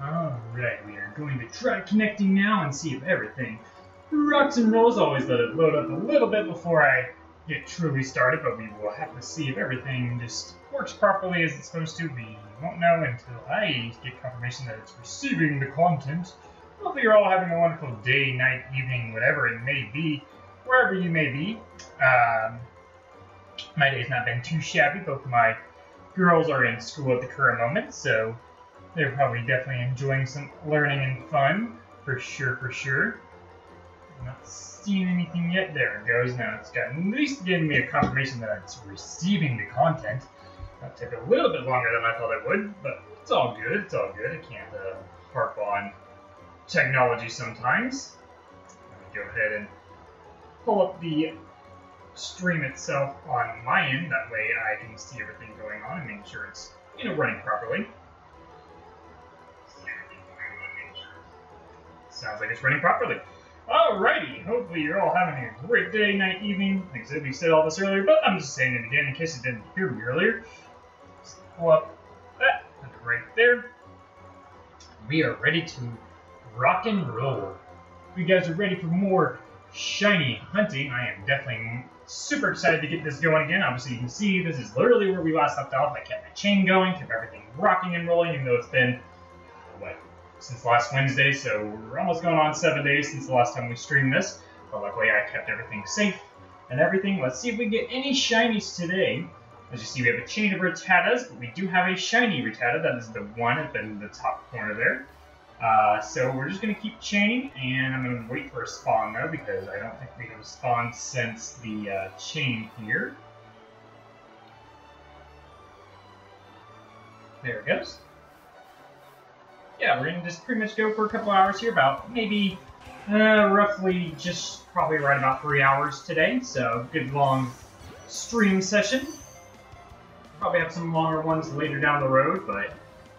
Alright, we are going to try connecting now and see if everything rocks and rolls. Always let it load up a little bit before I get truly started, but we will have to see if everything just works properly as it's supposed to. We won't know until I get confirmation that it's receiving the content. Hopefully you're all having a wonderful day, night, evening, whatever it may be, wherever you may be. Um, my day's not been too shabby. Both my girls are in school at the current moment, so they're probably definitely enjoying some learning and fun, for sure, for sure. I'm not seeing anything yet. There it goes. Now it's got at least giving me a confirmation that it's receiving the content. That took a little bit longer than I thought it would, but it's all good. It's all good. I can't uh, harp on technology sometimes. Let me go ahead and pull up the stream itself on my end. That way I can see everything going on and make sure it's you know running properly. Sounds like it's running properly. Alrighty, hopefully you're all having a great day, night, evening. Like I said, we said all this earlier, but I'm just saying it again in case you didn't hear me earlier. Pull up that, right there. We are ready to rock and roll. If you guys are ready for more shiny hunting, I am definitely super excited to get this going again. Obviously, you can see this is literally where we last left off. I kept my chain going, kept everything rocking and rolling, even though it's been, since last Wednesday, so we're almost going on seven days since the last time we streamed this. But luckily, I kept everything safe and everything. Let's see if we get any shinies today. As you see, we have a chain of Rattatas, but we do have a shiny Rattata. That is the one up in the top corner there. Uh, so we're just going to keep chaining, and I'm going to wait for a spawn, though, because I don't think we have spawned since the uh, chain here. There it goes yeah, we're gonna just pretty much go for a couple hours here, about maybe uh, roughly just probably right about three hours today. So good long stream session. Probably have some longer ones later down the road, but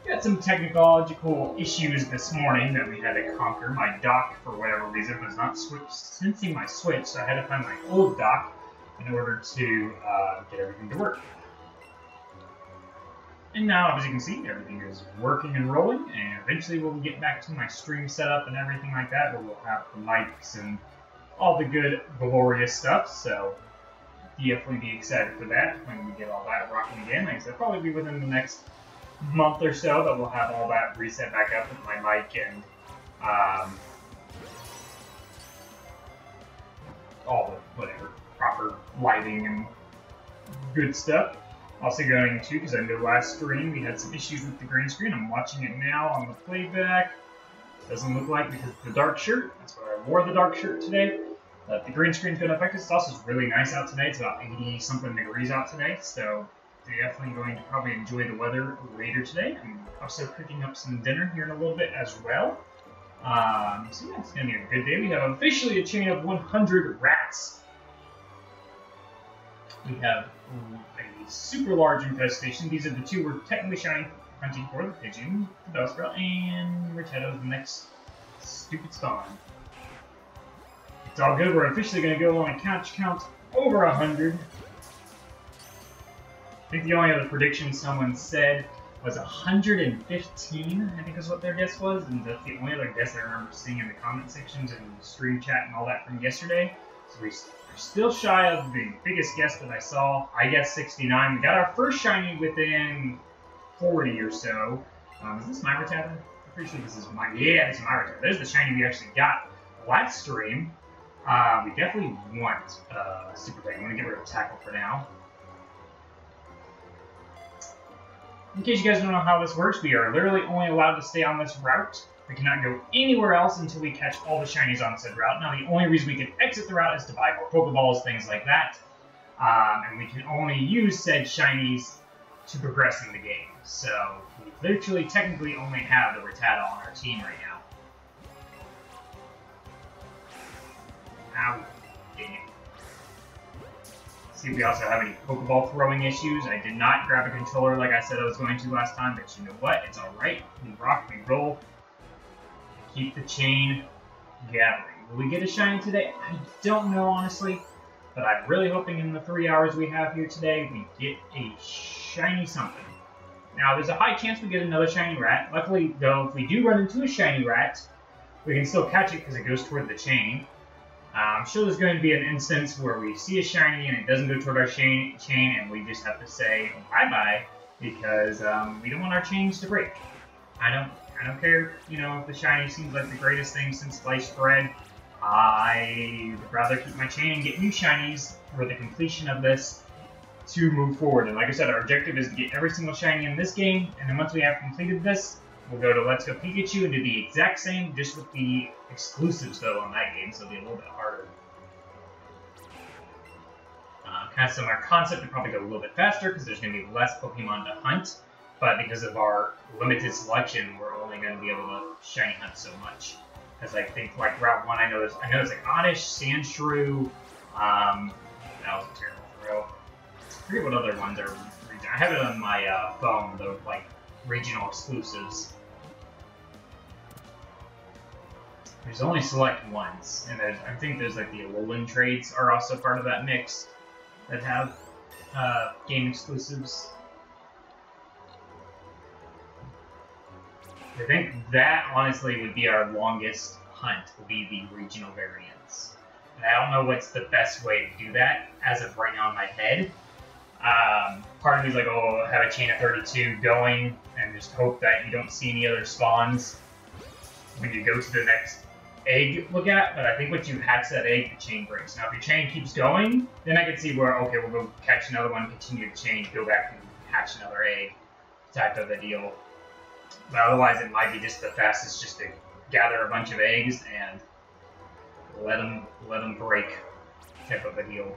had some technological issues this morning that we had to conquer. My dock, for whatever reason, was not sensing my switch, so I had to find my old dock in order to uh, get everything to work. And now, as you can see, everything is working and rolling, and eventually we'll get back to my stream setup and everything like that, where we'll have the mics and all the good, glorious stuff, so definitely be excited for that when we get all that rocking again. Like I said, probably be within the next month or so that we'll have all that reset back up with my mic and um, all the, whatever, proper lighting and good stuff. Also going to, because I know last stream we had some issues with the green screen. I'm watching it now on the playback. Doesn't look like because the dark shirt. That's why I wore the dark shirt today. But the green screen's going to affect us. It's also really nice out today. It's about 80 something degrees out today. So definitely going to probably enjoy the weather later today. I'm also cooking up some dinner here in a little bit as well. Um, so yeah, it's going to be a good day. We have officially a chain of 100 rats. We have super large infestation. These are the two we're technically shiny hunting for, the pigeon, the Bellsprout, and the next stupid spawn. It's all good, we're officially going to go on a catch count over a 100. I think the only other prediction someone said was 115, I think is what their guess was, and that's the only other guess I remember seeing in the comment sections and stream chat and all that from yesterday. So we still shy of the biggest guess that I saw. I guess 69. We got our first shiny within 40 or so. Um, is this my Rattata? I'm pretty sure this is my. Yeah, this is my Rattata. There's the shiny we actually got last stream. Uh, we definitely want uh, Super Fang. I'm going to get rid of Tackle for now. In case you guys don't know how this works, we are literally only allowed to stay on this route we cannot go anywhere else until we catch all the shinies on said route. Now, the only reason we can exit the route is to buy more Pokeballs, things like that. Um, and we can only use said shinies to progress in the game. So, we literally, technically only have the Rattata on our team right now. Now, dang it. See if we also have any Pokeball throwing issues. I did not grab a controller like I said I was going to last time, but you know what? It's alright. We rock, we roll keep the chain gathering. Will we get a shiny today? I don't know, honestly. But I'm really hoping in the three hours we have here today, we get a shiny something. Now, there's a high chance we get another shiny rat. Luckily, though, if we do run into a shiny rat, we can still catch it because it goes toward the chain. Uh, I'm sure there's going to be an instance where we see a shiny and it doesn't go toward our chain, chain and we just have to say bye-bye because um, we don't want our chains to break. I don't I don't care, you know, if the shiny seems like the greatest thing since sliced bread. I would rather keep my chain and get new shinies for the completion of this to move forward. And like I said, our objective is to get every single shiny in this game, and then once we have completed this, we'll go to Let's Go Pikachu and do the exact same, just with the exclusives though on that game, so it'll be a little bit harder. Uh, kind of similar concept, to probably go a little bit faster because there's going to be less Pokemon to hunt, but because of our limited selection, we're only going to be able to shiny hunt so much. Because I think like Route One, I know there's I know there's like Oddish, Sandshrew, um, that was a terrible real. I forget what other ones are. I have it on my uh, phone, the like regional exclusives. There's only select ones, and I think there's like the Alolan trades are also part of that mix that have uh, game exclusives. I think that honestly would be our longest hunt, would be the regional variants. And I don't know what's the best way to do that as of right now in my head. Um, part of me is like, oh, have a chain of 32 going and just hope that you don't see any other spawns when you go to the next egg look at, but I think once you hatch that egg, the chain breaks. Now, if your chain keeps going, then I can see where, okay, we'll go catch another one, continue to chain, go back and hatch another egg type of a deal. But otherwise, it might be just the fastest just to gather a bunch of eggs and let them let them break type of a deal.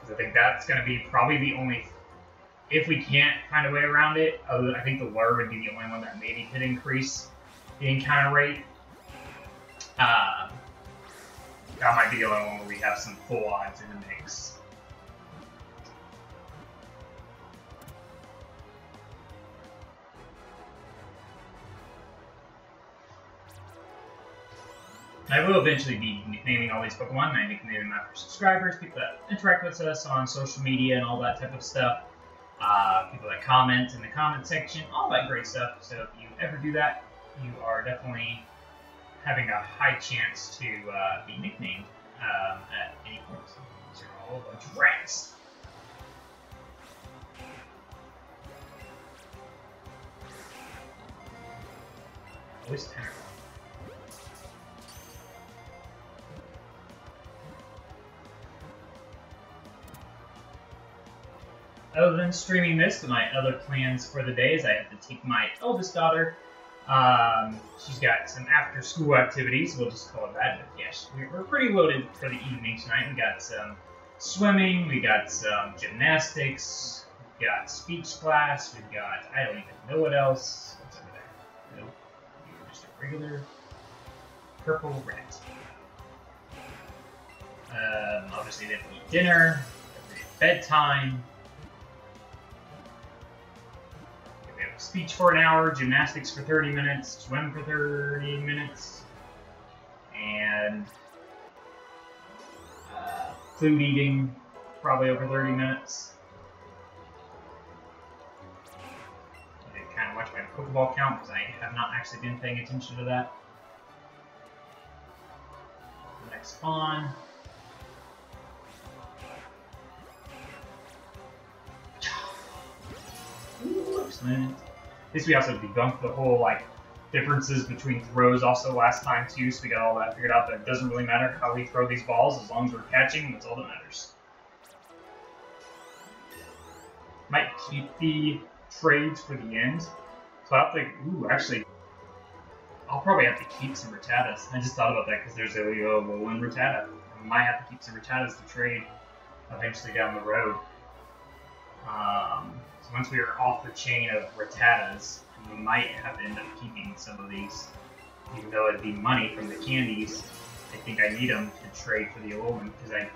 Because I think that's going to be probably the only. If we can't find a way around it, I think the lure would be the only one that maybe could increase the encounter rate. Um, that might be the only one where we have some full odds in the mix. I will eventually be nicknaming all these Pokemon, and I nickname them after subscribers, people that interact with us on social media and all that type of stuff, uh, people that comment in the comment section, all that great stuff. So if you ever do that, you are definitely having a high chance to uh, be nicknamed um, at any point. These are all a bunch of rats. Other than streaming this, my other plans for the day is I have to take my eldest daughter. Um, she's got some after-school activities. We'll just call it that. But yes, we're pretty loaded for the evening tonight. We got some swimming. We got some gymnastics. We got speech class. we've got I don't even know what else. What's over there? Nope. Just a regular purple rat. Um, obviously, they have to eat dinner. Bedtime. Speech for an hour, gymnastics for 30 minutes, swim for 30 minutes, and uh, food eating probably over 30 minutes. I kind of watch my Pokeball count because I have not actually been paying attention to that. Next spawn. excellent least we also debunked the whole like differences between throws also last time too, so we got all that figured out that it doesn't really matter how we throw these balls as long as we're catching, that's all that matters. Might keep the trades for the end. So I to, ooh, actually, I'll probably have to keep some Rattatas. I just thought about that because there's a Alolan Rattata. I might have to keep some Rattatas to trade eventually down the road. Um, once we are off the chain of Rattatas, we might have to end up keeping some of these. Even though it'd be money from the candies, I think I need them to trade for the Alolan because I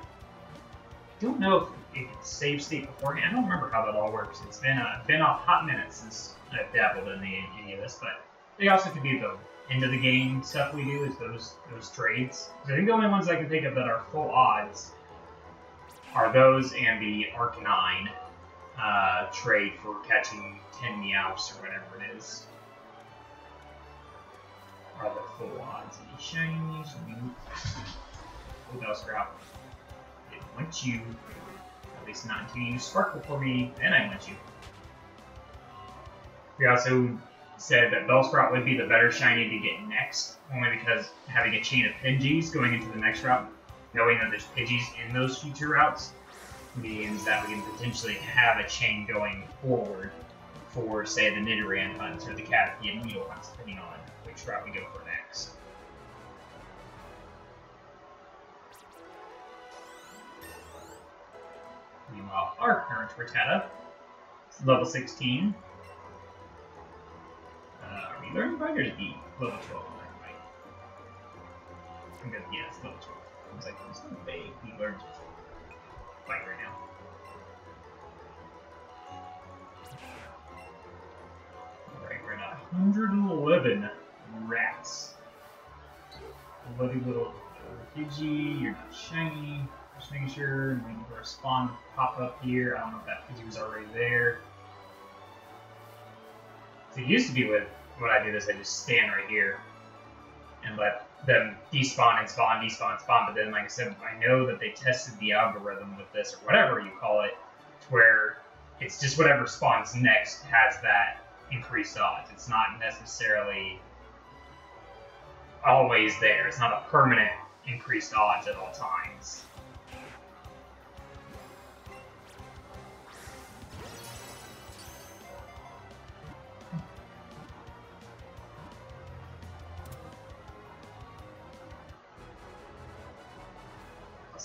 don't know if it saves state beforehand. I don't remember how that all works. It's been a, been a hot minute since I've dabbled in the, any of this, but they also could be the end of the game stuff we do is those those trades. I think the only ones I can think of that are full odds are those and the Arcanine uh, trade for catching 10 meows or whatever it is. Are the full odds? Any shinies? What else, Sprout? Didn't want you. At least not until you sparkle for me, then I want you. We also said that Bellsprout would be the better shiny to get next, only because having a chain of Pidgeys going into the next route, knowing that there's Pidgeys in those future routes, means that we can potentially have a chain going forward for, say, the Nidoran hunts or the Caterpie and Weedle hunts, depending on which route we go for next. Meanwhile, our current Rattata, level 16. Uh, are we learning fight or is level 12 on learning fight? I'm gonna, it's level 12. I was like, it's not vague. He learns fight right now. Alright, we're at 111 rats. Bloody little Pidgey, you're not shiny. Just making sure, waiting for a spawn pop up here. I don't know if that Pidgey was already there. So it used to be with, when I do this, I just stand right here and let them despawn and spawn, despawn, spawn. But then, like I said, I know that they tested the algorithm with this, or whatever you call it, where it's just whatever spawns next has that increased odds. It's not necessarily always there. It's not a permanent increased odds at all times.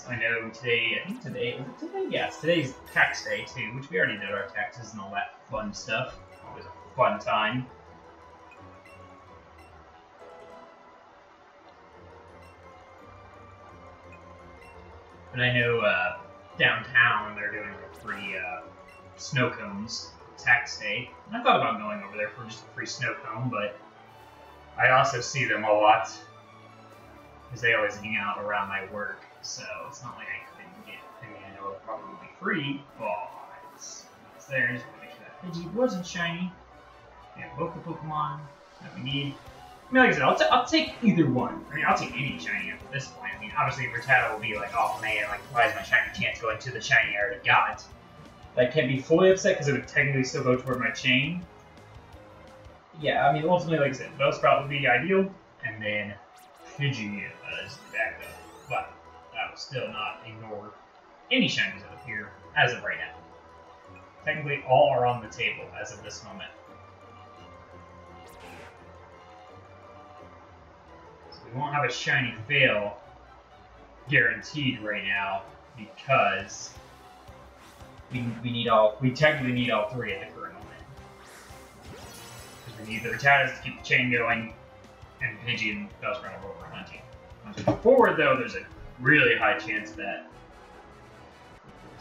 I know today, I think today, is it today? Yes, today's tax day too, which we already did our taxes and all that fun stuff. Always a fun time. But I know uh, downtown they're doing free uh, snow cones tax day. And I thought about going over there for just a free snow cone, but I also see them a lot because they always hang out around my work. So it's not like I couldn't get. I mean, it'll probably be free, but it's, there. Make sure that Pidgey wasn't shiny. We have both the Pokemon that we need. I mean, like I said, I'll, t- I'll take either one. I mean, I'll take any shiny at this point. I mean, obviously, Rattata will be like, oh man, like, why is my shiny chance going to the shiny I already got? That can't be fully upset because it would technically still go toward my chain. Yeah, I mean, ultimately, like I said, Bellsprout would be ideal, and then Pidgey as the backup. Still not ignore any shinies that appear as of right now. Technically, all are on the table as of this moment. So we won't have a shiny fail guaranteed right now because we, we need all we technically need all three at the current moment. Because we need the Rattatas to keep the chain going, and Pidgey and Bellsprout over hunting. Forward, though, there's a really high chance that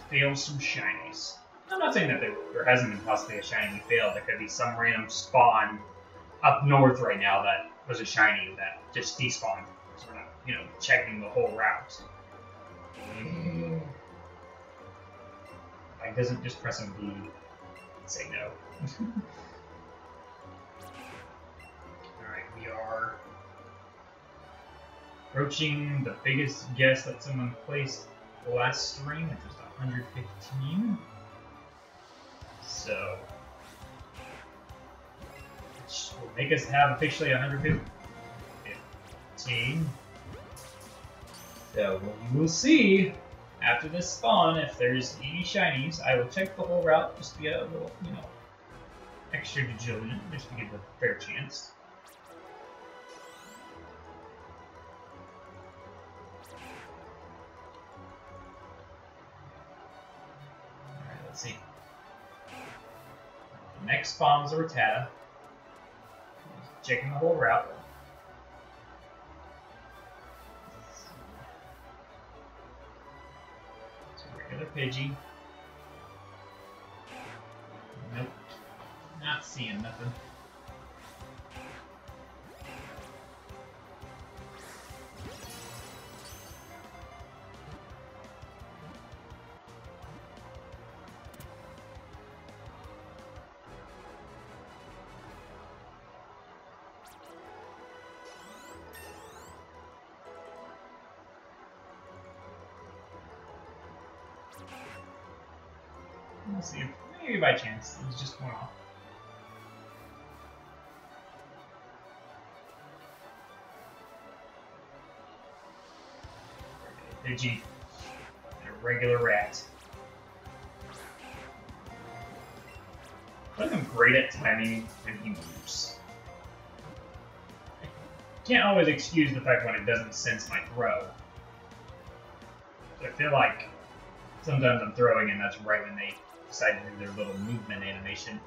fails some shinies. I'm not saying that there, there hasn't been possibly a shiny we failed. There could be some random spawn up north right now that was a shiny that just despawned. So we're not, you know, checking the whole route. Like, doesn't just press on B say no. Alright, we are approaching the biggest guess that someone placed last stream, which was 115. So, which will make us have officially 115. So we will see after this spawn if there's any shinies. I will check the whole route just to get a little, you know, extra diligent, just to give it a fair chance. Next is a Rattata. Checking the whole route. It's a regular Pidgey. Nope. Not seeing nothing. Was just one off. Pidgey. And a regular rat. I think I'm great at timing when he moves. Can't always excuse the fact when it doesn't sense my throw. I feel like sometimes I'm throwing and that's right when they do their little movement animation.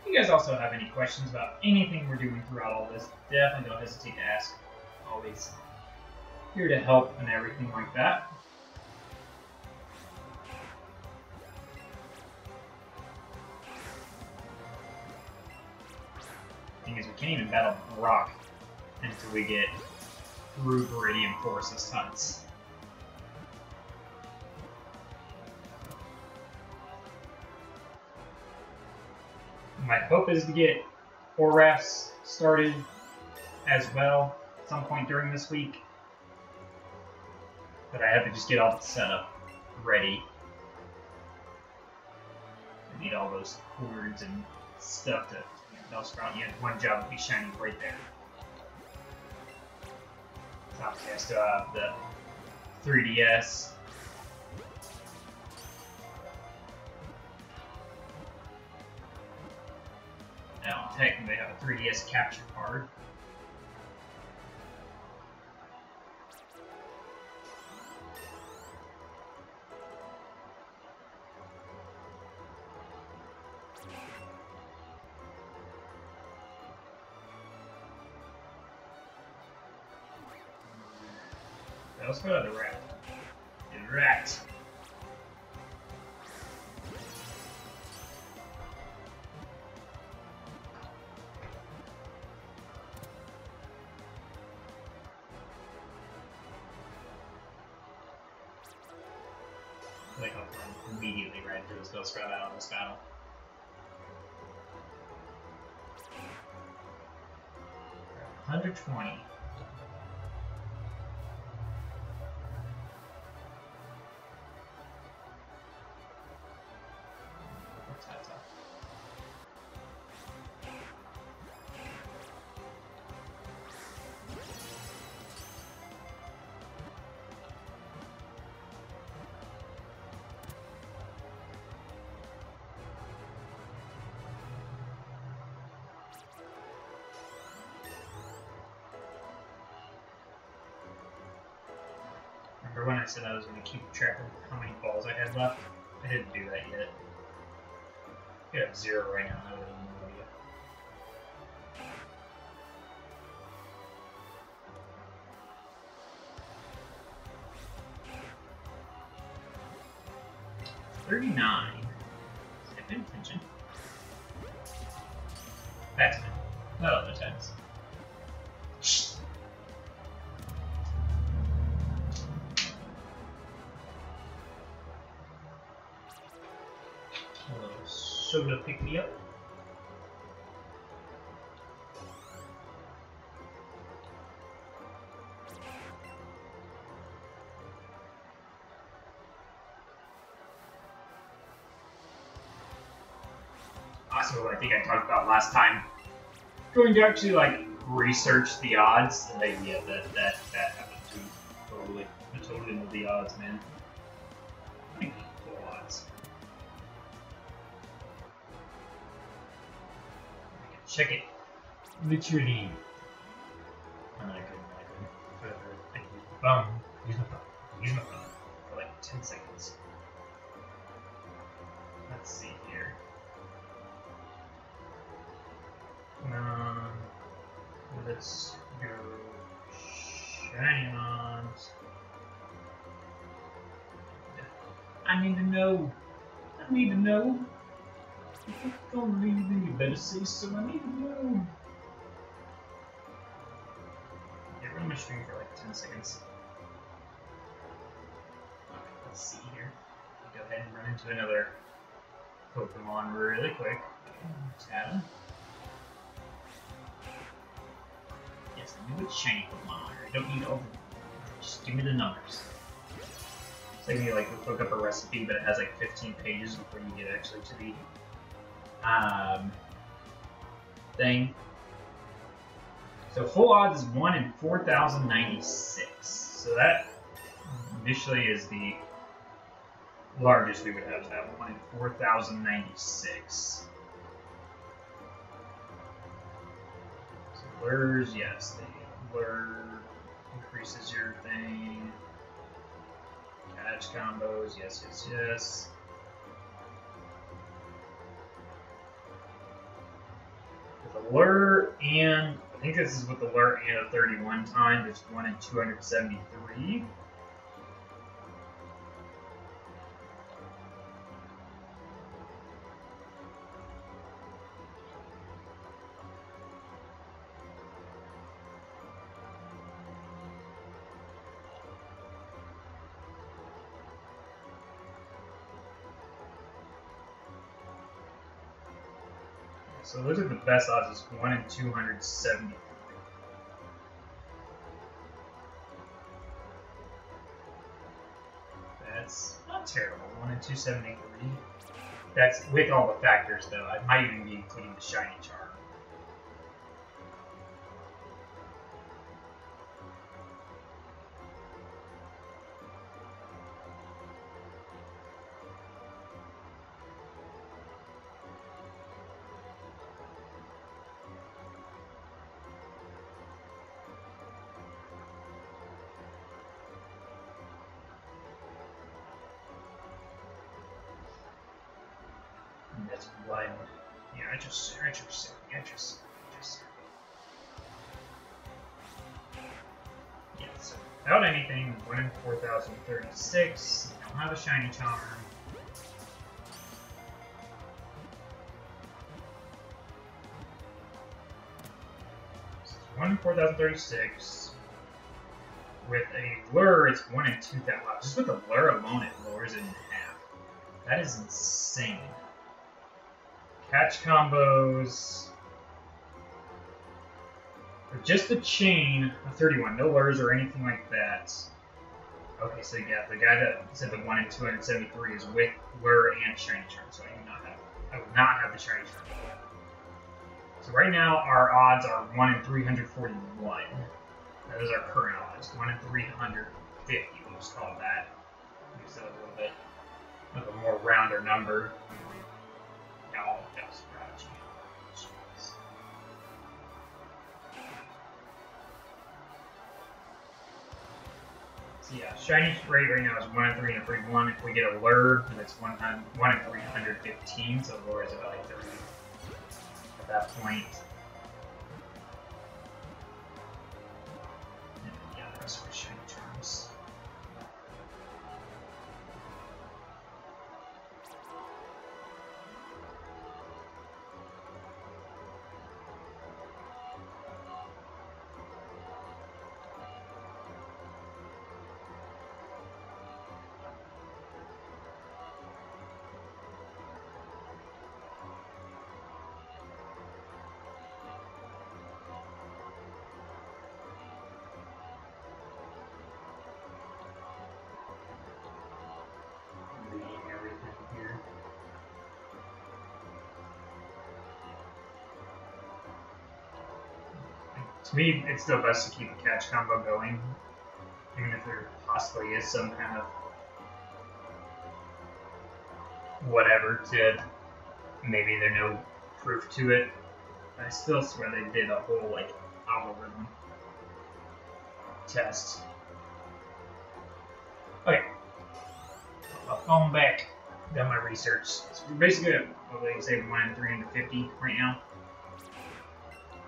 If you guys also have any questions about anything we're doing throughout all this, definitely don't hesitate to ask. Always here to help and everything like that. Thing is, we can't even battle Brock until we get through Viridian Forest's hunts. My hope is to get Horras started as well at some point during this week. But I have to just get all the setup ready. I need all those cords and stuff to Bellsprout. You had one job to be shining right there. Obviously, I still have the 3DS. Now, technically, I have a 3DS capture card. Let's go to the rat. The rat. I said I was going to keep track of how many balls I had left? I didn't do that yet. I have zero right now. Also, I think I talked about last time, going to actually like research the odds. And then, yeah, that that that happened too. Totally, totally know the odds, man. Full odds. Check it literally. You to know. Yeah, run my stream for like 10 seconds. Okay, let's see here. Go ahead and run into another Pokemon really quick. Tata. Yes, I knew which shiny Pokemon. I don't need over. Just give me the numbers. It's like me like look up a recipe, but it has like 15 pages before you get actually to the um, thing. So full odds is 1 in 4,096. So that initially is the largest we would have to have 1 in 4,096. So lures, yes, the lure increases your thing. Catch combos, yes, yes, yes. With a lure and I think this is with the lure and a 31 time, it's 1 in 273. So those are the best odds. Is one in two hundred seventy. That's not terrible. One in two seventy three. That's with all the factors, though. I might even be including the shiny charm. 1036. I don't have a shiny charm. 1 in 4036. With a lure, it's 1 in 2000. loud. just with the lure alone, it lowers it in half. That is insane. Catch combos. Just the chain, of 31, no lures or anything like that. Okay, so yeah, the guy that said the 1 in 273 is with lure and shiny charm, so I do not have I would not have the shiny charm. So right now our odds are 1 in 341. That is our current odds. 1 in 350, we'll just call that. Use that a little bit of a more rounder number. No, scratchy. Jeez. Yeah, shiny rate right now is 1 in 341. If we get a lure, it's 1, hun- 1 in 315, so lure is about like 30 at that point. Yeah, the rest are shiny To me, it's still best to keep a catch combo going, even if there possibly is some kind of whatever to maybe there's no proof to it. I still swear they did a whole like algorithm test. Okay, I've gone back, done my research. So basically, say, 1 in 350 right now.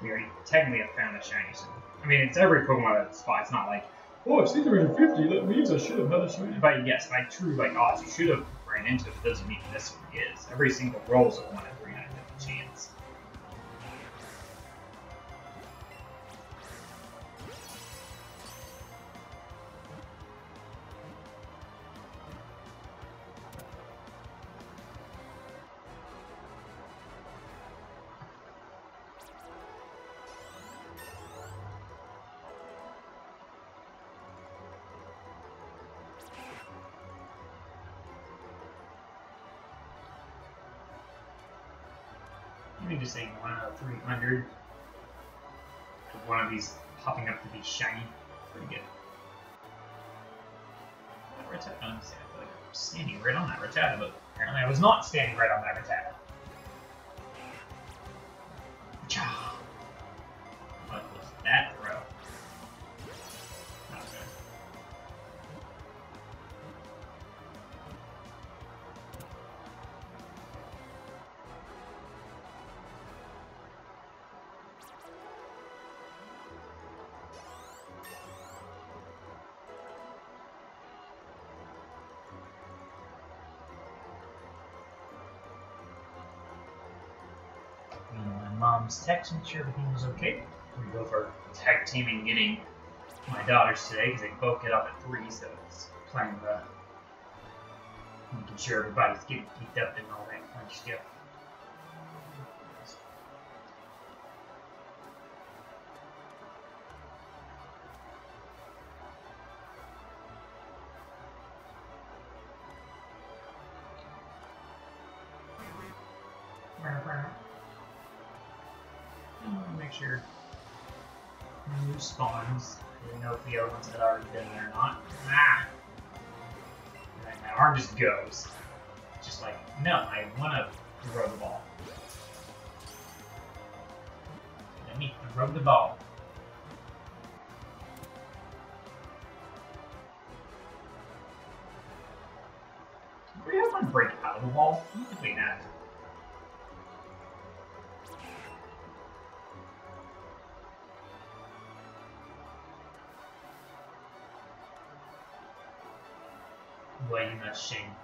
We already technically have found a shiny, so. I mean, it's every Pokemon at the spot. It's not like, oh, I've seen 350, that means I should have had a shiny. But yes, by true like odds, you should have ran into it. It doesn't mean this one is. Every single roll is a 1 in 350 300 with one of these popping up to be shiny. Pretty good. Rattata, I'm standing right on that Rattata, but apparently I was not standing right on that Rattata. Text, make sure everything was okay. We both are tag teaming getting my daughters today because they both get up at 3, so it's playing the. making sure everybody's getting picked up and all that kind of stuff. Just goes. Just like, no, I want to throw Way machine.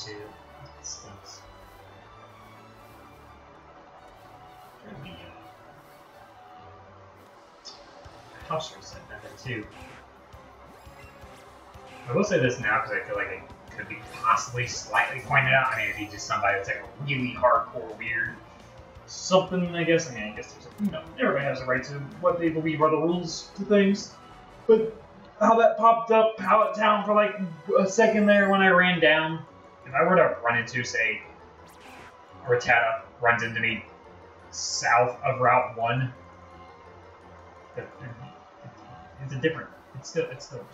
Pidgey too. That. Too. I will say this now because I feel like it could be possibly slightly pointed out. I mean, it'd be just somebody that's like a really hardcore weird something, I guess. I mean, I guess there's a, you know, everybody has a right to what they believe are the rules to things. But how that popped up Pallet Town for like a second there when I ran down. If I were to run into, say, Rattata runs into me south of Route 1, it's a different, it's still, it's still,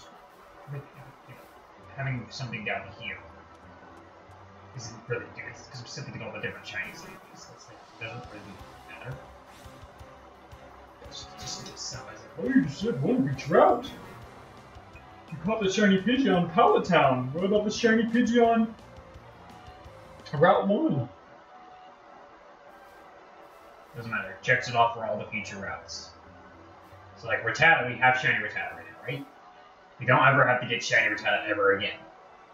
having something down here isn't really good, because I'm simply all the different Chinese like, it doesn't really matter. Just, just somebody's like, oh, you said one reach route. You caught the shiny Pidgeon on Pallet Town. What about the shiny Pidgeon Route 1? Doesn't matter. Checks it off for all the future routes. So like Rattata, we have shiny Rattata right now, right? We don't ever have to get shiny Rattata ever again.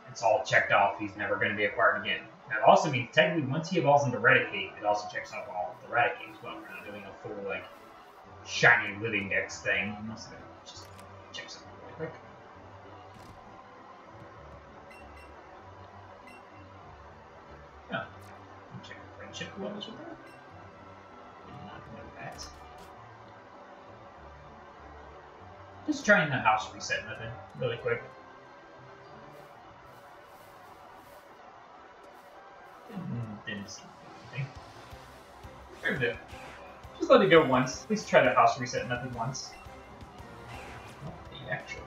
It's all checked off. He's never going to be acquired again. That also means technically once he evolves into Raticate, it also checks off all of the Raticate as well. We're not doing a full like shiny living dex thing. It just checks off really quick. Yeah. Check friendship levels with her. Did not know that. Just trying the house reset method really quick. Didn't, didn't see anything. Very good. Just let it go once. At least try the house reset method once. Not the actual.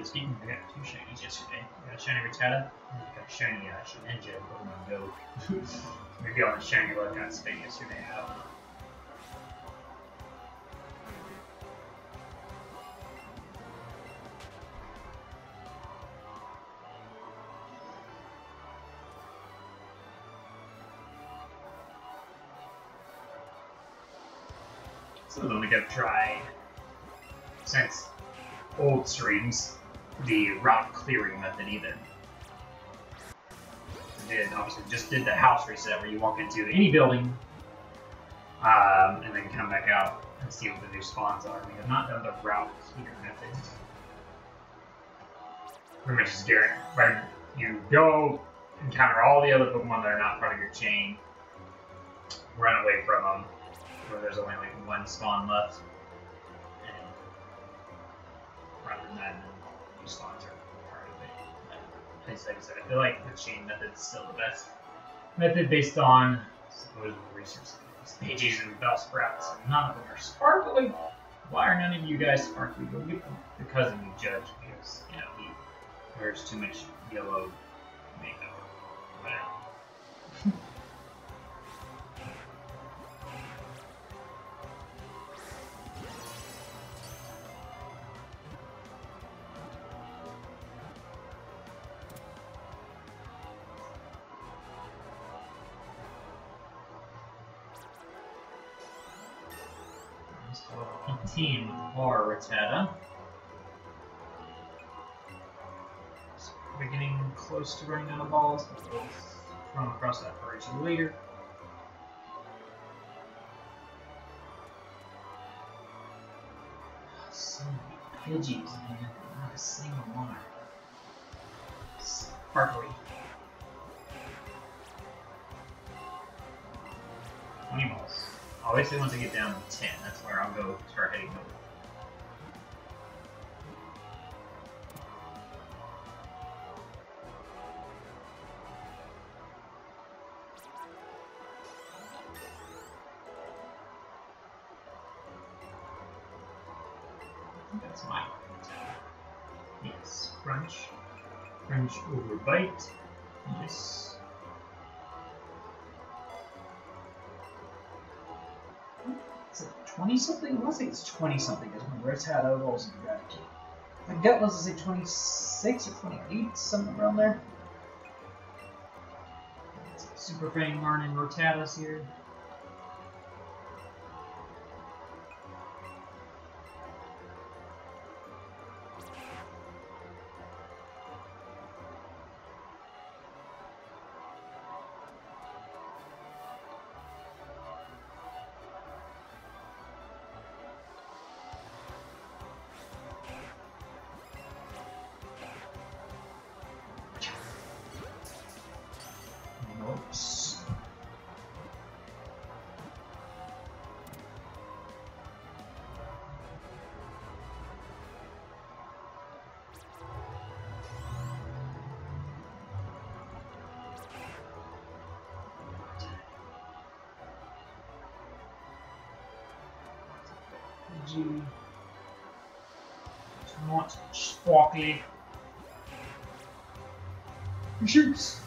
Truthfully speaking, I got two shinies yesterday. I got a shiny Rattata, and I got a shiny uh, Pokemon Go. Maybe on a shiny luck on spin yesterday, I don't know. Gonna try since old streams the route clearing method either. Did obviously just did the house reset where you walk into any building um, and then come back out and see what the new spawns are. We have not done the route clear method. Pretty much just Garrett, when you go encounter all the other Pokemon that are not part of your chain, run away from them, where there's only like one spawn left, and rather than that, part of it. Like I said, I feel like the chain method is still the best method based on supposed research. Pidgeys and Bellsprouts. none of them are sparkly. Why are none of you guys sparkly? The cousin you judge because, you know, he wears too much yellow makeup. Whatever. 18 for Rattata. We're getting close to running out of balls, we'll run across that bridge later. So many Pidgeys, man. Not a single one. Sparkly. 20 balls. Obviously, once I get down to 10, that's where I'll go start heading over. Yes. Is it 20 something? I want to say it's 20 something because when Rattata rolls into Raticate. My gut was to say 26 or 28, something around there. Super Fang learning Rotatus here. Sparkly. He shoots.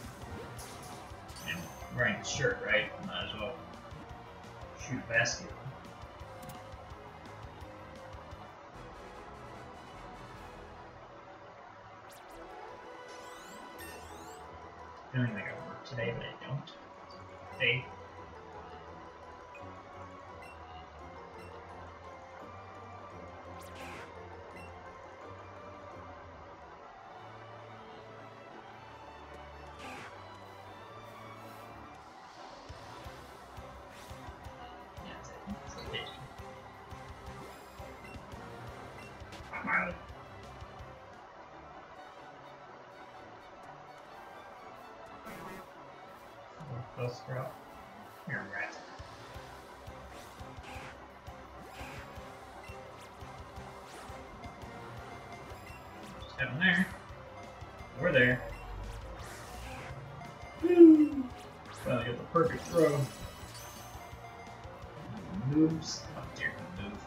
And wearing a shirt, right? Might as well shoot a basket. On there. We're there. Woo! Finally got the perfect throw. Moves. Oh, Dare you move?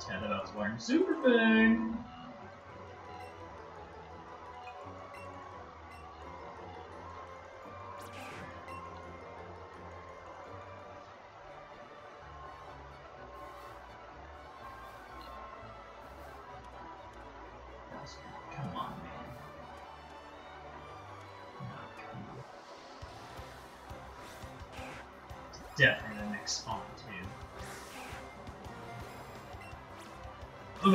Ten of us wearing Super Fang. Definitely the next spawn, too. Oh,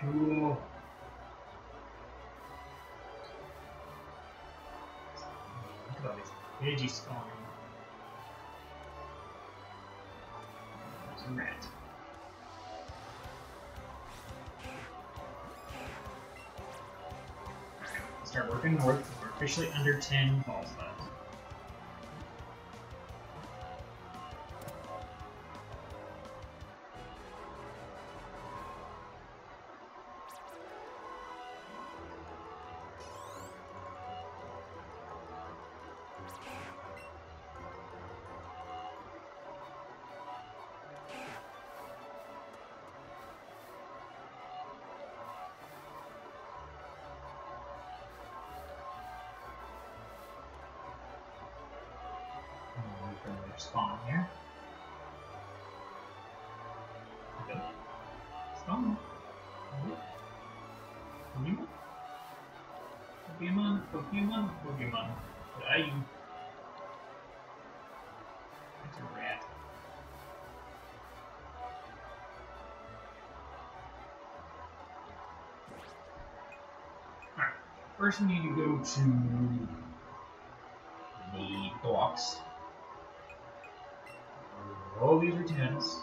cool. Look at all these Pidgey spawning. There's a rat. Start working north. We're officially under 10 balls left. First we need to go to the blocks. All these are tens.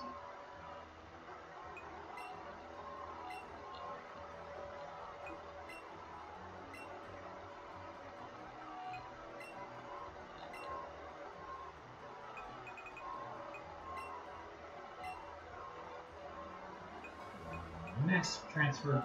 Next transfer.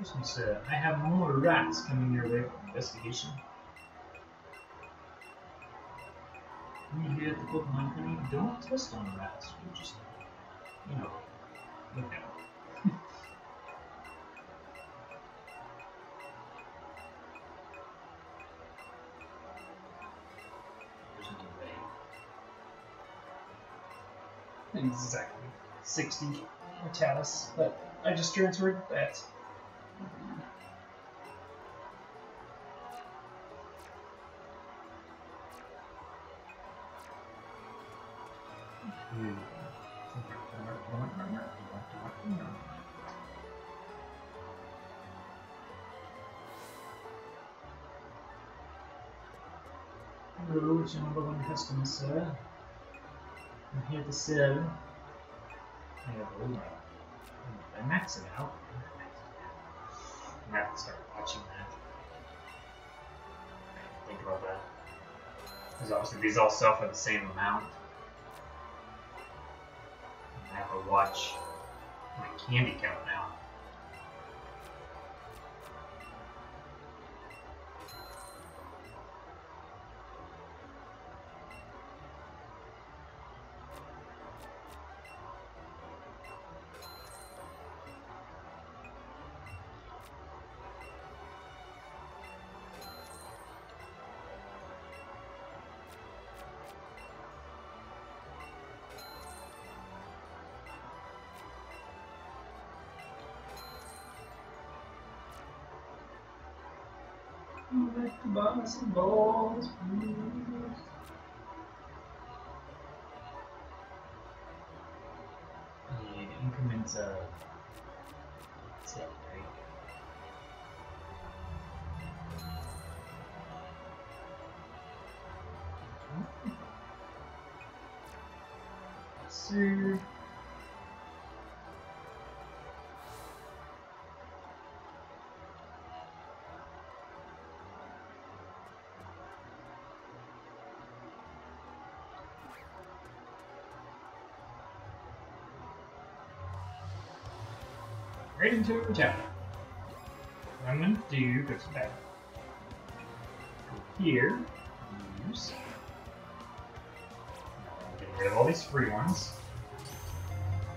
One said, I have more rats coming your way for investigation. When you get at the Pokemon Company, don't test on rats. You just, you know, look at them. Exactly. 60 Rattatas but I just transferred. That. Customer, sir? I'm here to sell. I have a little. I max it out. I have to start watching that. Think about that. Because obviously these all sell for the same amount. I have to watch my candy count some balls, please. Need increments of ten, right? Right into a town. What I'm gonna do back. Go here. Use. Get rid of all these free ones.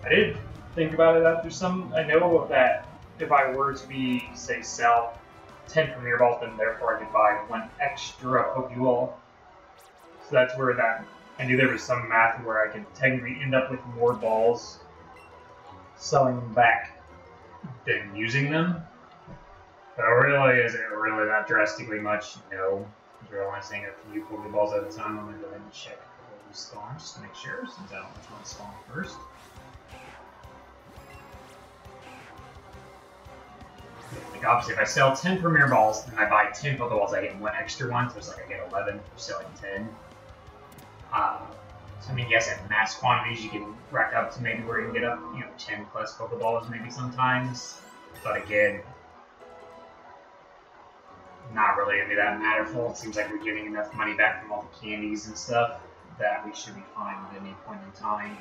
I did think about it after some. I know that if I were to be, say, sell 10 Premier Balls, then therefore I could buy one extra Pokeball. So that's where that. I knew there was some math where I could technically end up with more balls selling them back than using them. But really, is it really that drastically much? No. You're only seeing a few Pokeballs at a time. I'm going to go ahead and check we spawn just to make sure, since I don't know which one spawned first. Like, obviously, if I sell 10 Premier Balls and I buy 10 Pokeballs, I get one extra one, so it's like I get 11 for selling 10. Uh, I mean, yes, at mass quantities, you can rack up to maybe where you can get up, you know, 10 plus Pokeballs maybe sometimes. But again, not really gonna be that matterful. It seems like we're getting enough money back from all the candies and stuff that we should be fine at any point in time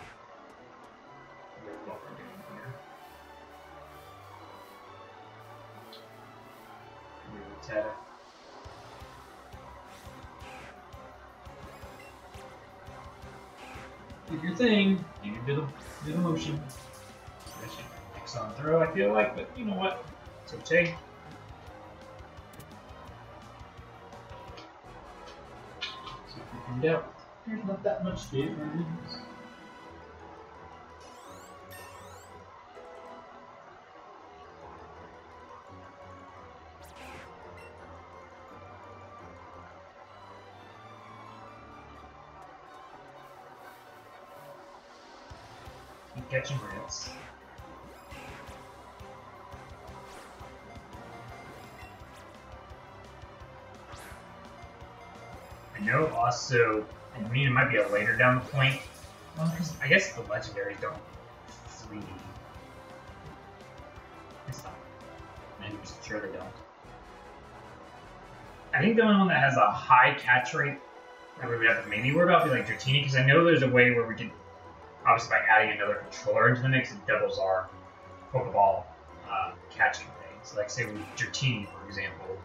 with what we're doing here. Really, Teta. Do your thing. You can do the do the motion. Next on throw, I feel like, but you know what? It's okay. See if we can do. There's not that much difference. I know also, I mean, it might be a later down the point. Well, 'cause I guess the legendaries don't 3D. It's not. I'm sure they don't. I think the only one that has a high catch rate that we would have to maybe worry about would be like Dratini, because I know there's a way where we can obviously by adding another controller into the mix, it doubles our Pokeball uh, catching thing. So, like, say with Dratini, for example,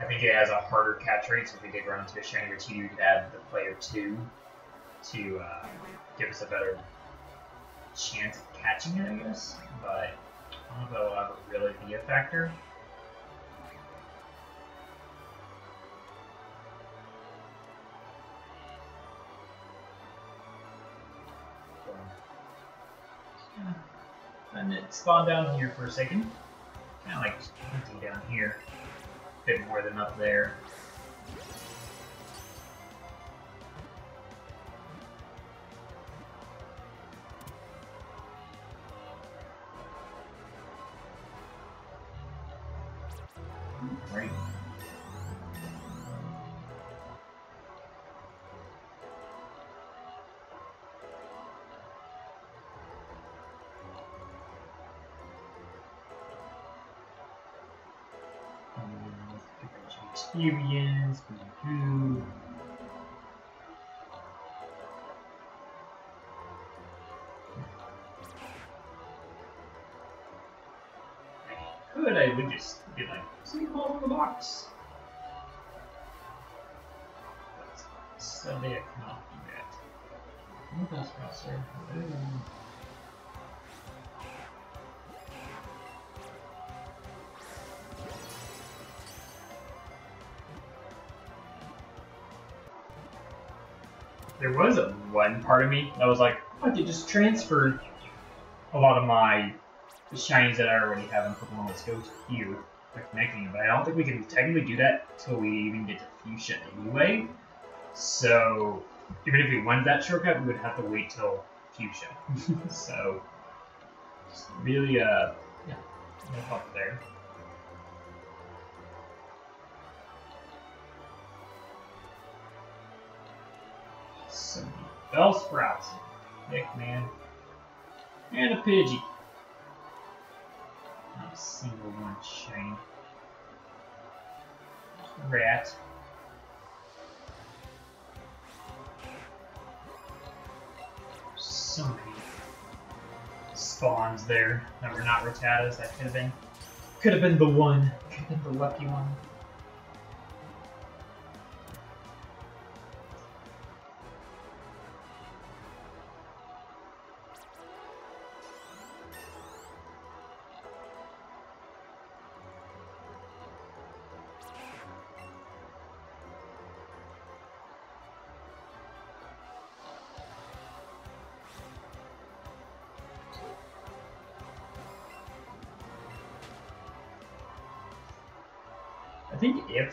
I think it has a harder catch rate. So, if we did run into a shiny Dratini, we could add the player two to uh, give us a better chance of catching it, I guess. But I don't know if that'll ever really be a factor. And it spawned down here for a second. Kind of like empty down here. A bit more than up there. Experience, boo Could I would just be like, see all in the box. But sadly I cannot do that. What else? There was a one part of me that was like, I could just transfer a lot of my shinies that I already have in Pokemon Let's Go here by connecting them, but I don't think we can technically do that until we even get to Fuchsia anyway. So even if we wanted that shortcut, we would have to wait till Fuchsia. so really uh yeah, no help there. So many Bellsprouts. Heck man. And a Pidgey. Not a single one shiny. Rat. So many spawns there that were not Rattatas. That could have been could have been the one. Could have been the lucky one.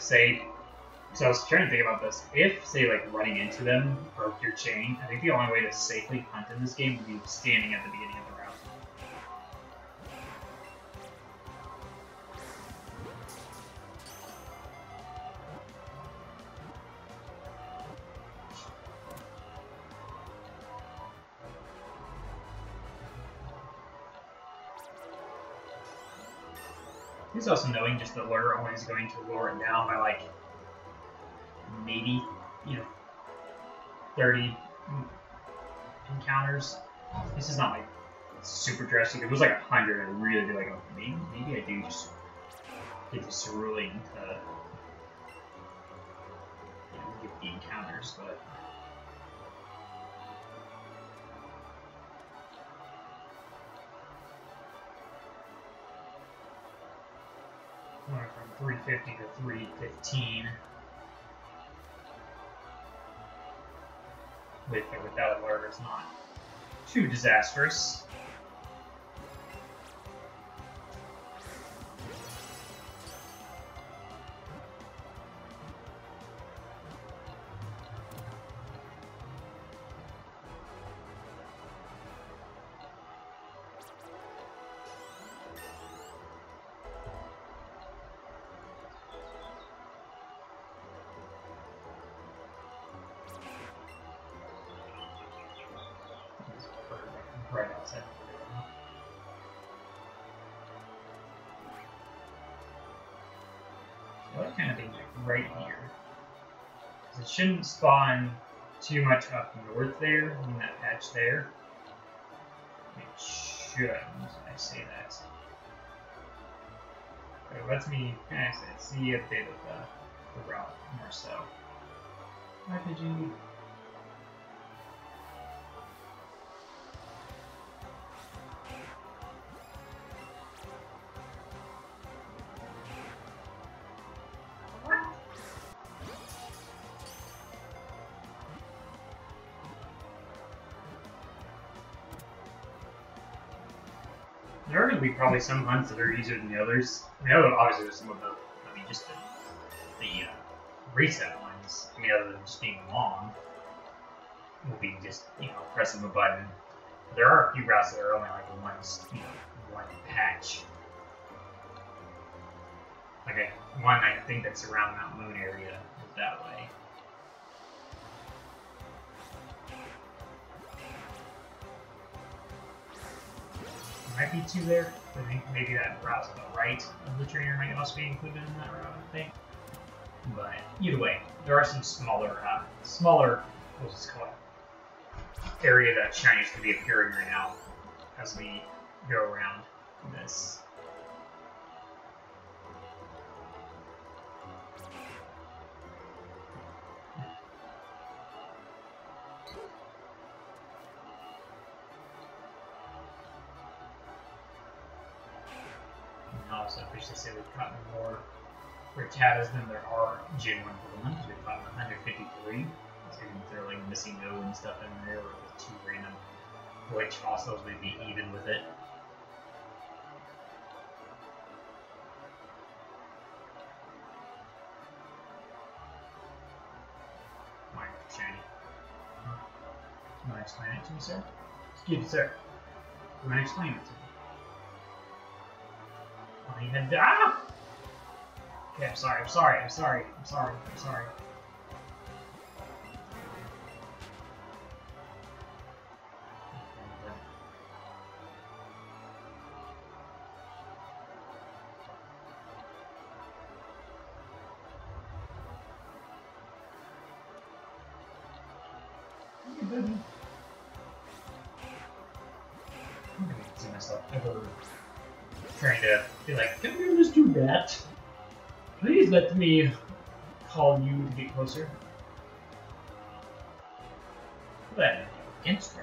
Say so I was trying to think about this. If say like running into them broke your chain, I think the only way to safely hunt in this game would be standing at the beginning of also knowing just the only is going to lower it down by like maybe, you know, 30 encounters. This is not like super drastic. It was like 100, I'd really be like, oh, maybe, maybe I do just get the cerulean to you know, get the encounters, but. From 350 to 315. With or without a alert is not too disastrous. Shouldn't spawn too much up north there, in that patch there. It shouldn't, I say that. But it lets me kind of see a bit of the, the route more so. RPG. There are going to be probably some hunts that are easier than the others. I mean, obviously there's some of the, I mean, just the, the uh, reset ones. I mean, other than just being long, will be just, you know, pressing a button. There are a few routes that are only like one, you know, one patch. Like a, one I think that's around Mount Moon area that way. Might be two there. I think maybe that route to the right of the trainer might also be included in that route, I think. But either way, there are some smaller, uh, smaller, what's this called? Area that shinies could be appearing right now as we go around this. Rattatas than there are Gen 1 Pokemon, because we've gotten 153. So even they're like MissingNo and stuff in there, or with two random which fossils would be even with it. Why shiny? You want explain it to me, sir? Excuse me, sir. You want to explain it to me? Oh, even ah! Okay, I'm sorry. I'm sorry. I'm sorry. I'm sorry. I'm sorry. Call you to get closer. But against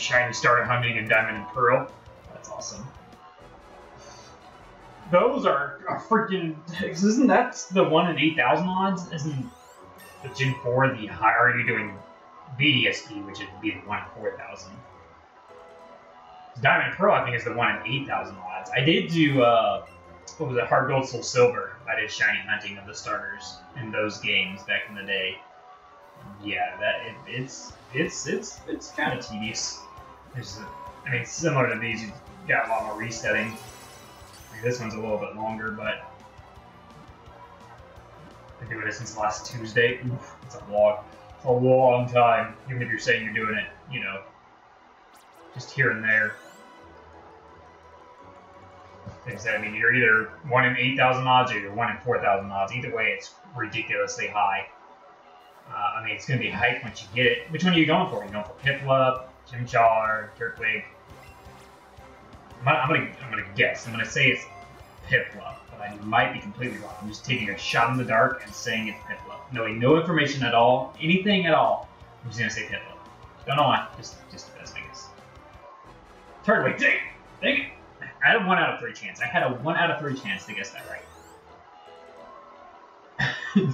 shiny started hunting in Diamond and Pearl. That's awesome. Those are, are freaking. Isn't that the one in 8,000 odds? Isn't the Gen 4 the high? Are you doing BDSP, which would be the one in 4,000? Diamond and Pearl, I think, is the one in 8,000 odds. I did do, uh, what was it, Heart Gold, Soul Silver. I did shiny hunting of the starters in those games back in the day. Yeah, that it, it's it's it's it's kind of tedious. I mean, similar to these, you've got a lot more resetting. Mean, this one's a little bit longer, but I've been doing it since last Tuesday. Oof, it's a long, it's a long time. Even if you're saying you're doing it, you know, just here and there. Like I I mean, you're either one in 8,000 odds or you're one in 4,000 odds. Either way, it's ridiculously high. Uh, I mean, it's going to be hype once you get it. Which one are you going for? Are you going for Piplup, Chimchar, Turtwig? I'm I'm gonna, I'm gonna guess. I'm gonna say it's Piplup, but I might be completely wrong. I'm just taking a shot in the dark and saying it's Piplup, knowing no information at all, anything at all. I'm just gonna say Piplup. Don't know why. Just, just the best, I guess. Turtwig, dang, dang it! I had a one out of three chance. I had a one out of three chance to guess that right.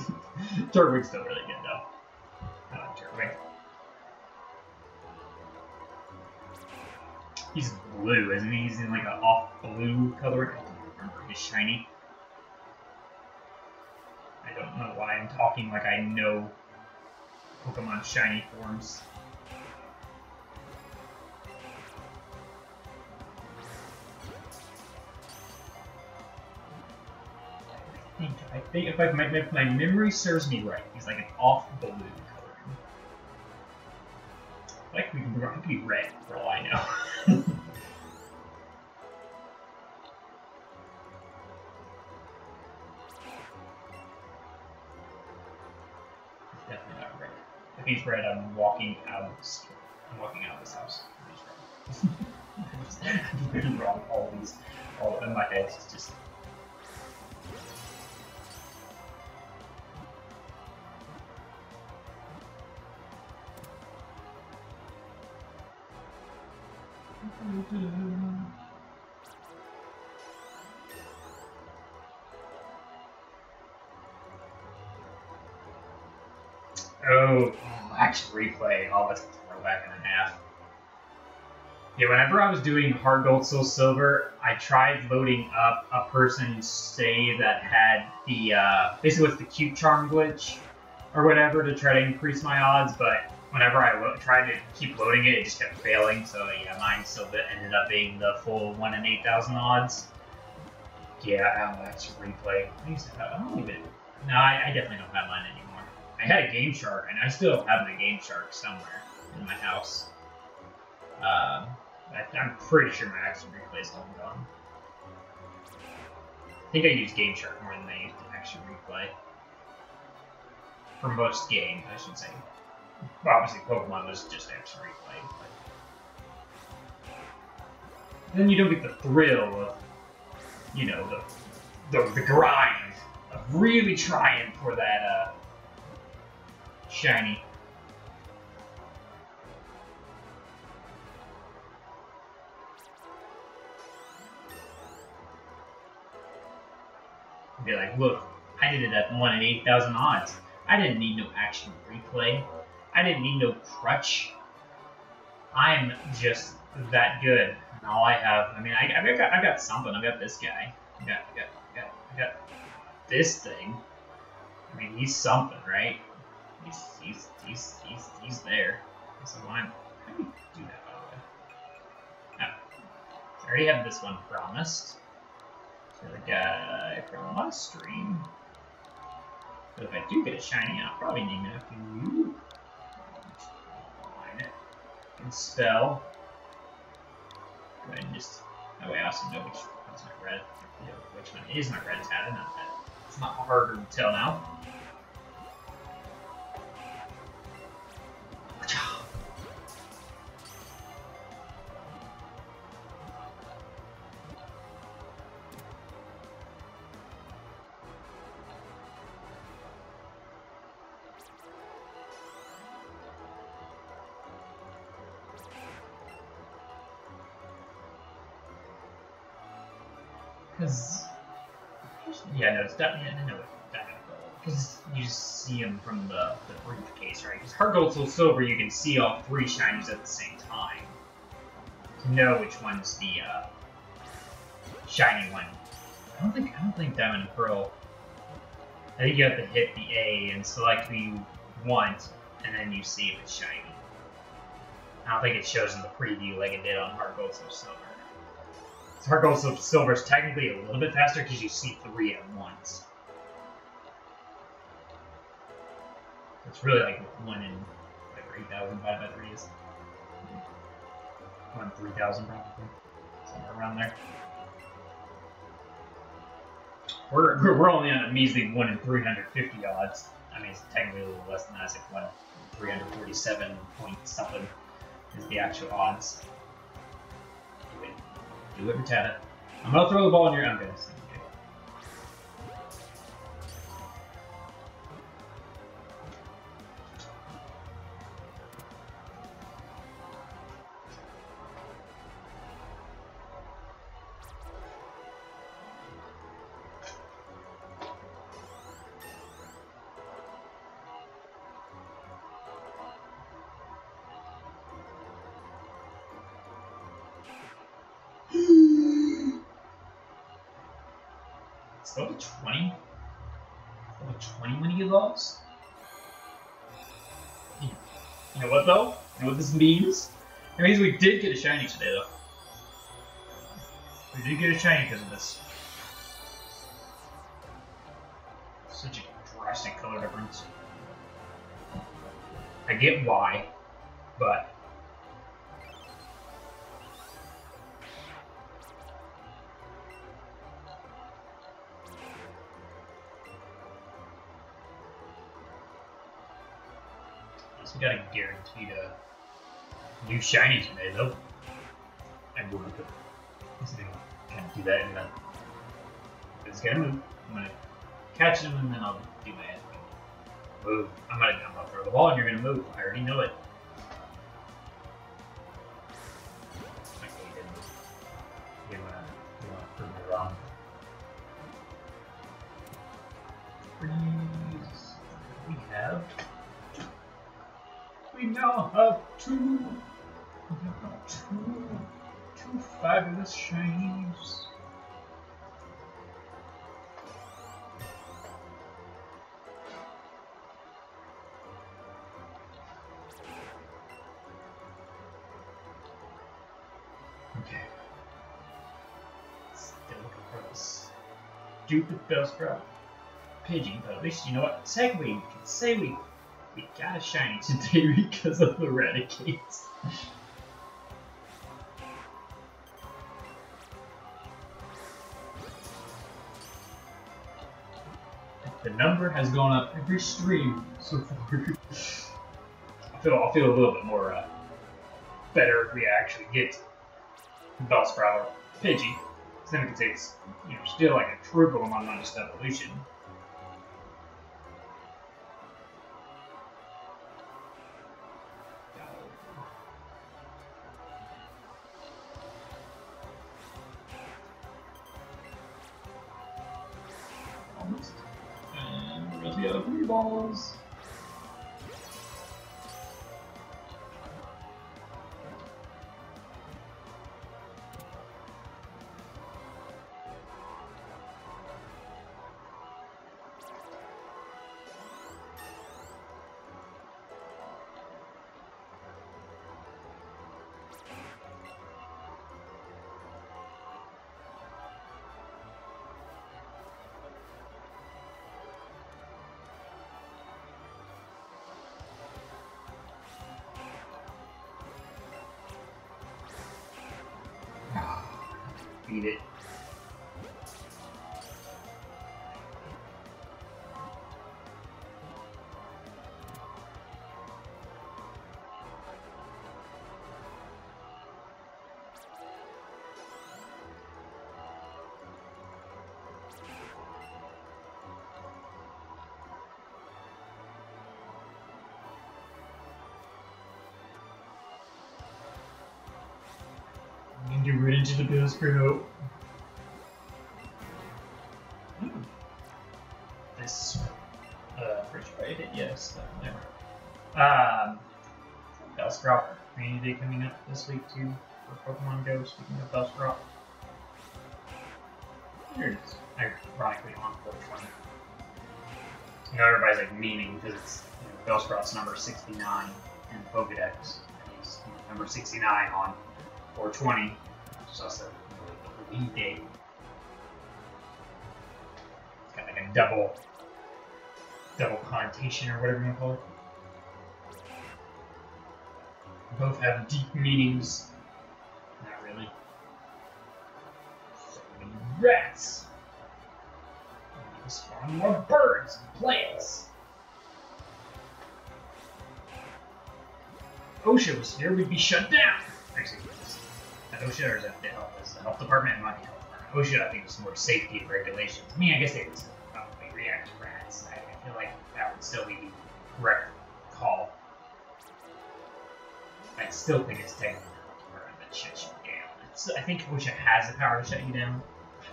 Turtwig's still really good He's blue, isn't he? He's in like an off blue color. I don't remember. Shiny. I don't know why I'm talking like I know Pokemon shiny forms. I think, I think if I, my, memory serves me right, he's like an off blue. Like we could be red for all I know. It's definitely not red. If he's red, I'm walking out of this. I'm walking out of this house. I'm really wrong. All these, all in my head, it's just Oh, action replay. Oh, that's a throwback and a half. Yeah, whenever I was doing Heart Gold Soul Silver, I tried loading up a person's save that had the, uh, basically with the cute charm glitch or whatever to try to increase my odds, but whenever I tried to keep loading it, it just kept failing, so yeah, mine still ended up being the full 1 in 8,000 odds. Yeah, oh, that's replay. I used to have, I don't even, no, I, I definitely don't have mine anymore. I had a Game Shark, and I still have my Game Shark somewhere in my house. Um, I, I'm pretty sure my action replay is long gone. I think I use Game Shark more than I use action replay. For most games, I should say. Obviously, Pokemon was just action replay. But... Then you don't get the thrill of, you know, the, the, the grind of really trying for that uh, shiny. Be like, look, I did it at 1 in 8,000 odds. I didn't need no action replay. I didn't need no crutch. I'm just that good. And all I have, I mean, I, I've, got, I've got something. I've got this guy. I got, I got, I got, I got this thing. I mean, he's something, right? He's, he's, he's, he's, he's there. So I'm, how do you do that, by the way? Oh. I already have this one promised. To the guy from last stream. But if I do get a shiny, I'll probably name it after you. And spell. Go ahead and just that way I also know which one's my red. Which one is my red that. It's not harder to tell now. See them from the, the briefcase, right? Because Heart Gold Soul Silver, you can see all three shinies at the same time to know which one's the uh, shiny one. I don't think I don't think Diamond and Pearl. I think you have to hit the A and select who you want, and then you see if it's shiny. I don't think it shows in the preview like it did on Heart Gold Soul Silver. Heart Gold Soul Silver is technically a little bit faster because you see three at once. It's really like one in thousand divided by three is. One three thousand probably. Somewhere around there. We're, we're only on a measly one in 350 odds. I mean, it's technically a little less than that. It's like one in 347 point something is the actual odds. Do it. Do it, Rattata. I'm gonna throw the ball in your. I'm gonna. What this means? It means we did get a shiny today though. We did get a shiny because of this. Such a drastic color difference. I get why, but we got a guaranteed a new shinies from though. And we'll look at them. Can't do that in that. It's gonna move. I'm gonna catch him and then I'll do my ass. Move. I'm gonna, come up, throw the ball and you're gonna move. I already know it. You wanna, you wanna prove me wrong? Freeze. We have. We now have two two two fabulous shinies. Okay. Still looking for this stupid Bellsprout Pidgey, but at least you know what? Second we can say we we got a shiny today because of the Renegades. Number has gone up every stream so far. I feel I'll feel a little bit more uh, better if we actually get Bellsprout Pidgey. then we can say you know still like a true amount of just evolution. Rid into the Bill Screw. This uh refrigerated, yes, uh, never. Um Bellsprout Community Day coming up this week too for Pokemon Go, speaking of Bellsprout. Here it is. Ironically on 420. You know everybody's like meaning because it's you know, Bellsprout's number 69 in the Pokedex. He's number 69 on 420, the lead date. It's got like a double, double connotation or whatever you want to call it. Both have deep meanings. Not really. So many rats. We need to spawn more birds and plants. OSHA was here, we'd be shut down. Actually, at OSHA or is that the health, is the health department? It might be health department. OSHA, I think, is more safety and regulations. I mean, I guess they would still probably react to rats. I, I feel like that would still be the correct call. I still think it's technically the health department that shuts you down. It's, I think OSHA has the power to shut you down.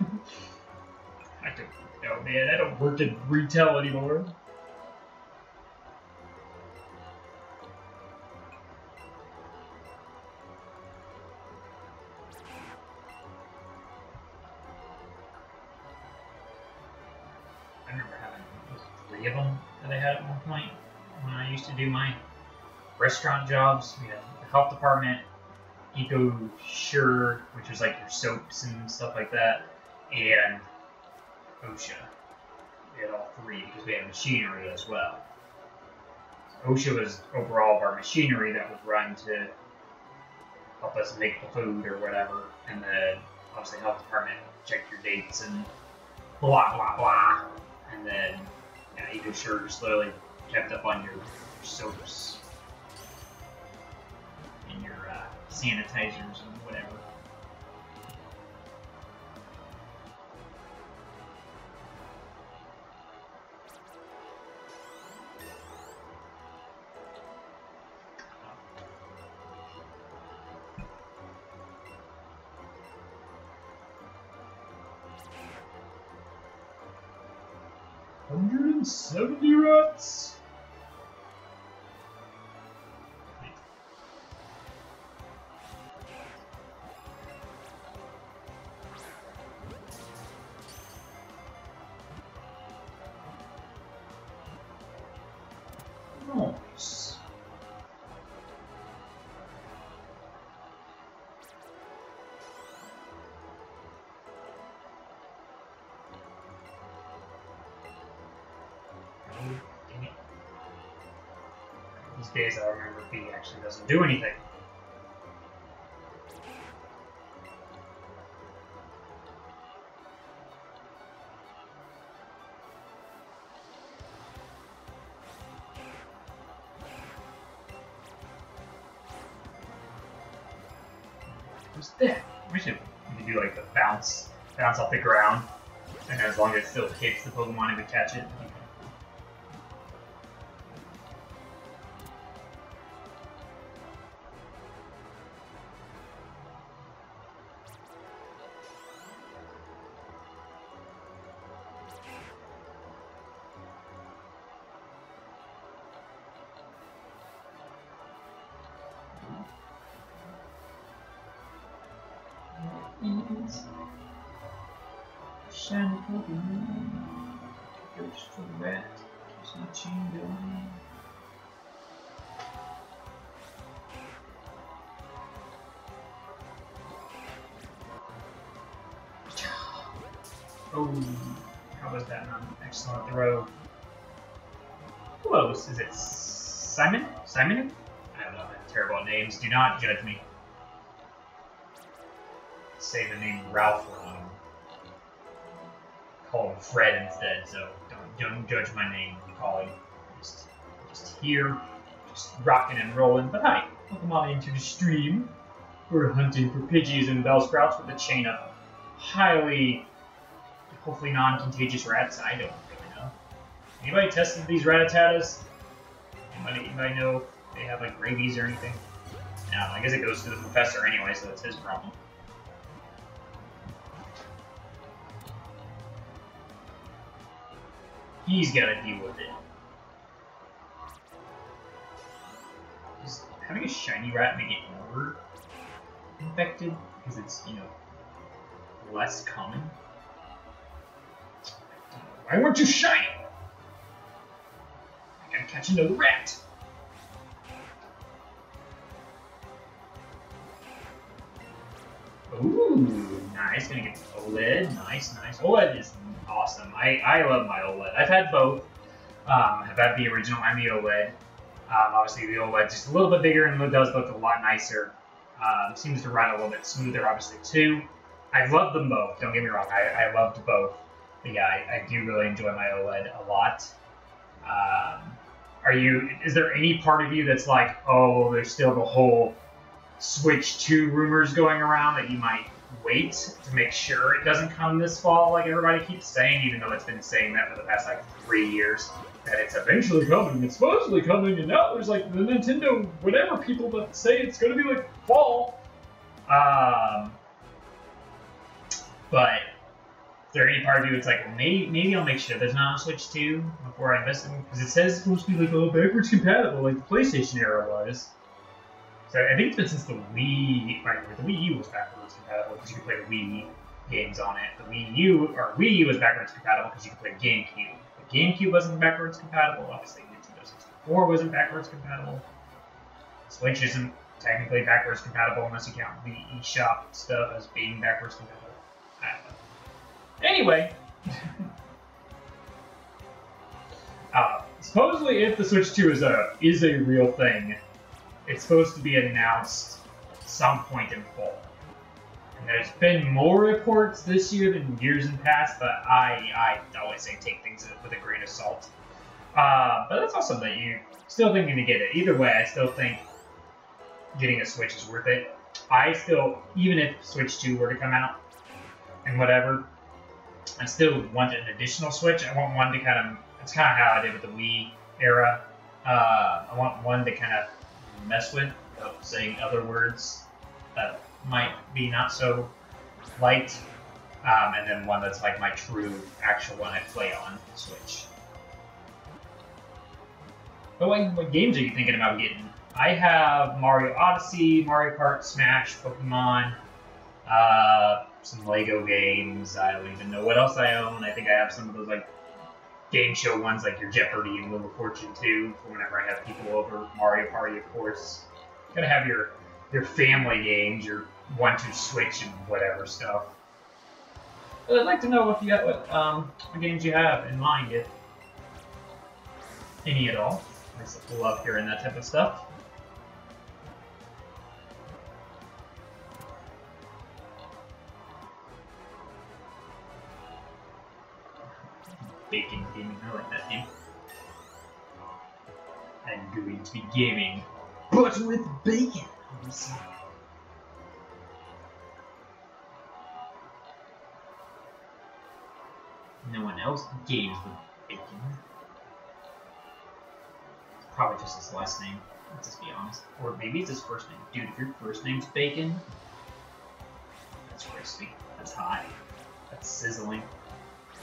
I don't know, man. I don't work in retail anymore. Used to do my restaurant jobs. We had the health department, Eco Sure, which was like your soaps and stuff like that, and OSHA. We had all three because we had machinery as well. OSHA was overall of our machinery that would run to help us make the food or whatever, and then obviously health department check your dates and blah blah blah, and then yeah, Eco Sure slowly kept up on your soaps and your uh, sanitizers and whatever. Hundred and seventy rats. Days I remember B actually doesn't do anything. What's that? We should we do like the bounce, bounce off the ground, and as long as it still hits the Pokemon, it would catch it. Throw. Close. Is it Simon? Simon? I don't know. I'm terrible at names. Do not judge me. Say the name Ralph wrong. Call him Fred instead. So don't don't judge my name. Calling. Just just here, just rocking and rolling. But hi, welcome on into the stream. We're hunting for Pidgeys and Bellsprouts with a chain of highly hopefully non-contagious rats. I don't. Anybody tested these Rattatas? Anybody, anybody know they have like rabies or anything? No, I guess it goes to the professor anyway, so it's his problem. He's gotta deal with it. Is having a shiny rat make it more infected? Because it's, you know, less common? Why weren't you shiny? Gotta catch another rat. Ooh, nice. Gonna get OLED. Nice, nice. OLED is awesome. I, I love my OLED. I've had both. Um, I've had the original and the OLED. Um, obviously, the OLED just a little bit bigger and does look a lot nicer. Um, seems to run a little bit smoother, obviously, too. I love them both. Don't get me wrong. I, I loved both. But yeah, I, I do really enjoy my OLED a lot. Um, are you? Is there any part of you that's like, oh, there's still the whole Switch 2 rumors going around that you might wait to make sure it doesn't come this fall, like everybody keeps saying, even though it's been saying that for the past like three years, that it's eventually coming, it's supposedly coming, and now there's like the Nintendo whatever people that say it's gonna be like fall. Um, but is there any part of you that's like, maybe maybe I'll make sure there's not a Switch 2 before I invest in because it says it's supposed to be like oh backwards compatible like the PlayStation era was. So I think it's been since the Wii, right? The Wii U was backwards compatible because you could play Wii games on it. The Wii U or Wii U was backwards compatible because you could play GameCube. The GameCube wasn't backwards compatible. Obviously, Nintendo 64 wasn't backwards compatible. Switch isn't technically backwards compatible unless you count the eShop stuff as being backwards compatible. Anyway. uh, supposedly, if the Switch 2 is a is a real thing, it's supposed to be announced some point in fall. And there's been more reports this year than years in past, but I I always say take things with a grain of salt. Uh, but that's awesome that you still thinking to get it. Either way, I still think getting a Switch is worth it. I still, even if Switch 2 were to come out and whatever, I still want an additional Switch. I want one to kind of, it's kind of how I did with the Wii era. Uh, I want one to kind of mess with, saying other words that might be not so light, um, and then one that's like my true actual one I play on Switch. But what, what games are you thinking about getting? I have Mario Odyssey, Mario Kart, Smash, Pokemon, uh, some Lego games. I don't even know what else I own. I think I have some of those like game show ones like your Jeopardy and Wheel of Fortune too, for whenever I have people over. Mario Party, of course. Gotta have your your family games, your one two switch and whatever stuff. But I'd like to know if you got what um games you have in mind, if any at all. I love hearing that type of stuff. Gaming, I like that name. I'm going to be gaming, but with bacon. No one else games with bacon. It's probably just his last name, let's just be honest. Or maybe it's his first name. Dude, if your first name's Bacon, that's crispy. That's hot. That's sizzling.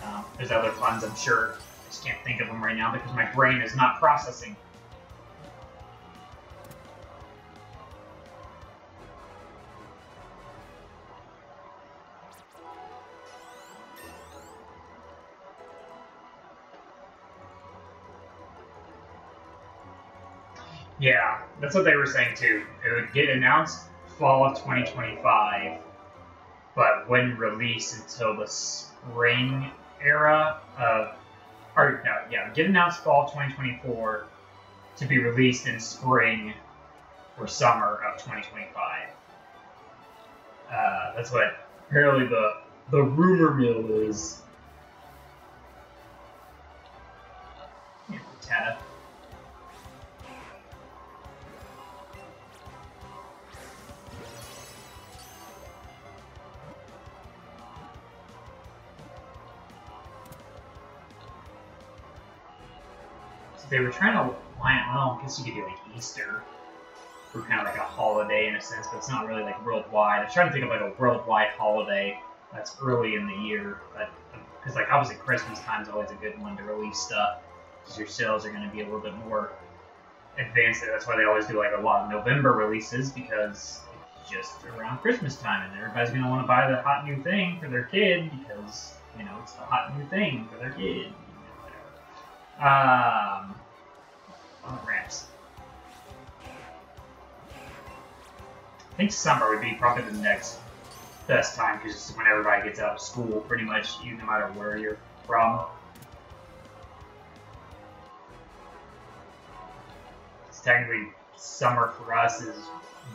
Um, there's other puns, I'm sure. I just can't think of them right now because my brain is not processing. Yeah, that's what they were saying too. It would get announced fall of 2025, but wouldn't release until the spring era of, or no, yeah, get announced fall 2024 to be released in spring or summer of 2025. Uh, that's what apparently the the rumor mill is. Yeah. They were trying to line, well, I guess you could do like Easter, for kind of like a holiday in a sense, but it's not really like worldwide. I was trying to think of like a worldwide holiday that's early in the year, but um, because like obviously Christmas time is always a good one to release stuff, because your sales are going to be a little bit more advanced. That's why they always do like a lot of November releases because it's just around Christmas time, and everybody's going to want to buy the hot new thing for their kid because you know it's the hot new thing for their kid. Um, on the ramps. I think summer would be probably the next best time because when everybody gets out of school, pretty much, you, no matter where you're from. It's technically summer for us is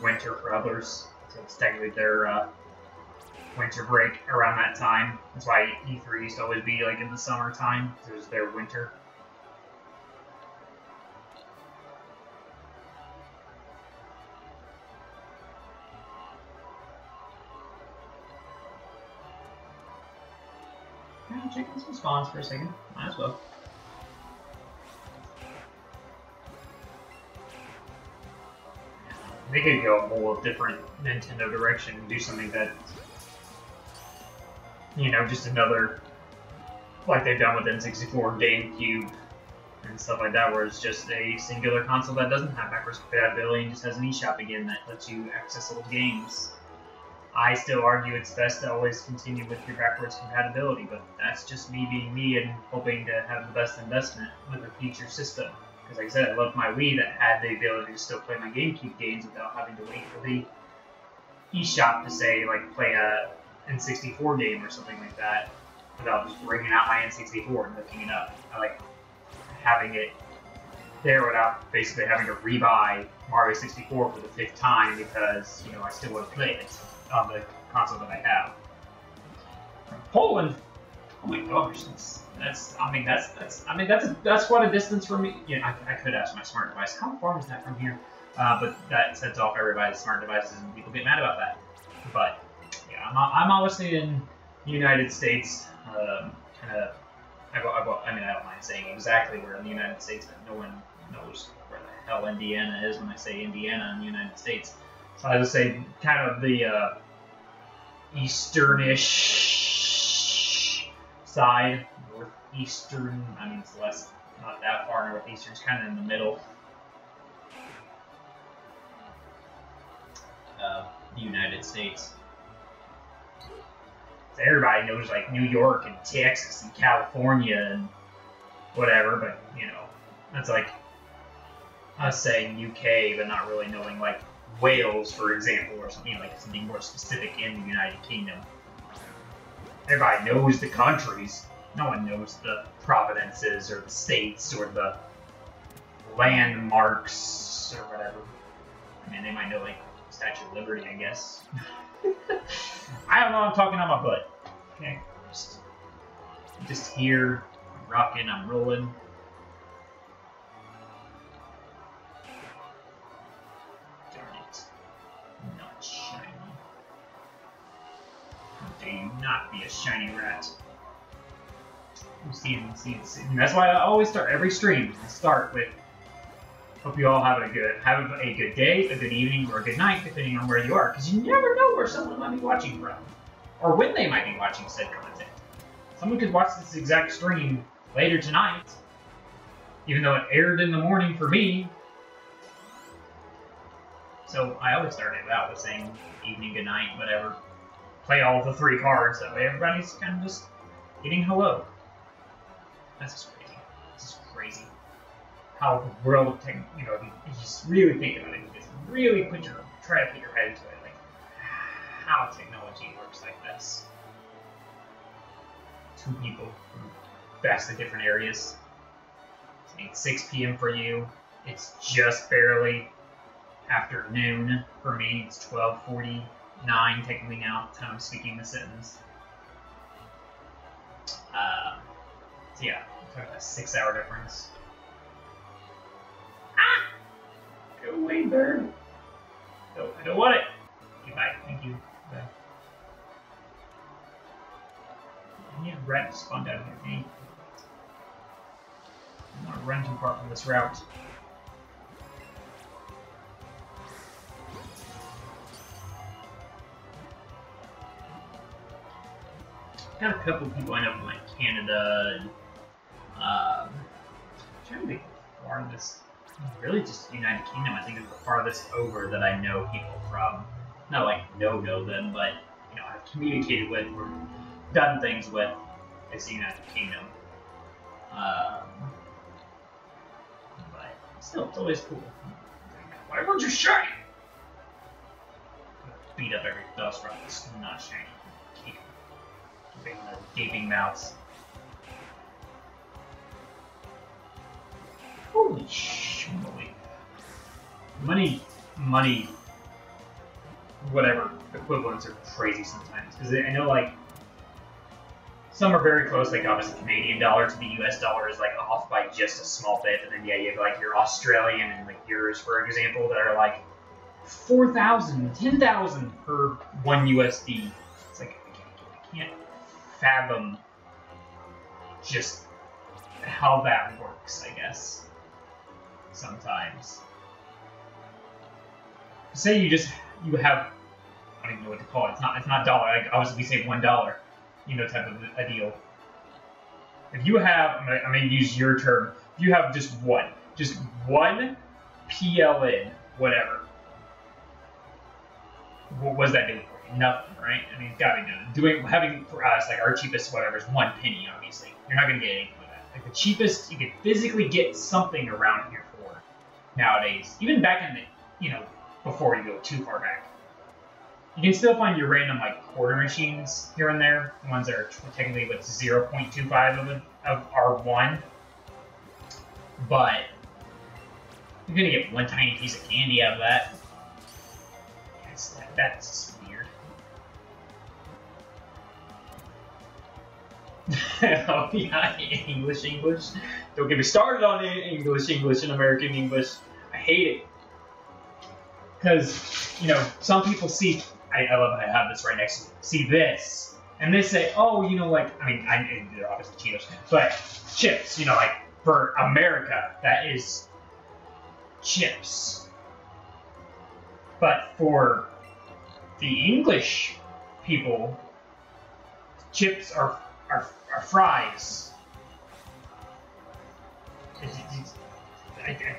winter for others, so it's technically their uh, winter break around that time. That's why E3 used to always be like in the summertime. It was their winter. Out some spawns for a second. Might as well. They could go a whole different Nintendo direction and do something that, you know, just another, like they've done with N64, GameCube, and stuff like that, where it's just a singular console that doesn't have backwards compatibility and just has an eShop again that lets you access old games. I still argue it's best to always continue with your backwards compatibility, but that's just me being me and hoping to have the best investment with a future system. Because, like I said, I love my Wii that had the ability to still play my GameCube games without having to wait for the eShop to say, like, play a N64 game or something like that, without just bringing out my N64 and looking it up. I like having it there without basically having to rebuy Mario 64 for the fifth time because, you know, I still want to play it on the console that I have. Poland, oh my gosh, that's, that's I mean that's that's I mean that's a, that's quite a distance from me. Know, I, I could ask my smart device, how far is that from here? Uh, but that sets off everybody's smart devices, and people get mad about that. But yeah, I'm, I'm obviously in the United States, um, kind of. I, I, I mean, I don't mind saying exactly where in the United States, but no one knows where the hell Indiana is when I say Indiana in the United States. I would say kind of the uh, easternish side, northeastern. I mean, it's less, not that far northeastern. It's kind of in the middle. of the United States. So everybody knows like New York and Texas and California and whatever, but you know, that's like us saying UK, but not really knowing like Wales, for example, or something like something more specific in the United Kingdom. Everybody knows the countries. No one knows the provinces or the states or the landmarks or whatever. I mean, they might know like Statue of Liberty, I guess. I don't know. I'm talking on my butt. Okay, just, just here, I'm rocking, I'm rolling. You not be a shiny rat? Seeing, seeing, seeing. That's why I always start every stream. I start with Hope you all have a good have a good day, a good evening, or a good night, depending on where you are, because you never know where someone might be watching from, or when they might be watching said content. Someone could watch this exact stream later tonight, even though it aired in the morning for me. So I always start it out with saying evening, good night, whatever. Play all the three cards, that way everybody's kind of just getting hello. That's just crazy. This is crazy how the world, can, you know, you just really think about it, you just really put your, try to put your head into it, like how technology works like this. Two people from vastly different areas. It's 6 p.m. for you. It's just barely afternoon for me. It's 12:49 technically now, time I'm speaking the sentence. Uh, so yeah, a six-hour difference. Ah! Go away, bird. No, I don't want it. Goodbye. Thank you. Bye. I need a rat spawned out here. Hey. I don't want to run too far from this route. Got a couple people I know from like Canada and um, trying to think how far really just United Kingdom. I think is the farthest over that I know people from. Not like know know them, but you know I've communicated with or done things with. It's the United Kingdom. Um, but still, it's always cool. Why weren't you shiny? Beat up every dust from this not shiny. The gaping mouths. Holy schmoly. Money, money, whatever equivalents are crazy sometimes. Because I know, like, some are very close, like, obviously, Canadian dollar to the US dollar is, like, off by just a small bit. And then, yeah, you have, like, your Australian and, like, yours, for example, that are, like, 4,000, 10,000 per one USD. It's like, I can't, I can't fathom just how that works, I guess sometimes. Say you just you have I don't even know what to call it. It's not it's not dollar. Like obviously we say one dollar, you know, type of a deal. If you have, I'm gonna, I'm gonna use your term. If you have just one, just one PLN, whatever. What was that doing for? Nothing, right? I mean, it's gotta be doing. Doing having uh, for us like our cheapest whatever is one penny. Obviously, you're not gonna get anything with that. Like the cheapest you could physically get something around here for nowadays, even back in the, you know, before you go too far back. You can still find your random, like, quarter machines here and there, the ones that are technically with 0.25 of, of R1. But you're gonna get one tiny piece of candy out of that. That, that's oh yeah, English, English. Don't get me started on English, English, and American English. I hate it. Because, you know, some people see, I, I love I have this right next to me, see this, and they say, oh, you know, like, I mean, I, they're obviously Cheetos, but chips, you know, like, for America, that is chips. But for the English people, chips are, are, are fries. It, it,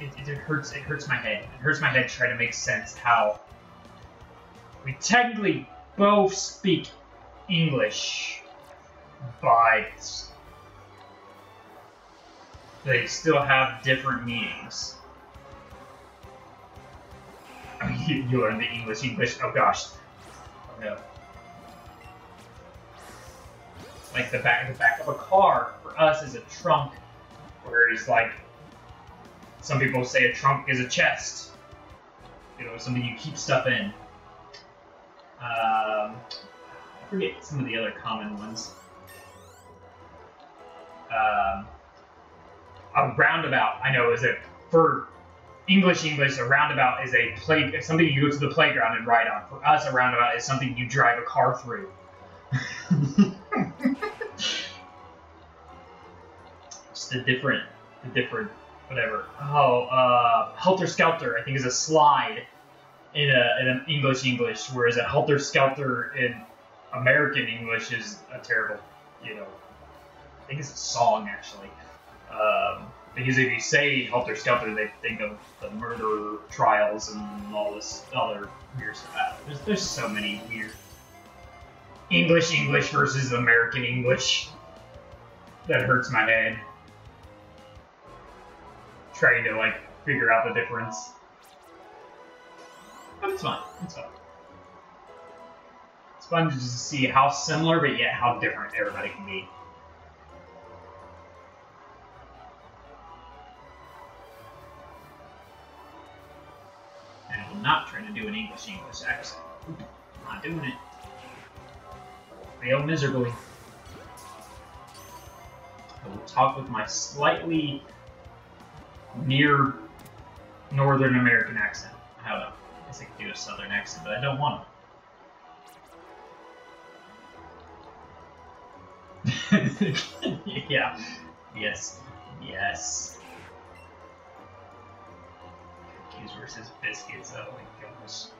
it, it, hurts. It hurts my head. It hurts my head trying to make sense how we technically both speak English, but they still have different meanings. You, you learn the English. English. Oh gosh. Oh no. Like the back, the back of a car for us is a trunk, whereas like some people say a trunk is a chest. You know, something you keep stuff in. Um, I forget some of the other common ones. Um, a roundabout, I know, is a for English English. A roundabout is a play something you go to the playground and ride on. For us, a roundabout is something you drive a car through. A different, a different, whatever. Oh, uh, helter skelter. I think is a slide in a in an English English, whereas a helter skelter in American English is a terrible, you know. I think it's a song actually. Um, because if you say helter skelter, they think of the murder trials and all this other weird stuff. There's, there's so many weird English English versus American English that hurts my head. Trying to like figure out the difference. But it's fun. It's fun. It's fun to just see how similar but yet how different everybody can be. And I'm not trying to do an English English accent. Not doing it. Fail miserably. I will talk with my slightly near Northern American accent. I don't know. I guess I could do a Southern accent, but I don't want to. yeah. Yes. Yes. Cookies versus biscuits. Oh my goodness.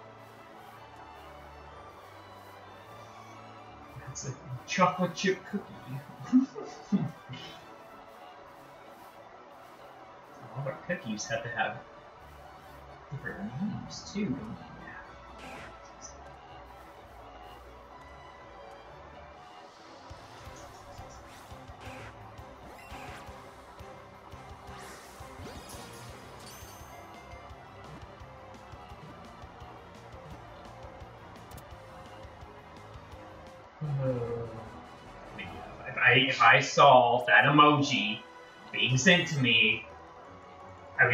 It's a chocolate chip cookie. All our cookies have to have different names too. Uh, if I, saw that emoji being sent to me,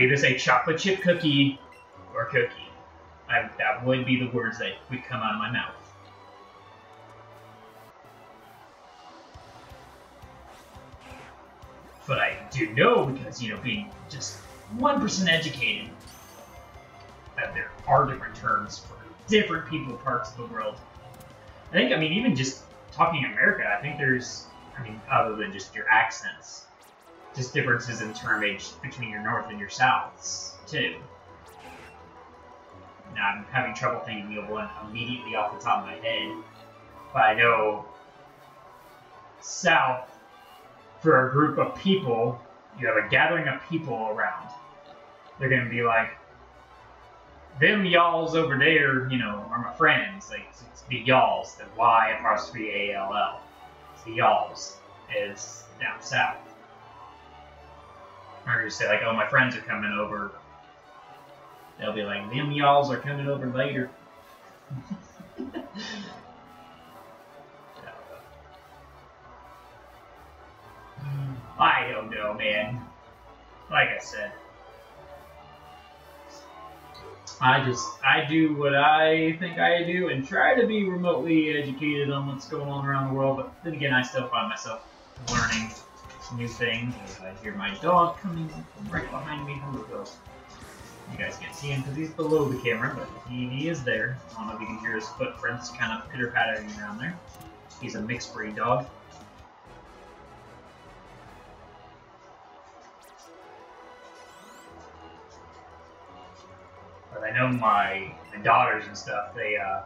either say chocolate chip cookie or cookie. I, that would be the words that would come out of my mouth. But I do know because, you know, being just 1% educated, that there are different terms for different people parts of the world. I think, I mean, even just talking America, I think there's, I mean, other than just your accents, just differences in termage between your north and your souths, too. Now, I'm having trouble thinking of one immediately off the top of my head, but I know south, for a group of people, you have a gathering of people around. They're going to be like, them y'alls over there, you know, are my friends. Like, it's, the y'alls, the Y apostrophe A L L. It's the y'alls is down south. Or say like, oh, my friends are coming over. They'll be like, them y'alls are coming over later. I don't know, man. Like I said, I just I do what I think I do and try to be remotely educated on what's going on around the world. But then again, I still find myself learning new thing As I hear my dog coming from right behind me. Hello, dog. You guys can't see him because he's below the camera, but he, he is there. I don't know if you can hear his footprints kind of pitter pattering around there. He's a mixed breed dog. But I know my, my daughters and stuff, they uh,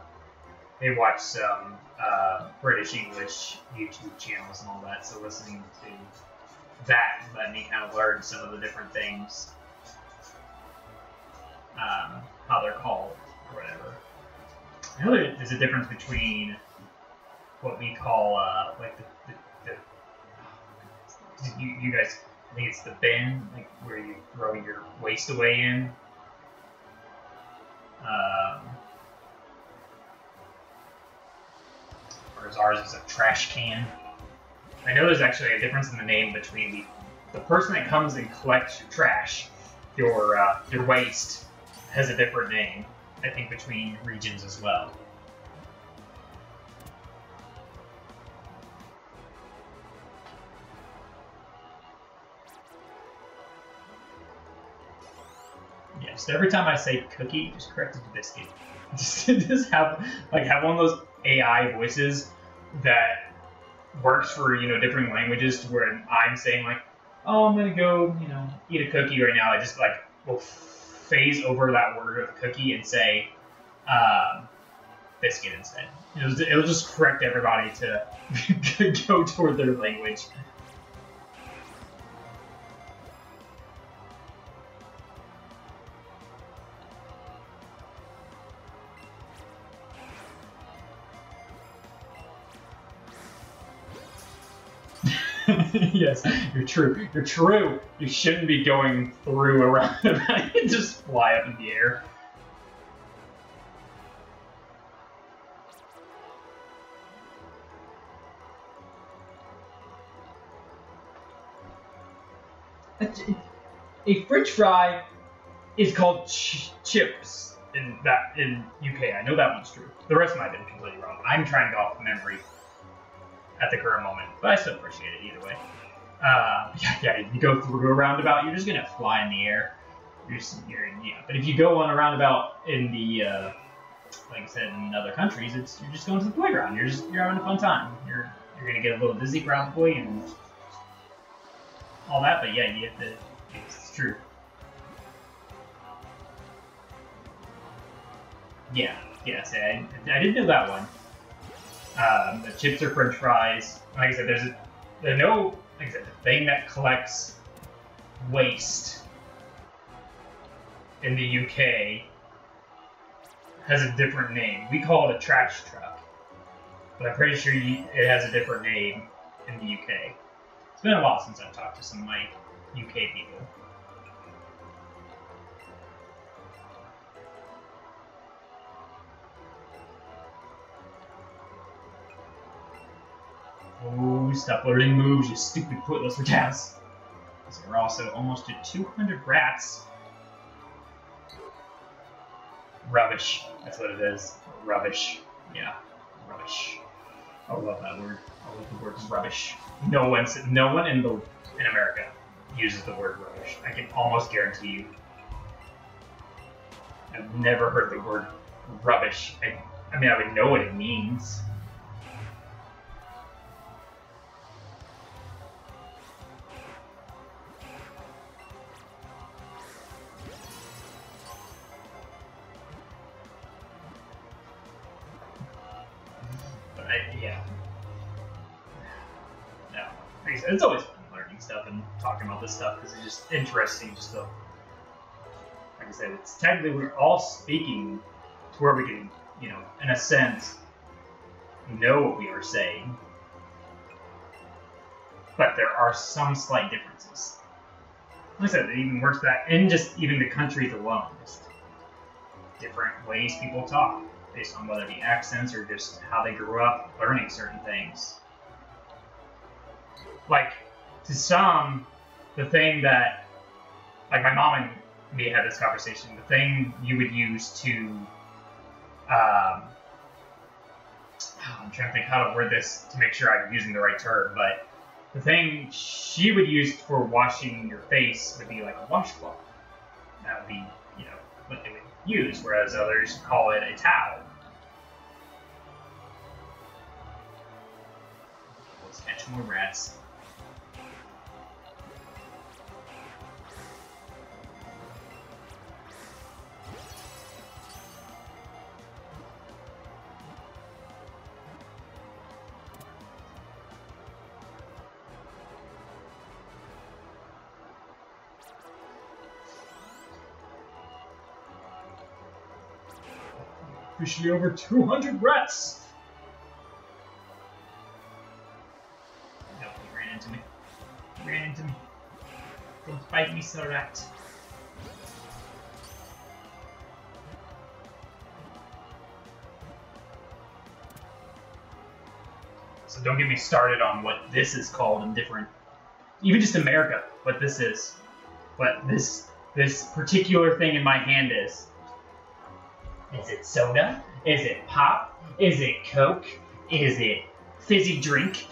they watch some uh, British English YouTube channels and all that, so listening to that let me kind of learn some of the different things, um, how they're called, or whatever. I know there's a difference between what we call, uh, like, the, the, the you, you guys, I think it's the bin, like, where you throw your waste away in. Um, whereas ours is a trash can. I know there's actually a difference in the name between the, the person that comes and collects your trash your uh, your waist has a different name. I think between regions as well. Yeah, so every time I say cookie, just correct it to biscuit. Just, just have like have one of those AI voices that works for you know different languages to where I'm saying like, oh, I'm gonna go you know eat a cookie right now. I just like will phase over that word of cookie and say um, biscuit instead. It'll, it'll just correct everybody to go toward their language. You're true. You're true. You shouldn't be going through a. You just fly up in the air. A, French fry is called ch- chips in that in UK. I know that one's true. The rest might have been completely wrong. I'm trying to off memory at the current moment, but I still appreciate it either way. Uh, yeah, yeah, you go through a roundabout, you're just gonna fly in the air. You're, just, you're yeah. But if you go on a roundabout in the, uh, like I said, in other countries, it's you're just going to the playground. You're just you're having a fun time. You're you're gonna get a little dizzy probably and all that. But yeah, you have to. It's true. Yeah, yes, I, I did know that one. Um, the chips are French fries. Like I said, there's a there's no like I said, the thing that collects waste in the UK has a different name. We call it a trash truck, but I'm pretty sure you, it has a different name in the UK. It's been a while since I've talked to some my UK people. Oh, stop learning moves, you stupid pointless. So we're also almost at 200 rats. Rubbish. That's what it is. Rubbish. Yeah, rubbish. I love that word. I love the word rubbish. No one, no one in the in America uses the word rubbish. I can almost guarantee you. I've never heard the word rubbish. I, I mean, I would know what it means. Just interesting just to, like I said, it's technically we're all speaking to where we can, you know, in a sense, know what we are saying. But there are some slight differences. Like I said, it even works that in just even the countries alone. Just different ways people talk based on whether it be accents or just how they grew up learning certain things. Like, to some, the thing that, like my mom and me had this conversation, the thing you would use to, um, I'm trying to think how to word this to make sure I'm using the right term, but the thing she would use for washing your face would be like a washcloth. That would be, you know, what they would use, whereas others call it a towel. Let's catch more rats. Officially over 200 rats! No, he ran into me. He ran into me. Don't bite me, sir rat. So don't get me started on what this is called in different, even just America, what this is. What this this particular thing in my hand is. Is it soda? Is it pop? Is it Coke? Is it fizzy drink?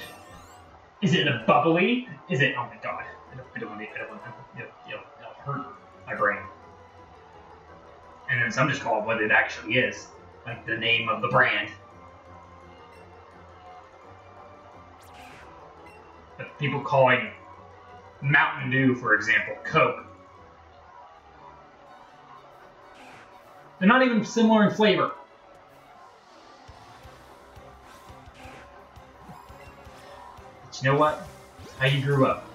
Is it a bubbly? Is it? Oh my god! I don't, I don't want to. I don't want to. It'll, it'll, hurt my brain. And then some just call it what it actually is, like the name of the brand. But people calling Mountain Dew, for example, Coke. They're not even similar in flavor. But you know what? How you grew up.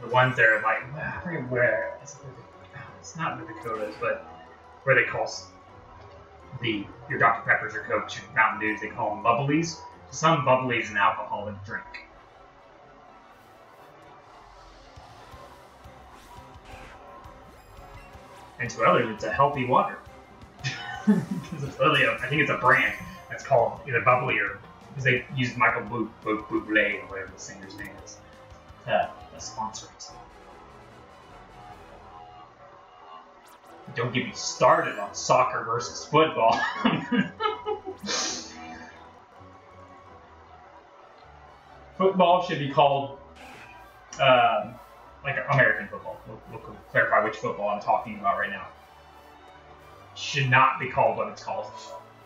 The ones that are like, I forget where. It's, not the Dakotas, but where they call the your Dr. Peppers or Coke, your Mountain Dews, they call them bubblies. Some bubbly is an alcoholic drink. And to others, it's a healthy water. Because it's literally, a, I think it's a brand that's called either bubly or because they used Michael Bu- Bu- Bublé or whatever the singer's name is to, to sponsor it. Don't get me started on soccer versus football. football should be called um, like American football. We'll, we'll clarify which football I'm talking about right now. Should not be called what it's called.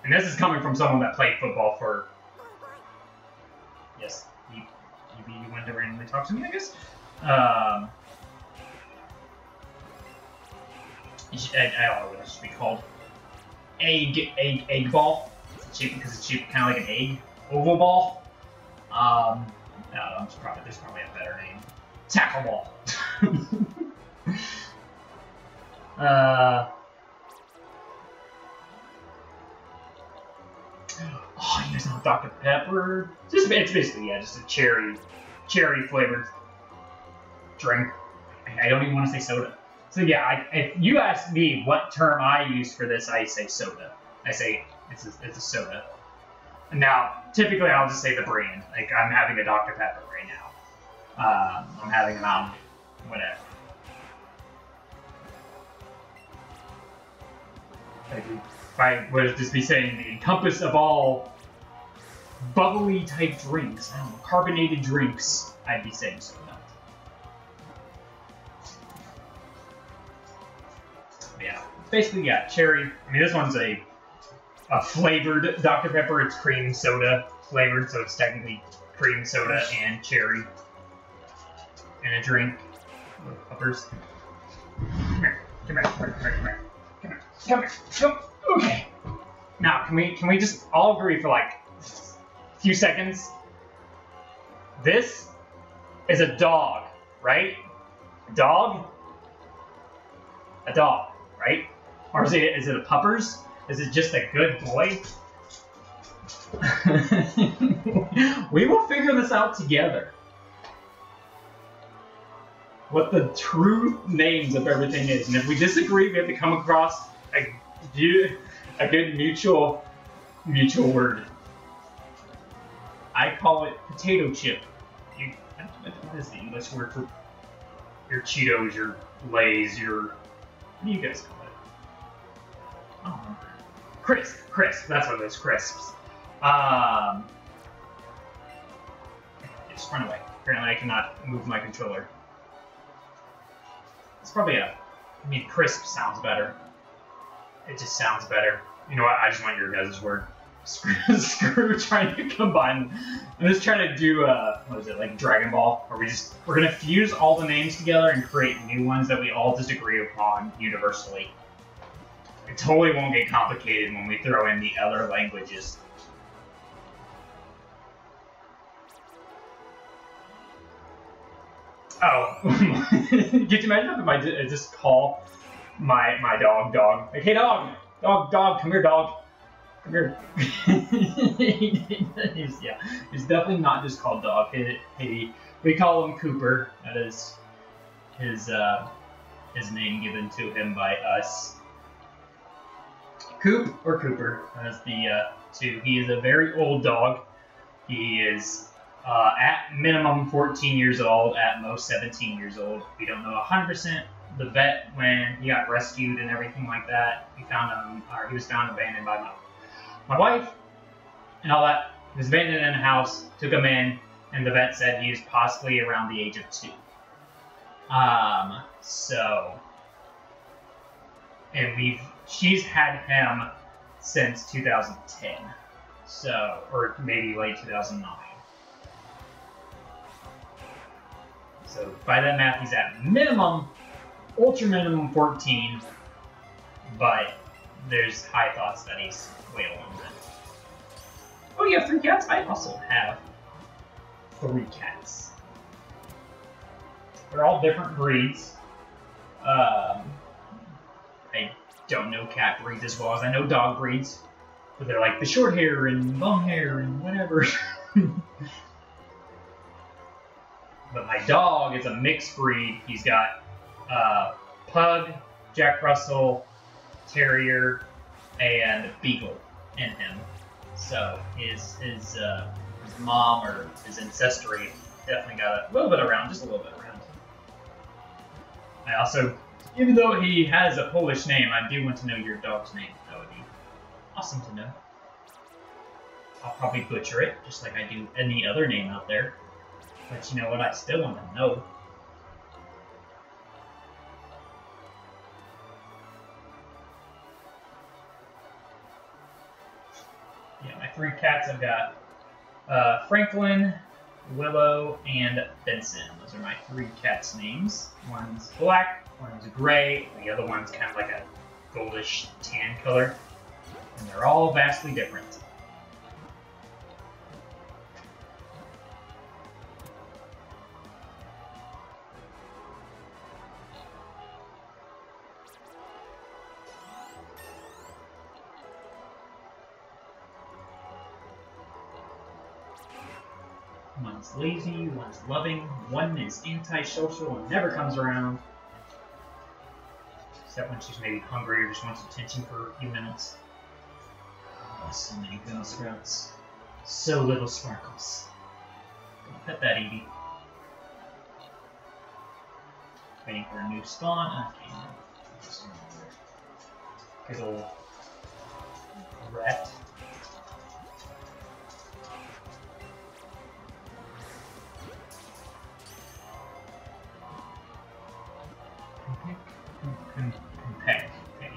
And this is coming from someone that played football for. Yes, you, you, you wanted to randomly talk to me, I guess. Um, I, I don't know what it should be called. Egg, egg, egg ball. It's shaped because it's cheap, kind of like an egg. Oval ball. Um, probably, there's probably a better name. Tackle ball. uh. Oh, you guys know Dr. Pepper? Just, it's basically, yeah, just a cherry, cherry flavored drink. I don't even want to say soda. So yeah, I, if you ask me what term I use for this, I say soda. I say it's a, it's a soda. Now, typically I'll just say the brand. Like I'm having a Dr. Pepper right now. Um, I'm having a Mountain, whatever. Like, I would just be saying the encompass of all bubbly type drinks, know, carbonated drinks, I'd be saying soda. Basically, yeah, cherry. I mean, this one's a a flavored Dr. Pepper. It's cream soda flavored, so it's technically cream soda and cherry in a drink. Peppers. Come here, come here, come here, come here, come here, come here, come. Okay. Now, can we can we just all agree for like a few seconds? This is a dog, right? A dog. A dog? Or is it is it a puppers? Is it just a good boy? we will figure this out together. What the true names of everything is, and if we disagree, we have to come across a, a good mutual mutual word. I call it potato chip. What is the English word for your Cheetos, your Lay's, your what do you guys call? Oh, crisp, crisp. That's what it is, crisps. Um, it just run away. Apparently, I cannot move my controller. It's probably a. I mean, crisp sounds better. It just sounds better. You know what? I just want your guys' word. Screw, screw trying to combine. I'm just trying to do uh, what is it like Dragon Ball, where we just we're gonna fuse all the names together and create new ones that we all just agree upon universally. It totally won't get complicated when we throw in the other languages. Oh, could you imagine if I just call my my dog dog like, hey dog, dog, dog, come here, dog, come here. he's, yeah, he's definitely not just called dog. hey, he, we call him Cooper. That is his uh, his name given to him by us. Coop or Cooper as the uh, two. He is a very old dog. He is uh, at minimum 14 years old, at most 17 years old. We don't know 100%. The vet, when he got rescued and everything like that, he found him, or he was found abandoned by my, my wife and all that. He was abandoned in a house, took him in, and the vet said he was possibly around the age of two. Um, so, and we've, she's had him since 2010. So, or maybe late 2009. So by that math, he's at minimum, ultra minimum 14, but there's high thoughts that he's way older than. Oh, you have three cats? I also have three cats. They're all different breeds. Um, don't know cat breeds as well as I know dog breeds, but they're like the short hair and long hair and whatever. but my dog is a mixed breed. He's got uh, pug, Jack Russell, terrier, and beagle in him. So his his uh, his mom or his ancestry definitely got a little bit around, just a little bit around. I also, even though he has a Polish name, I do want to know your dog's name. That would be awesome to know. I'll probably butcher it, just like I do any other name out there. But you know what? I still want to know. Yeah, my three cats I've got uh, Franklin, Willow, and Benson. Those are my three cats' names. One's black, one's gray, the other one's kind of like a goldish tan color. And they're all vastly different. One's lazy, one's loving, one is antisocial and never comes around. Except when she's maybe hungry or just wants attention for a few minutes. Oh, so many Girl Scouts. So little sparkles. Gonna pet that Eevee. Waiting for a new spawn. Okay. Good old rat. Peck.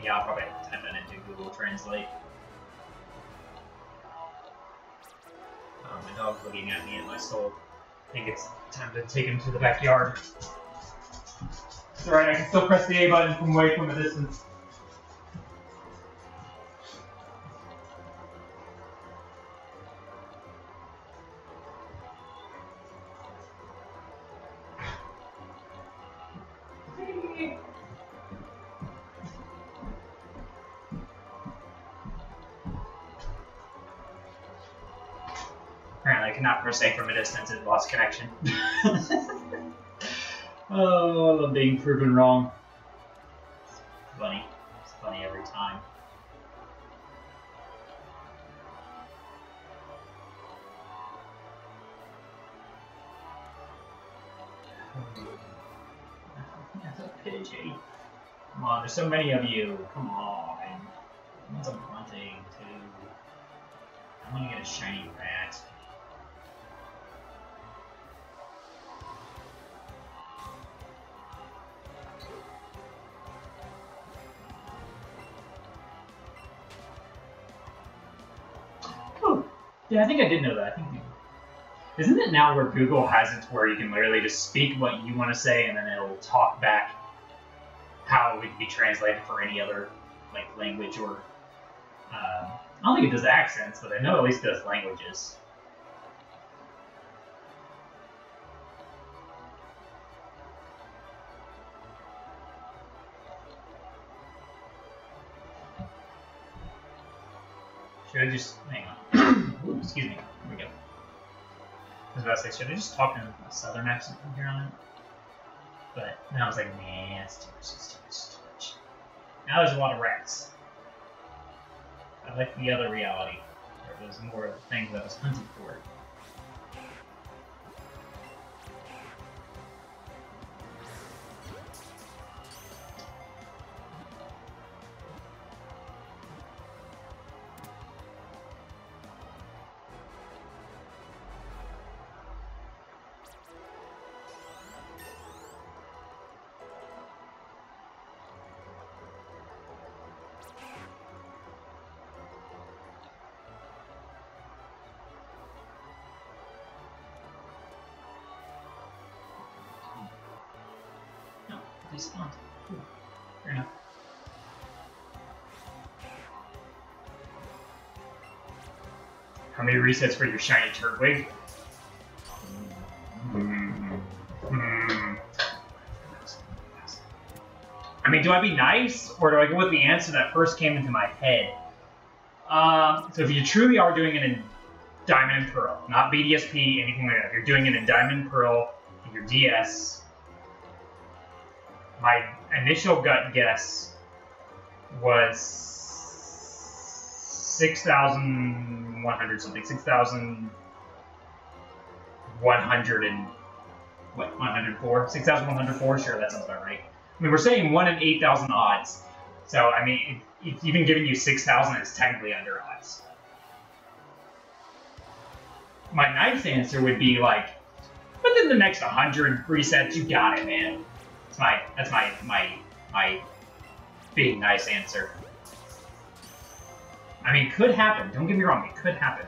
Yeah, I'll probably have to type that into Google Translate. Oh, my dog's looking at me and my soul. I think it's time to take him to the backyard. It's alright, I can still press the A button from way from a distance. Cannot from a distance. It lost connection. oh, I love being proven wrong. It's funny. It's funny every time. That's a. Come on, there's so many of you. Come on. What's I'm hunting too. I want to get a shiny rat. Yeah, I think I did know that. I think. Isn't it now where Google has it where you can literally just speak what you want to say and then it'll talk back how it would be translated for any other like language or um, I don't think it does accents, but I know at least does languages. Should I just hang excuse me. Here we go. I was about to say, should I just talk in a southern accent from here on? But then I was like, nah, it's too much, it's too much, it's too much. Now there's a lot of rats. I like the other reality. There was more of the things I was hunting for. How many resets for your shiny Turtwig? Hmm. Hmm. I mean, do I be nice, or do I go with the answer that first came into my head? Um, so if you truly are doing it in Diamond and Pearl, not BDSP, anything like that, if you're doing it in Diamond and Pearl, your DS, my initial gut guess was 6,100 something. 6,100 and. What? 104? 6,104? Sure, that sounds about right. I mean, we're saying 1 in 8,000 odds. So, I mean, it, it's even giving you 6,000 is technically under odds. My nice answer would be like, within the next 100 resets, you got it, man. That's my that's my my my being nice answer. I mean, it could happen. Don't get me wrong, it could happen.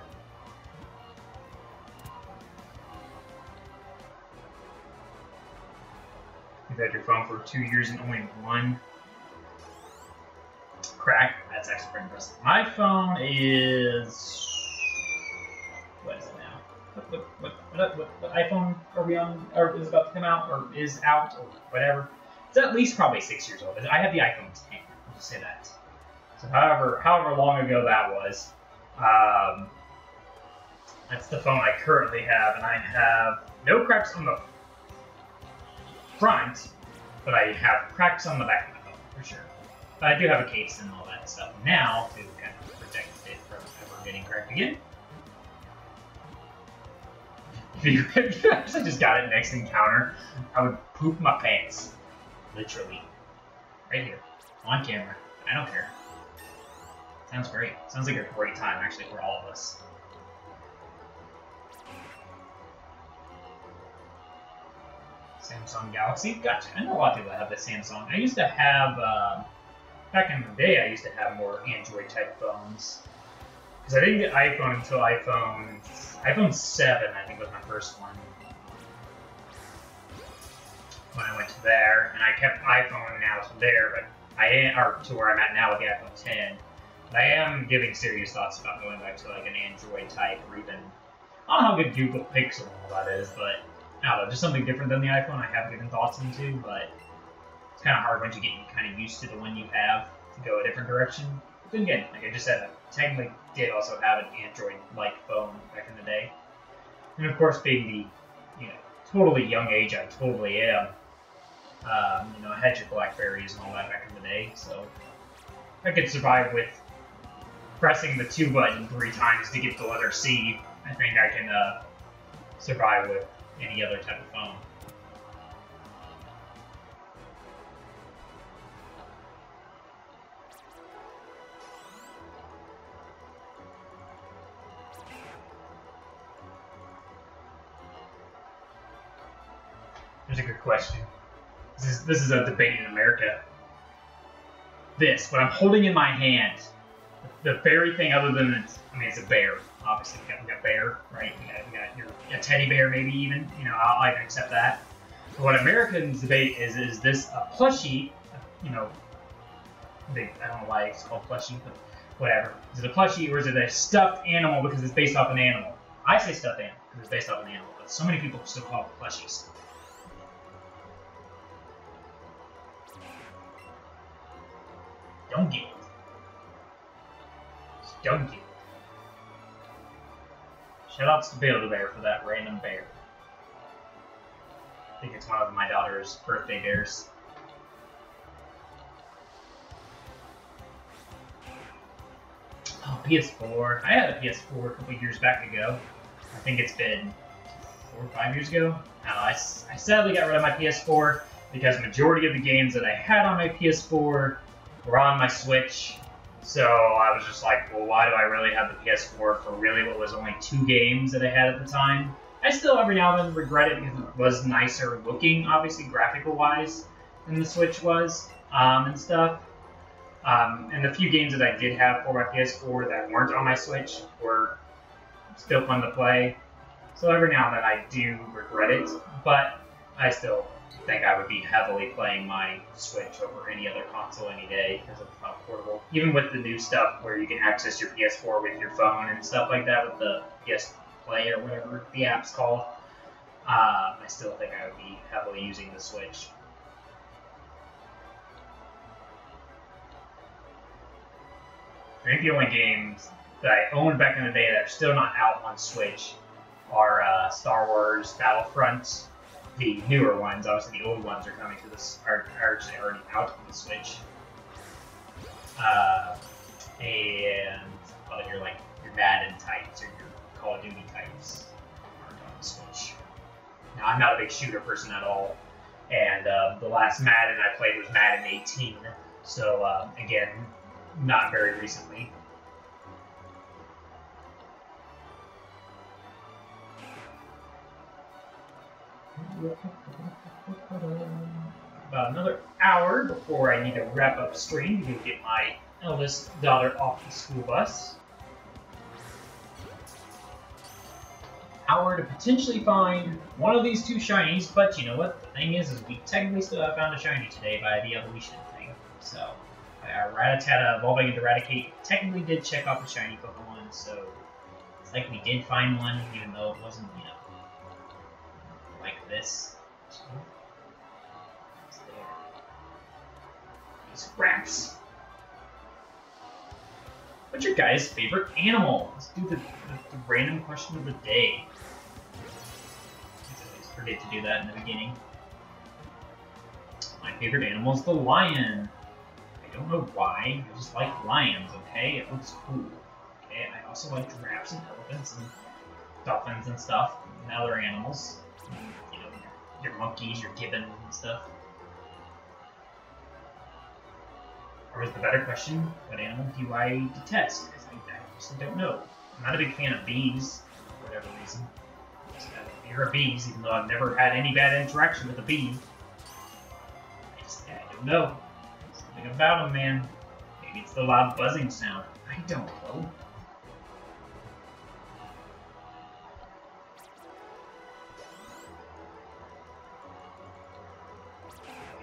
You've had your phone for two years and only one crack. That's actually impressive. My phone is what is it now? What what what, what, what, what iPhone are we on? Or is about to come out? Or is out? Or whatever. It's at least probably six years old. I have the iPhone 10. I'll just say that. So however however long ago that was, um, that's the phone I currently have, and I have no cracks on the front, but I have cracks on the back of the phone for sure. But I do have a case and all that stuff now to kind of protect it from ever getting cracked again. If you, actually just got it next encounter, I would poop my pants. Literally. Right here. On camera. I don't care. Sounds great. Sounds like a great time, actually, for all of us. Samsung Galaxy. Gotcha. I know a lot of people that have the Samsung. I used to have, uh, back in the day, I used to have more Android type phones. Because I didn't get iPhone until iPhone iPhone 7, I think, was my first one. When I went to there, and I kept iPhone now to there, but I am, or to where I'm at now with the iPhone 10. I am giving serious thoughts about going back to like an Android type, or even I don't know how good Google Pixel and all that is, but I don't know, just something different than the iPhone. I have given thoughts into, but it's kind of hard once you get kind of used to the one you have to go a different direction. But then again, like I just said, I technically did also have an Android-like phone back in the day, and of course, being the you know totally young age I totally am, um, you know, I had your Blackberries and all that back in the day, so I could survive with pressing the two button three times to get the letter C. I think I can uh, survive with any other type of phone. Here's a good question. This is, this is a debate in America. This, what I'm holding in my hand, the fairy thing, other than it's, I mean, it's a bear. Obviously, we got, we got bear, right? We got, got your a teddy bear, maybe even. You know, I'll, I can accept that. But what Americans debate is, is this a plushie? You know, they, I don't know why it's called plushie, but whatever. Is it a plushie or is it a stuffed animal because it's based off an animal? I say stuffed animal because it's based off an animal, but so many people still call it plushies. Don't get it. It. Shoutouts to Build a Bear for that random bear. I think it's one of my daughter's birthday bears. Oh, PS4. I had a PS4 a couple years back ago. I think it's been four or five years ago. I, I sadly got rid of my PS4 because majority of the games that I had on my PS4 were on my Switch. So I was just like, well, why do I really have the PS4 for really what was only two games that I had at the time? I still every now and then regret it because it was nicer looking, obviously graphical wise, than the Switch was, um, and stuff. Um, and the few games that I did have for my PS4 that weren't on my Switch were still fun to play. So every now and then I do regret it, but I still think I would be heavily playing my Switch over any other console any day because of how portable. Even with the new stuff where you can access your PS4 with your phone and stuff like that with the PS Play or whatever the app's called, uh, I still think I would be heavily using the Switch. I think the only games that I owned back in the day that are still not out on Switch are uh, Star Wars Battlefront, the newer ones. Obviously, the old ones are coming to this are, are actually already out on the Switch. Uh, and well, your like your Madden types or your Call of Duty types aren't on the Switch. Now, I'm not a big shooter person at all, and uh, the last Madden I played was Madden 18. So uh, again, not very recently. About another hour before I need to wrap up stream to get my eldest daughter off the school bus. Hour to potentially find one of these two shinies, but you know what? The thing is, is we technically still have found a shiny today by the evolution thing. So, our Rattata evolving into Raticate technically did check off a shiny Pokemon, so it's like we did find one, even though it wasn't, you know, this. These rats. What's your guys' favorite animal? Let's do the, the, the random question of the day. I forget to do that in the beginning. My favorite animal is the lion. I don't know why. I just like lions, okay? It looks cool. Okay, I also like giraffes and elephants and dolphins and stuff, and other animals. Your, monkeys, your gibbons and stuff. Or was the better question, what animal do I detest? I, I just don't know. I'm not a big fan of bees, for whatever reason. i fear of bees, even though I've never had any bad interaction with a bee. I just, I don't know. Something about them, man. Maybe it's the loud buzzing sound. I don't know.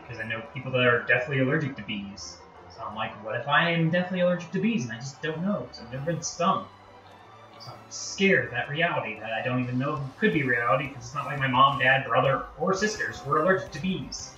Because I know people that are deathly allergic to bees. So I'm like, what if I am deathly allergic to bees and I just don't know because I've never been stung? So I'm scared of that reality that I don't even know could be reality because it's not like my mom, dad, brother, or sisters were allergic to bees.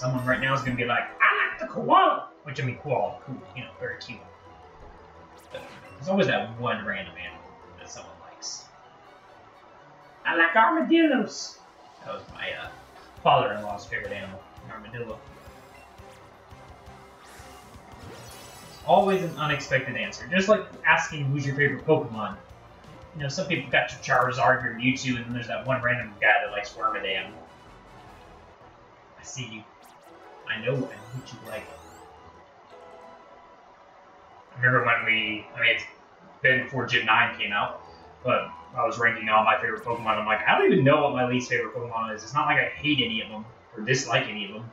Someone right now is going to be like, I like the koala! Which, I mean, koala, cool, you know, very cute. There's always that one random animal that someone likes. I like armadillos! That was my uh, father-in-law's favorite animal, an armadillo. Always an unexpected answer. Just like asking who's your favorite Pokemon. You know, some people got your Charizard, your Mewtwo, and then there's that one random guy that likes Wormadam. I see you. I know what you like. I remember when we, I mean, it's been before Gen 9 came out, but I was ranking all my favorite Pokemon. I'm like, I don't even know what my least favorite Pokemon is. It's not like I hate any of them or dislike any of them.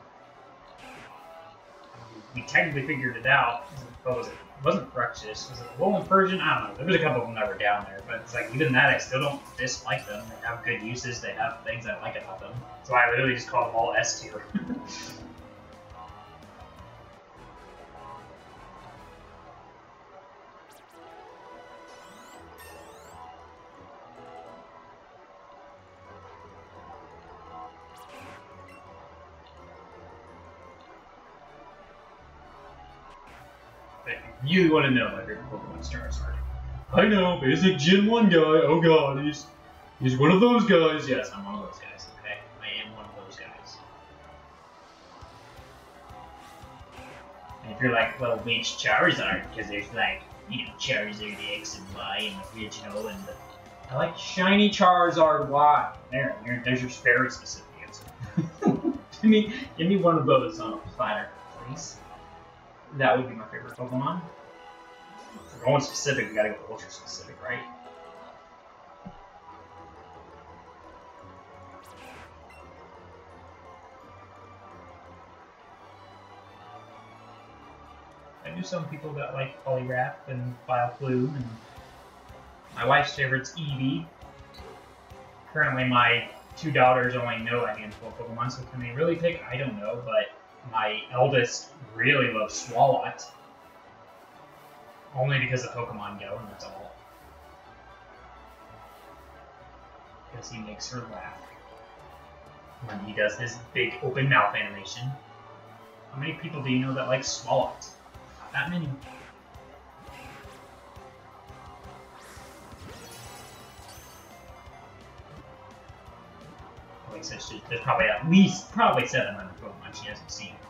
We technically figured it out. What was it? It wasn't Bruxish. Was it Alolan Persian? I don't know. There was a couple of them that were down there, but it's like even that, I still don't dislike them. They have good uses. They have things I like about them. So I literally just call them all S tier. But if you really want to know my favorite Pokemon Charizard. I know, basic Gen 1 guy. Oh god, he's he's one of those guys. Yes, I'm one of those guys. Okay, I am one of those guys. And if you're like, well, which Charizard? Because there's like, you know, Charizard X and Y and the original and the. I like shiny Charizard Y. There, there there's your very specific answer. give me, give me one of those on a platter, please. That would be my favorite Pokemon. We're going specific, we gotta go ultra specific, right? I knew some people that like Poliwrath and Vileplume, and my wife's favorite's Eevee. Currently, my two daughters only know a handful of Pokemon, so can they really pick? I don't know, but my eldest really loves Swalot. Only because of Pokemon Go, and that's all. Because he makes her laugh. When he does his big open mouth animation. How many people do you know that like Swalot? Not that many. Like I said, there's probably at least probably 700 Pokemon she hasn't seen.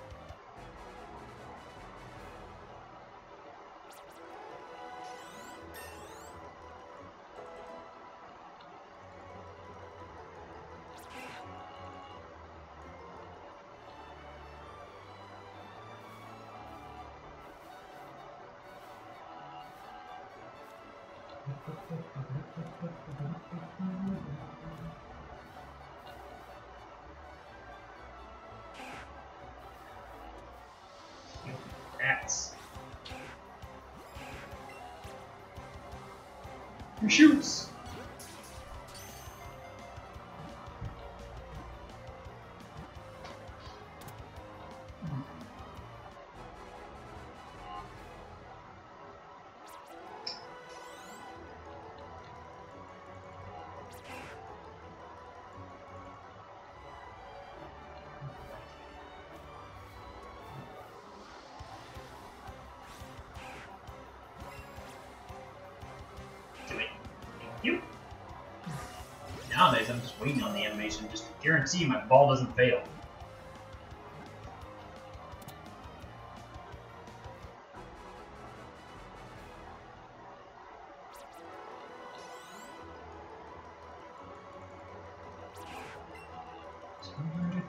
Guarantee my ball doesn't fail.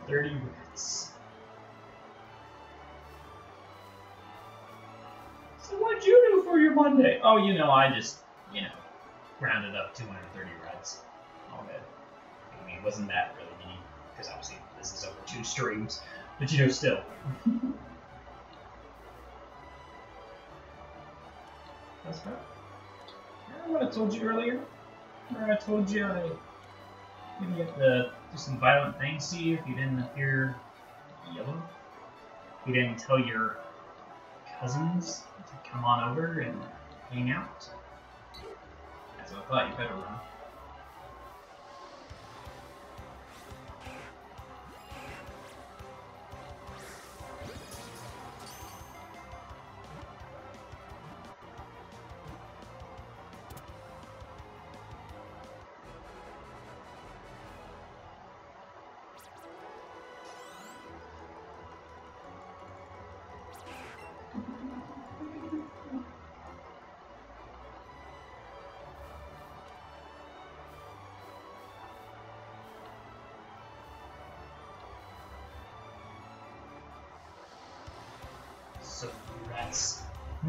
Thirty rats. So what'd you do for your Monday? Oh, you know, I just, you know, rounded up 230 reds. All good. I mean, wasn't that because obviously this is over two streams, but you know, still. That's right. Remember what I told you earlier? Remember I told you I maybe have to do some violent things to you if you didn't appear yellow? If you didn't tell your cousins to come on over and hang out? That's what I thought you better run.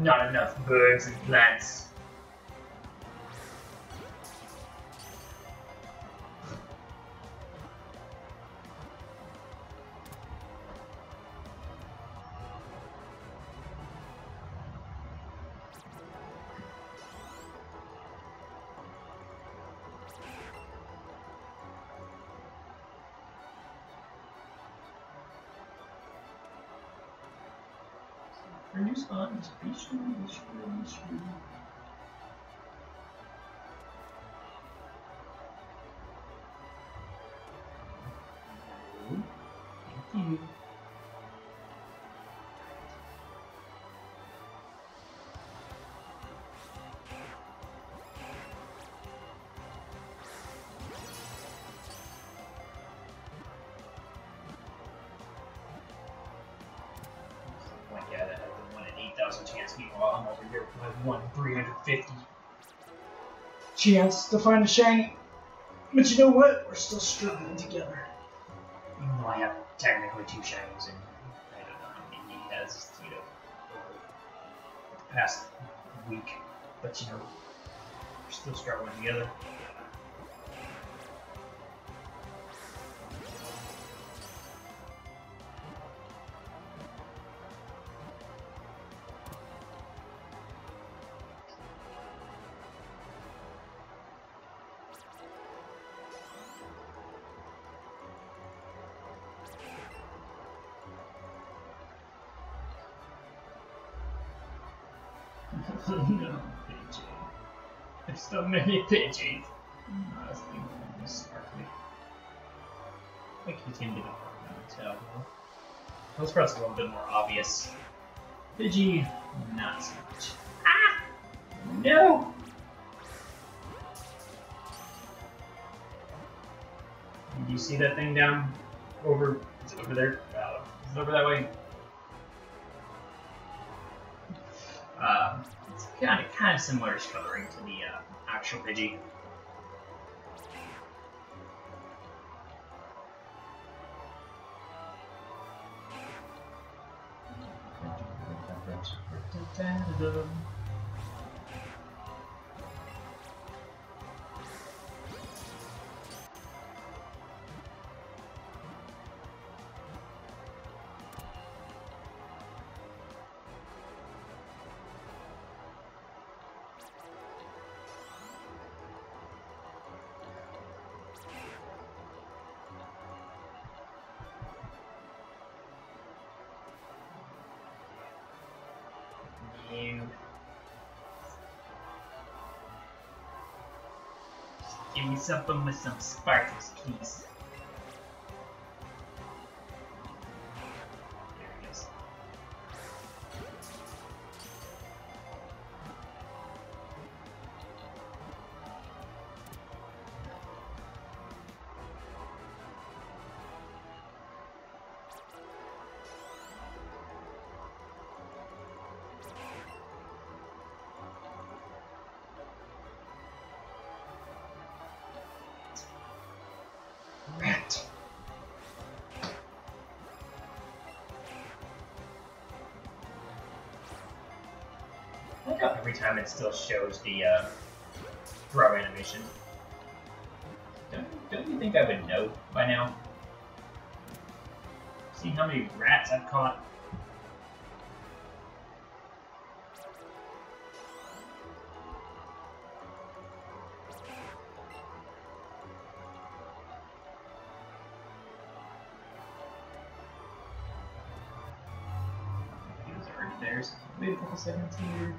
Not enough birds and plants. Spawns. Be sure, be sure, thousand chance. Meanwhile, I'm over here with one three hundred fifty. Chance to find a shiny. But you know what? We're still struggling together. Even though I have technically two shinies, and I don't know how many he has, you know, over the past week. But you know, we're still struggling together. There's so many I'm sparkly. I think he's gonna be the Pokemon too. Those parts a little bit more obvious. Pidgey, not so much. Ah! No! Do you see that thing down over? Is it over there? Uh, is it over that way? Um, it's kind of kind of similar coloring to the uh, actual Pidgey. Something with some sparkles, please. time, it still shows the uh, throw animation. Don't, don't you think I would know by now? See how many rats I've caught? There's maybe a couple 17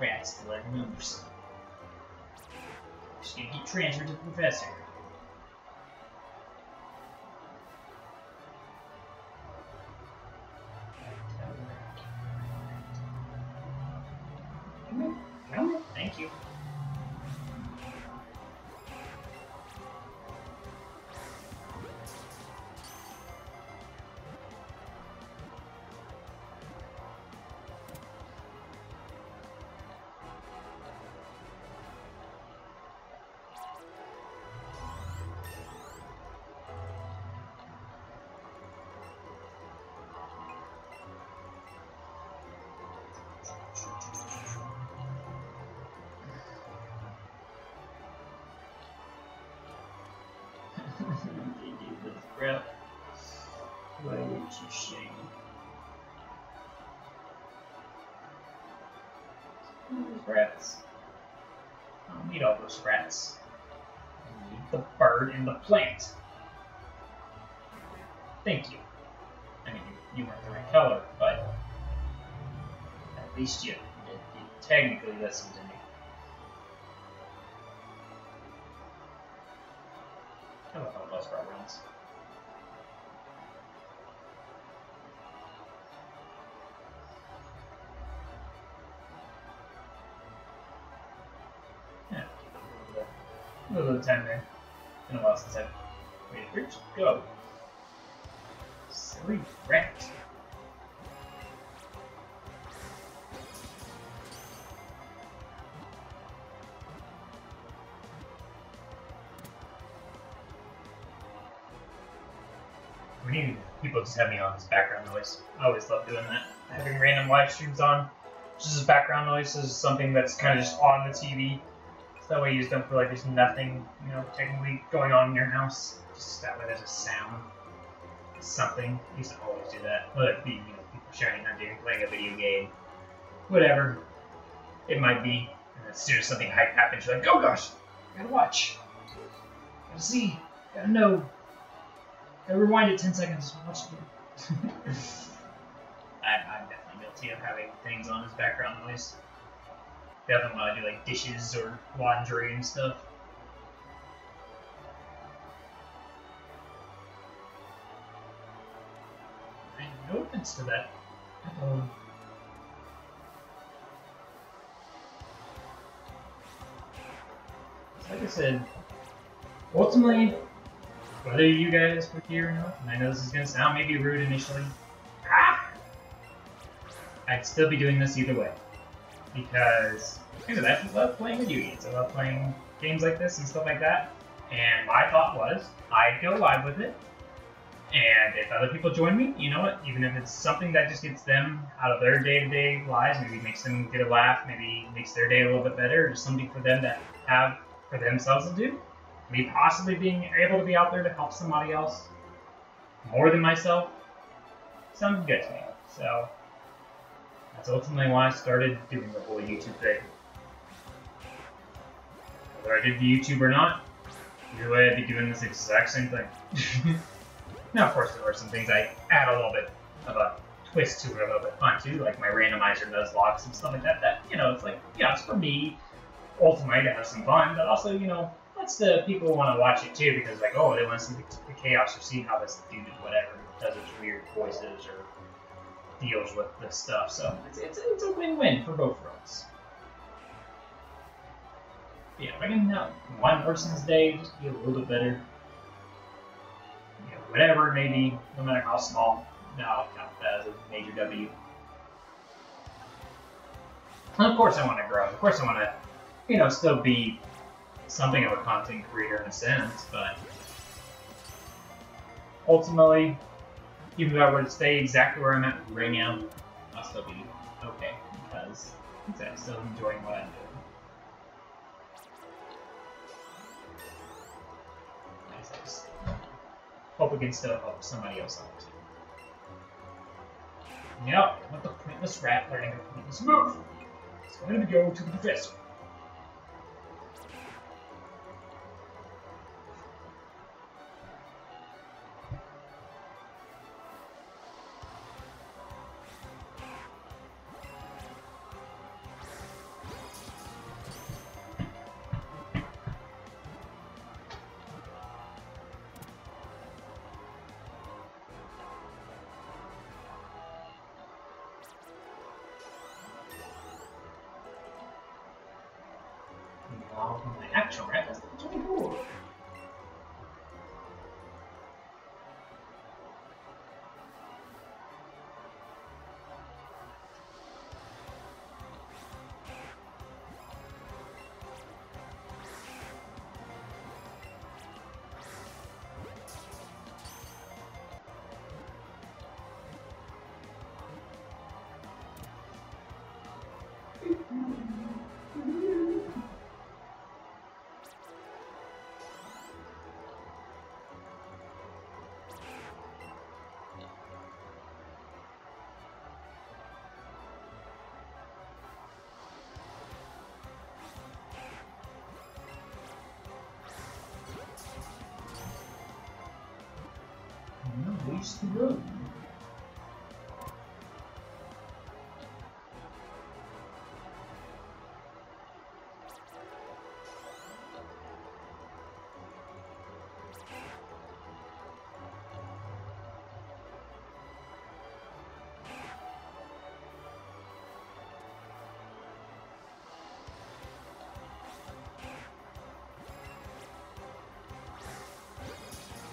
rats still have numbers. Just gonna get transferred to the professor. Those need the bird and the plant. Thank you. I mean, you, you weren't the right color, but at least you, you, you technically listen While since I've made. Go. Silly rat. We need people just have me on as background noise. I always love doing that. Having random live streams on, just as background noise is something that's kind of just on the TV. So that way you just don't feel like there's nothing, you know, technically going on in your house. Just that way there's a sound, something. I used to always do that. Whether it be, you know, people sharing their game, playing a video game, whatever it might be. And as soon as something hype happens, you're like, oh gosh, gotta watch, gotta see, gotta know. Gotta rewind it 10 seconds. Watch it. I, I'm definitely guilty of having things on as background noise. Definitely when I do like dishes or laundry and stuff. No offense to that. Um, like I said, ultimately, whether you guys were here or not, and I know this is going to sound maybe rude initially, ah, I'd still be doing this either way. Because, because I love playing video games. I love playing games like this and stuff like that. And my thought was, I'd go live with it. And if other people join me, you know what? Even if it's something that just gets them out of their day-to-day lives, maybe makes them get a laugh, maybe makes their day a little bit better, or just something for them to have for themselves to do, me possibly being able to be out there to help somebody else more than myself sounds good to me. So that's ultimately why I started doing the whole YouTube thing. Whether I did the YouTube or not, either way I'd be doing this exact same thing. now, of course, there are some things I add a little bit of a twist to it, a little bit fun too, like my randomizer Nuzlockes and stuff like that. That you know, it's like yeah, it's for me ultimately to have some fun, but also you know that's the people want to watch it too because like oh they want to see the, the chaos or see how this dude whatever does his weird voices or deals with this stuff. So it's it's, it's a win-win for both of us. Yeah, if I can help one person's day just be a little bit better, you know, whatever it may be, no matter how small, now I'll count that as a major W. And of course, I want to grow. Of course, I want to, you know, still be something of a content creator in a sense, but ultimately, even if I were to stay exactly where I'm at right now, I'll still be okay because I'm still enjoying what I'm doing. Nice, nice. Hope we can still help somebody else out too. Yep, what the pointless rat learning a pointless move. It's to go to the professor.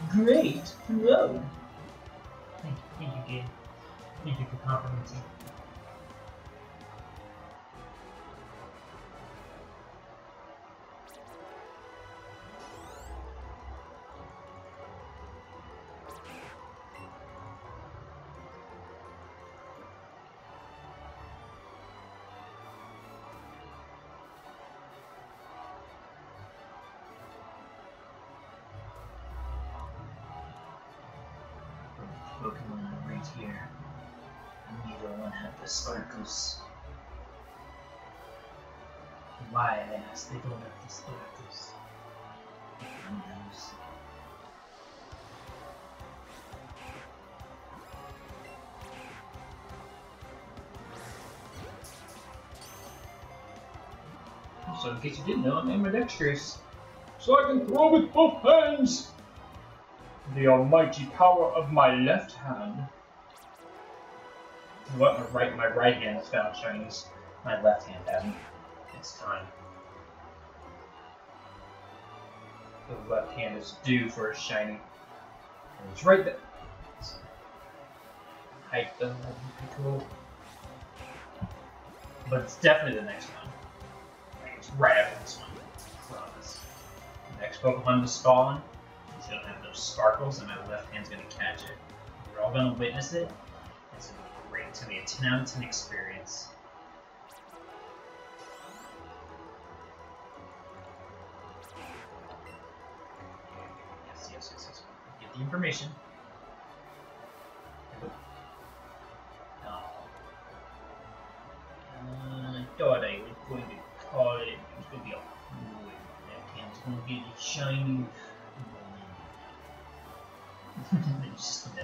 Great! Hello! Thank you Asked, they don't have the sparkles. Who knows? So in case you didn't know, I'm ambidextrous. So I can throw with both hands. The almighty power of my left hand. What my right my right hand has found shinies. My left hand hasn't. It's time. The left hand is due for a shiny. And it's right there. Though, that'd be pretty cool. But it's definitely the next one. Like it's right after this one. I promise. The next Pokemon to spawn is gonna have those sparkles and my left hand's gonna catch it. You're all gonna witness it. It's gonna be great. It's gonna be a 10 out of 10 experience. The information. No. Uh, I thought I was going to call it. It was going to be a cool. That hand's going to get a shiny. it's just no.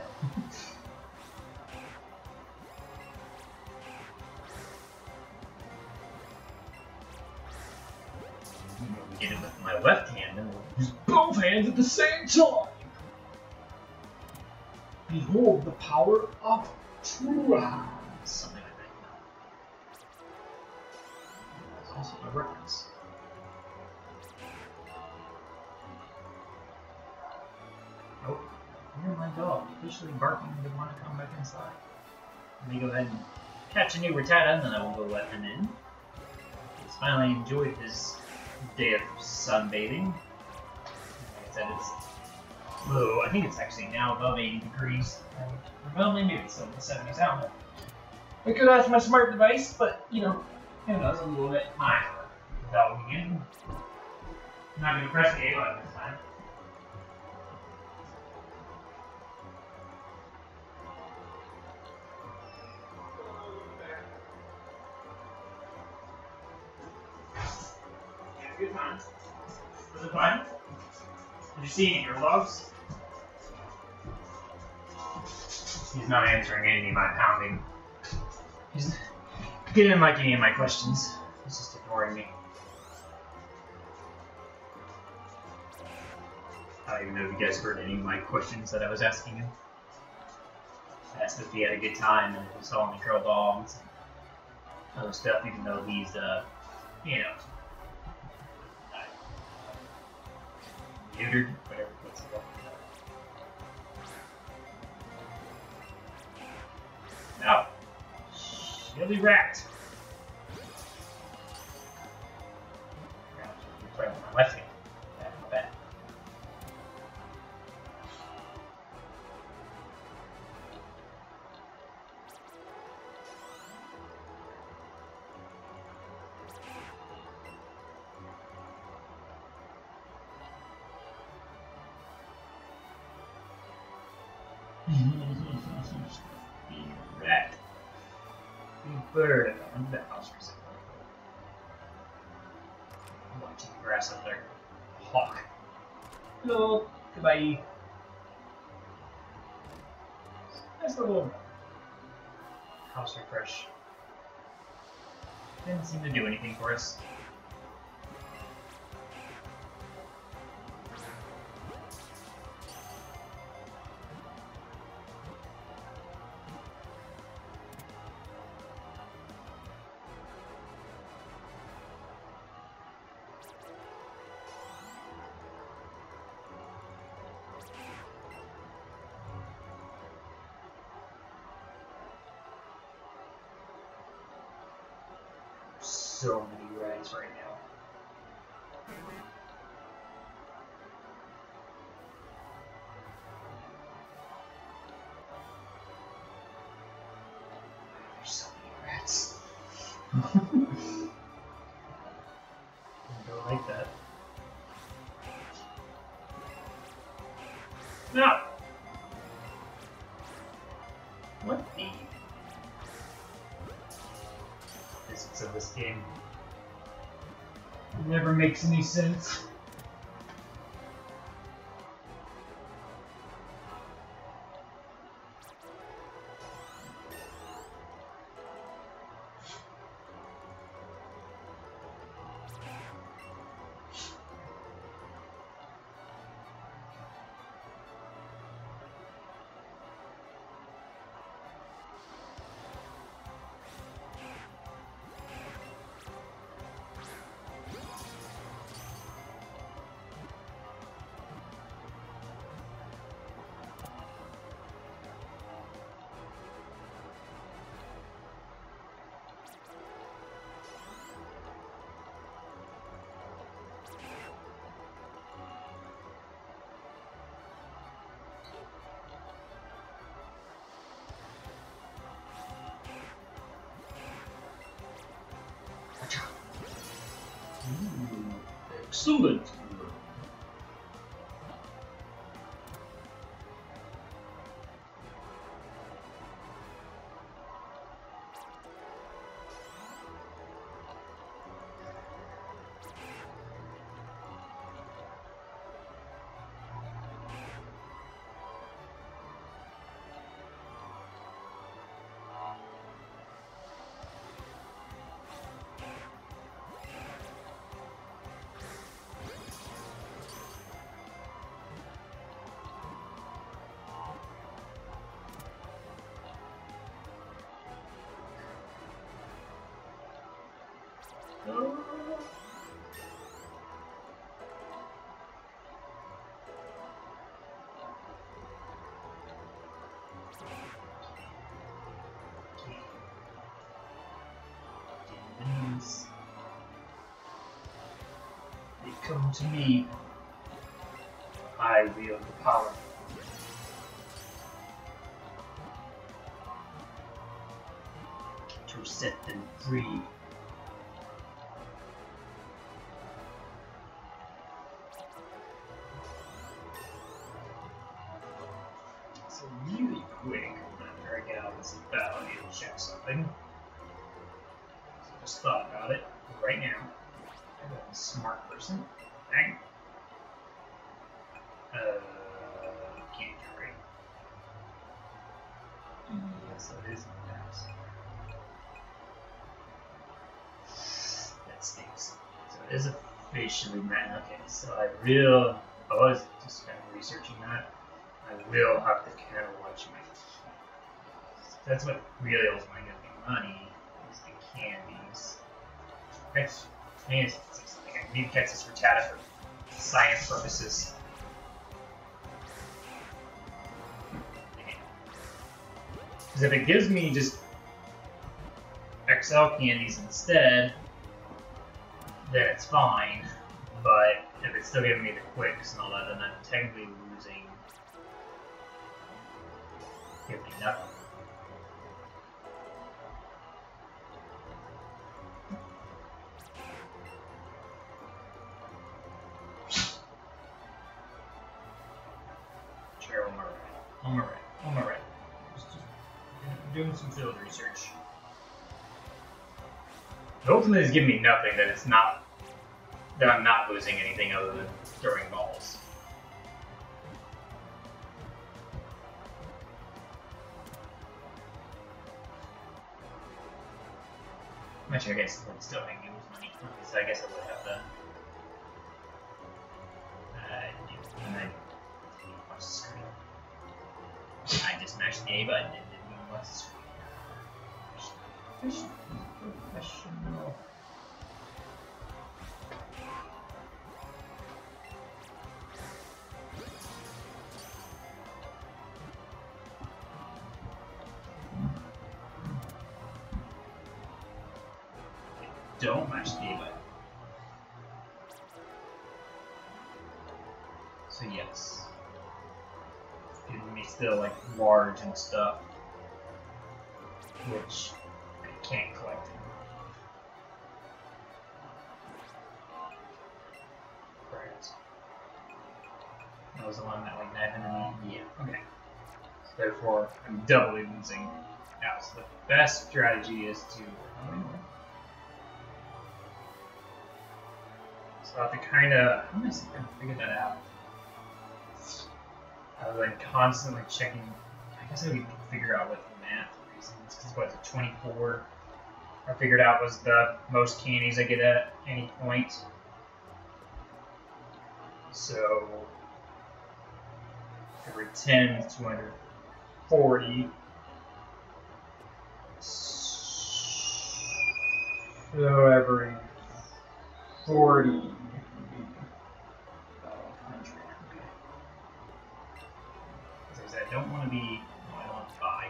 Get it with my left hand, and we'll Use both hands at the same time. Behold the power of hands. something like that. That's also a reference. Oh, hear my dog officially barking to want to come back inside. Let me go ahead and catch a new Rattata, and then I will go let him in. He's finally enjoyed his day of sunbathing. Like I said, it's low. I think it's actually now above 80 degrees. Well, maybe it's still in the 70s. I don't know. I could ask my smart device, but you know, who knows a little bit. That will begin. I'm not gonna press the A button this time. Yeah, good time. Was it fun? Did you see any earlobes? He's not answering any of my pounding. He's, he didn't like any of my questions. He's just ignoring me. I don't even know if you guys heard any of my questions that I was asking him. I asked if he had a good time and he saw any curl dogs and other stuff, even though he's, uh, you know, neutered, whatever. No. Rat. Sorry, my left hand. Didn't seem to do anything for us. So many reds right now. Game never makes any sense. Excellent. Come to me. I wield the power. To set them free. Is officially man. Okay, so I will. I was just kind of researching that. I will have to kind of watch my. That's what really owes my getting money is the candies. Next, I need to catch this Rattata for science purposes. Because if it gives me just XL candies instead, then it's fine. But if it's still giving me the quicks and all that, then I'm technically losing. Give me nothing. Doing some field research. Hopefully, it's giving me nothing that it's not that I'm not losing anything other than throwing balls. Which I guess would still make me money. So I guess I would have to. Uh, and then watch the screen. I just mashed the A button and didn't watch the screen. Professional. don't the e So yes. Giving me still like large and stuff. Which I can't collect. Right. That was the one that like knife me? Yeah, okay. Therefore I'm doubly losing out. So the best strategy is to So I have to kind of, I going to figure that out? I was like constantly checking. I guess I would figure out what the math reasons. Because what the 24 I figured out was the most candies I get at any point. So every 10 is 240. So every 40 don't want to be, to buy.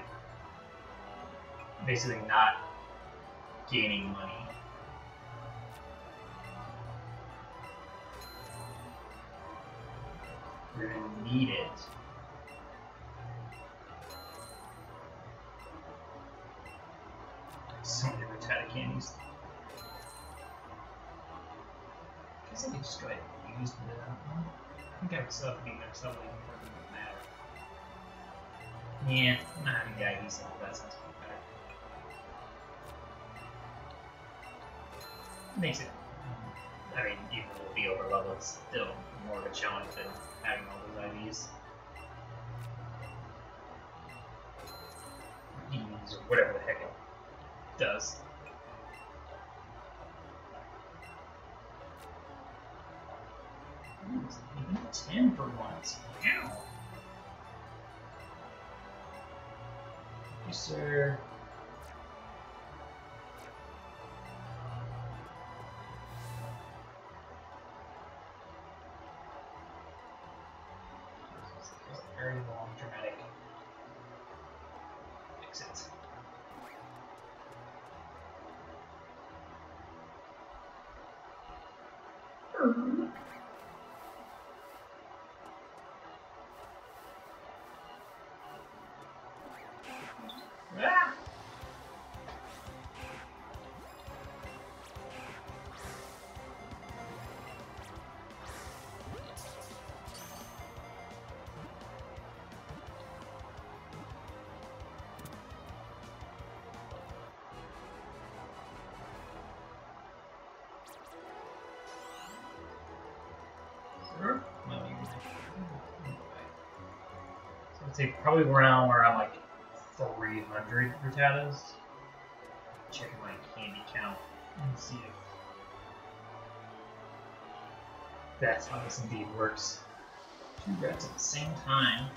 Basically not gaining money. We're going to need it. So many Rattata candies. I guess I could just go ahead and use the. I think I would still have to be there something. Yeah, not having the IV sample, that sounds better. Makes it, I mean, even though it'll be over level, it's still more of a challenge than having all those IVs. Or whatever the heck it does. Even 10 for once. Sir. Very long, dramatic exit. I'd say probably around where I'm like 300 Rattatas. Checking my candy count and see if that's how this indeed works. Two rats at the same time.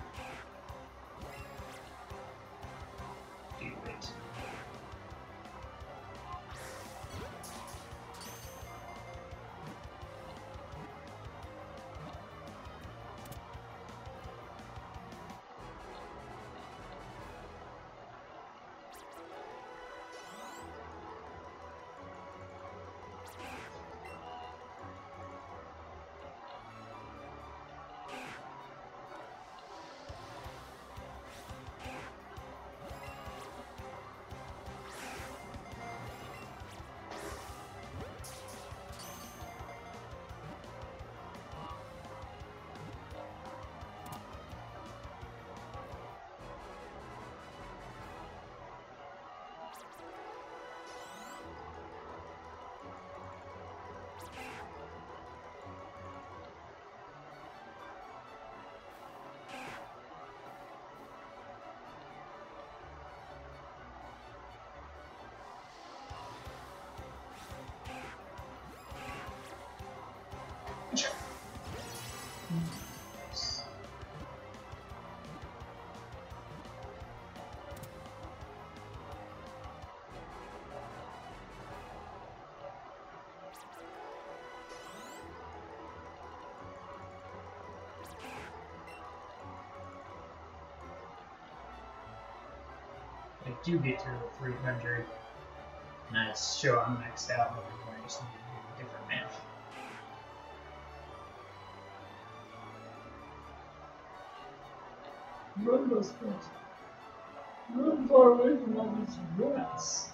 Do get to the 300. Nice. let's show I'm maxed out, but I just need to do a different map. Run, Dustbutt. Run far away from all these rats.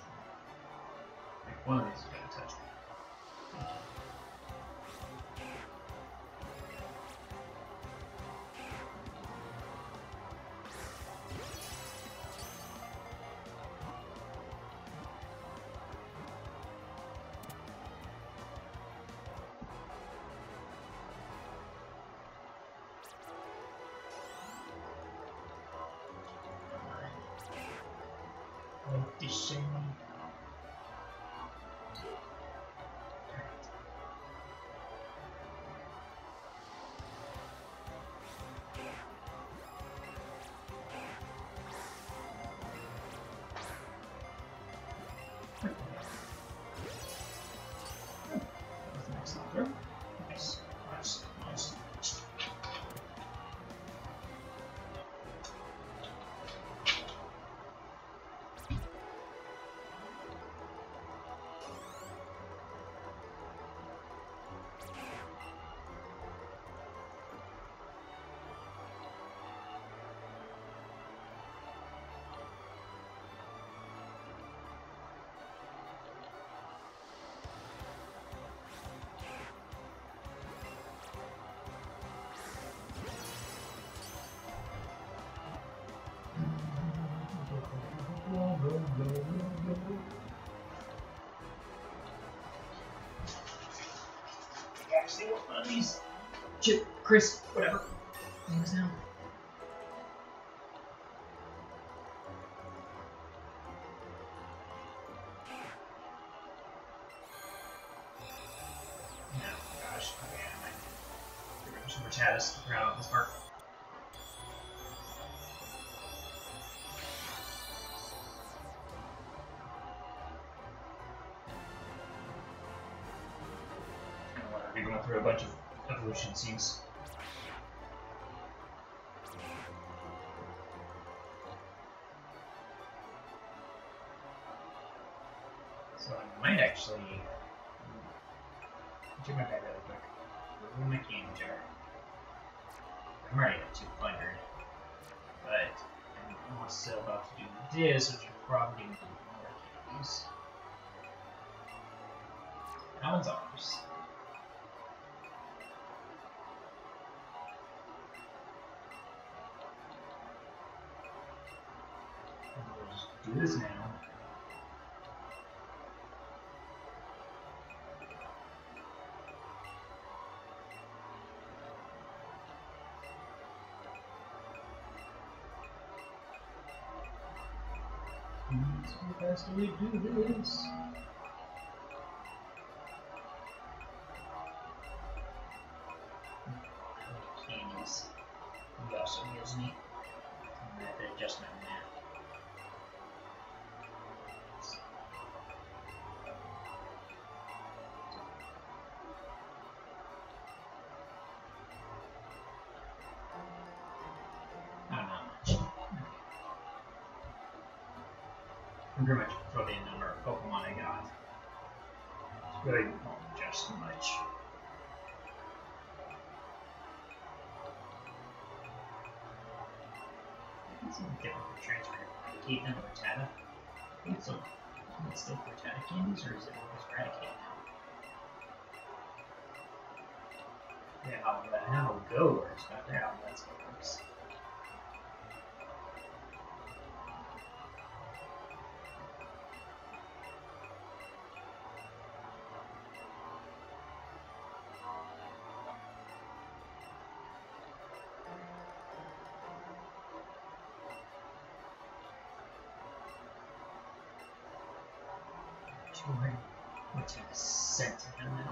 Actually, chip, Chris, whatever. Through a bunch of evolution scenes. So I might actually do my bag really quick. Remove my candy jar. I'm already at 200, but I'm also about to do this, which will probably need more candies. That one's ours. Do this now. To do this. It's a different for transfer. Keep them Rattata. I think so. Is it still Rattata candies or is it always Raticate now? Yeah, how, how Go works, but there, What's a cent in the?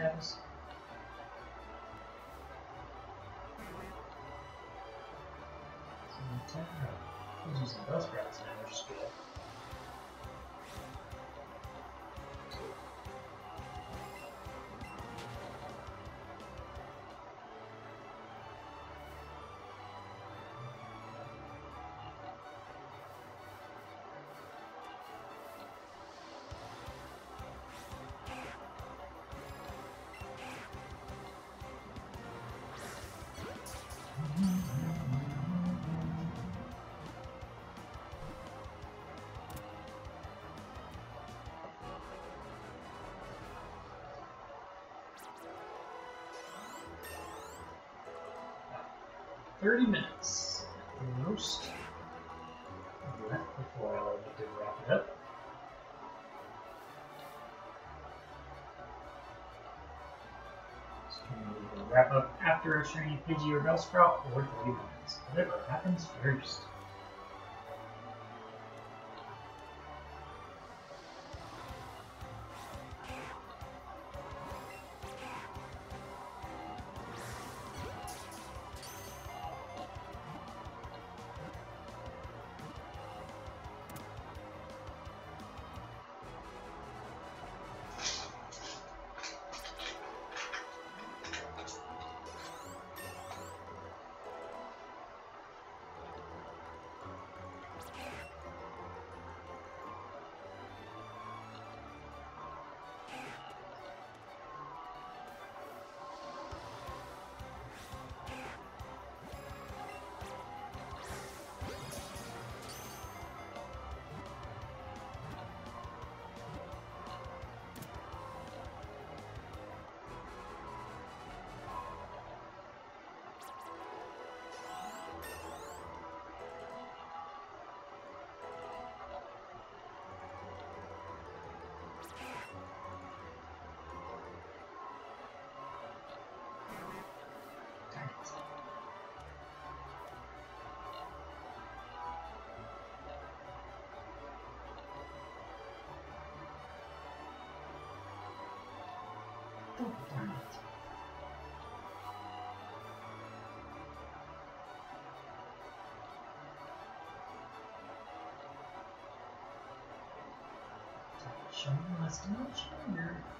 Twenty 30 minutes almost left before I'll to wrap it up. So we wrap up after a shiny Pidgey or Bellsprout or 30 minutes, whatever happens first. Oh, darn it. Show me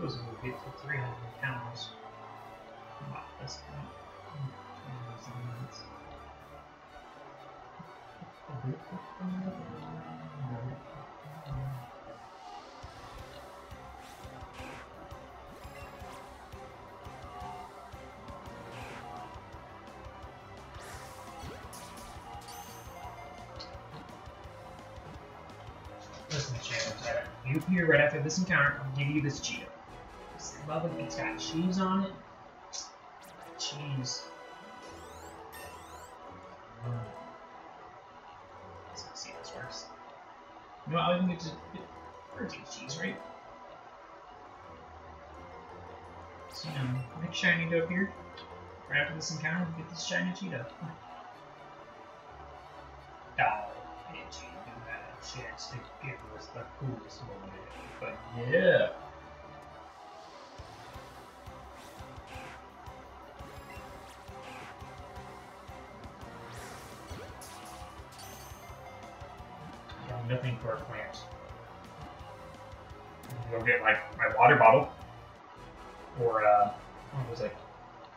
close we'll get to 300 pounds. Point. Listen, Chandler, you here right after this encounter, I'll give you this Cheeto. It, it's got cheese on it. Cheese. Let's see how this works. You know, I can get to get protein cheese, right? So, you know, make shiny up here. Right after this encounter, we get this shiny cheetah. Oh, a chance to give us the coolest moment, nothing for a plant. Go get like my water bottle, or uh, what was it?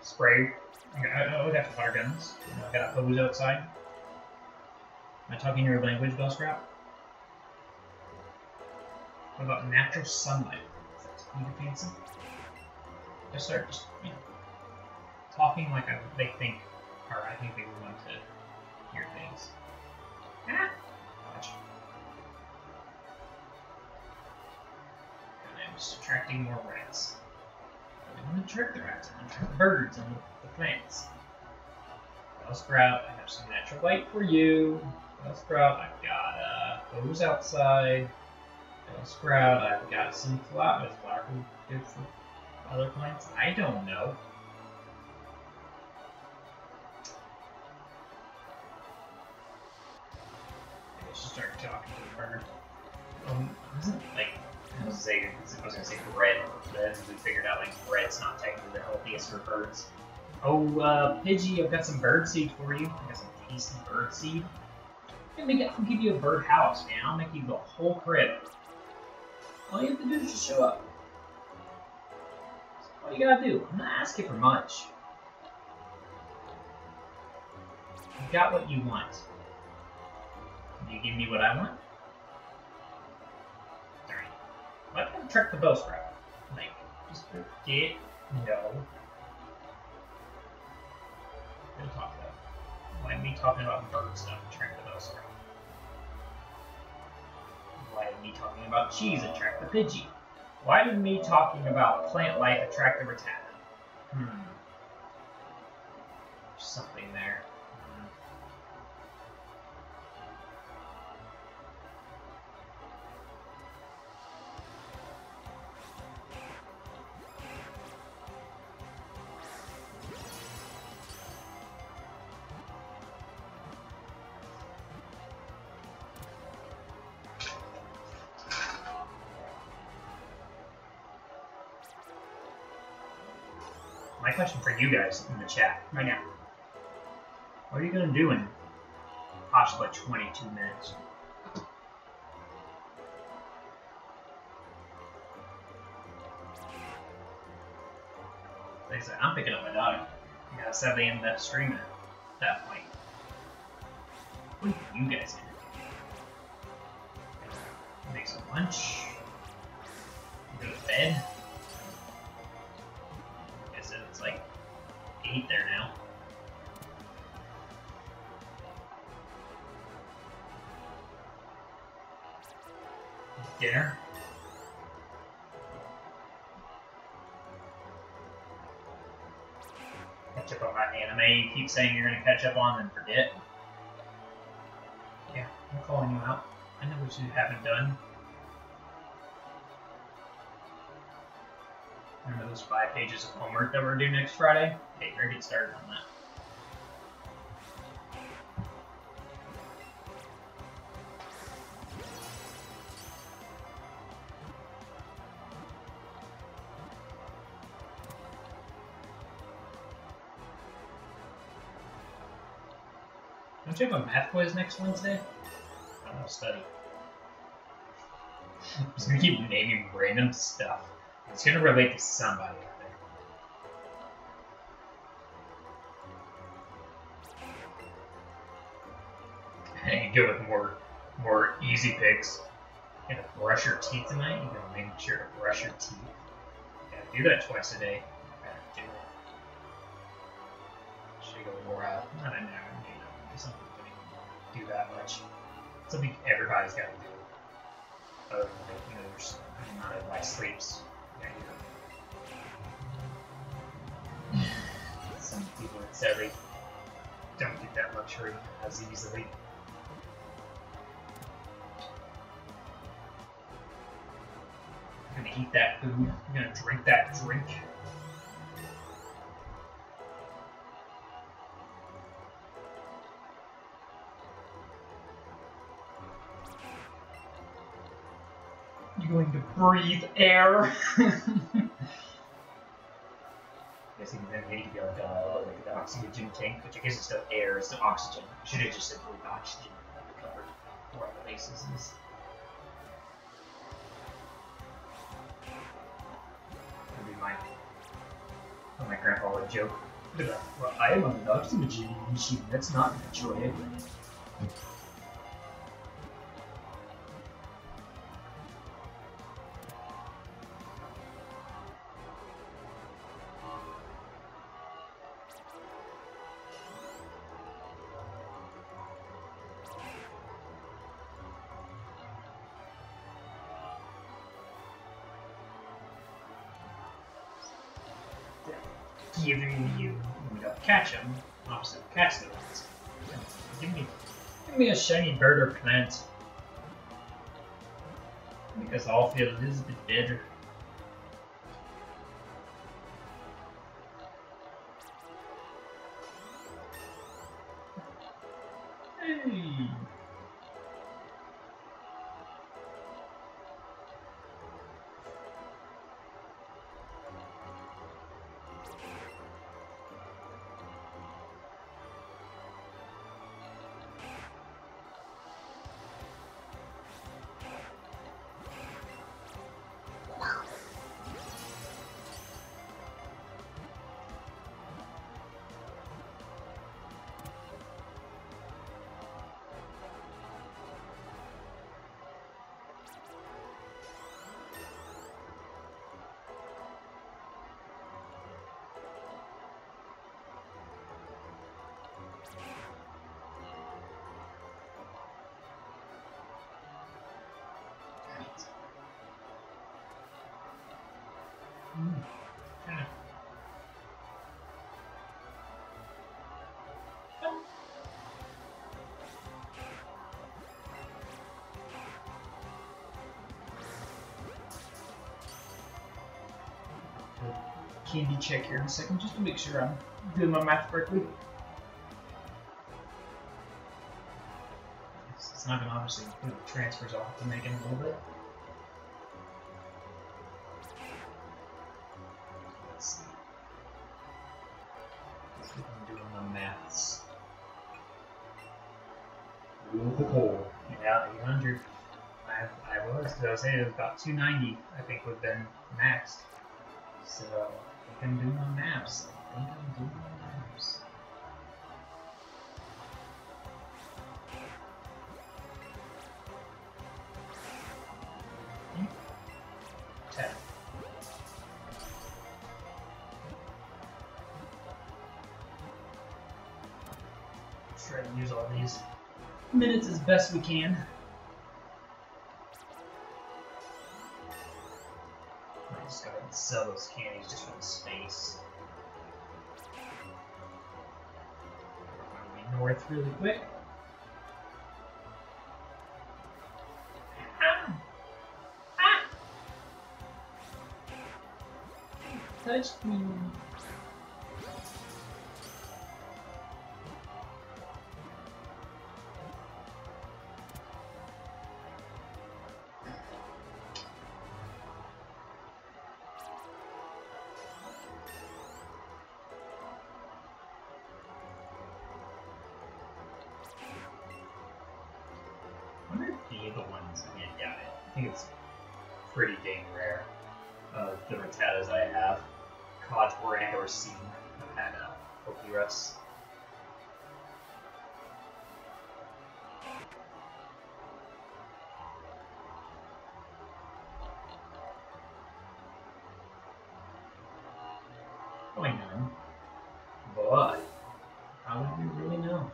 Spray. I, would have to fire guns. I got a hose outside. Am I talking your language, Bellsprout? What about natural sunlight? Is that fancy? Just start just, you know, talking like I, they think, or I think they want to hear things. Ah! Watch. Just attracting more rats. I want to attract the rats, I want to attract the birds and the plants. Bellsprout, I have some natural light for you. Bellsprout, I've got a hose outside. Bellsprout, I've got some flower. Is flower good for other plants? I don't know. I should start talking to the bird. Um, wasn't like was saying, I was gonna say bread, but we figured out like bread's not technically the healthiest for birds. Oh, uh, Pidgey, I've got some bird seed for you. I got some tasty bird seed. I'll, make it, I'll give you a bird house, man. I'll make you the whole crib. All you have to do is just show up. That's all you gotta do. I'm not asking for much. You got what you want. Can you give me what I want? Let them trick the bow. Like, just forget. No. We'll talk about. Why me talking about bird stuff attract the bow? Why did me talking about cheese attract the Pidgey? Why did me talking about plant life attract the Rattata? Hmm. There's something there. Question for you guys in the chat right now. What are you going to do in possibly 22 minutes? Like I said, I'm picking up my daughter. I gotta sadly end that stream at that point. What are you guys gonna do? Make some lunch? Go to bed? Eight there now. Dinner. Catch up on that anime you keep saying you're gonna catch up on and forget. Yeah, I'm calling you out. I know what you haven't done. in those five pages of homework that we're due next Friday, hey, or get started on that. Don't you have a math quiz next Wednesday? I don't know, study. I'm just gonna keep naming random stuff. It's gonna relate to somebody. And go with more more easy picks. You gotta brush your teeth tonight. You gotta make sure to brush your teeth. You gotta do that twice a day. Do it. Should go more out. Not an hour, you know, something don't do that much. Something everybody's gotta do. Other than know, there's not everybody sleeps. Some people in sadly don't get that luxury as easily. You're gonna eat that food. You're gonna drink that drink. Breathe air. I guess then they need to be like, uh, like the oxygen tank, which I guess it's still air, it's still oxygen. Should have just breathe oxygen covered where the is. That'd be my, oh, my grandpa would joke. Well, I am on an oxygen machine. That's not natural catch them, opposite of catch the. Give me give me a shiny bird or plant. Because all feel a little bit better. Candy check here in a second just to make sure I'm doing my math correctly. It's not gonna obviously include the transfers have to make in a little bit. Let's see. I'm doing my maths. Whoa. Yeah, 800. I, I was, because I was saying it was about 290, I think, would have been maxed. So, Think I'm doing my maps. Think I'm doing my maps. Ten. Try to use all these minutes as best we can. Really quick. Ah! Ah! Touched me. Or have had uh. But how would we really know?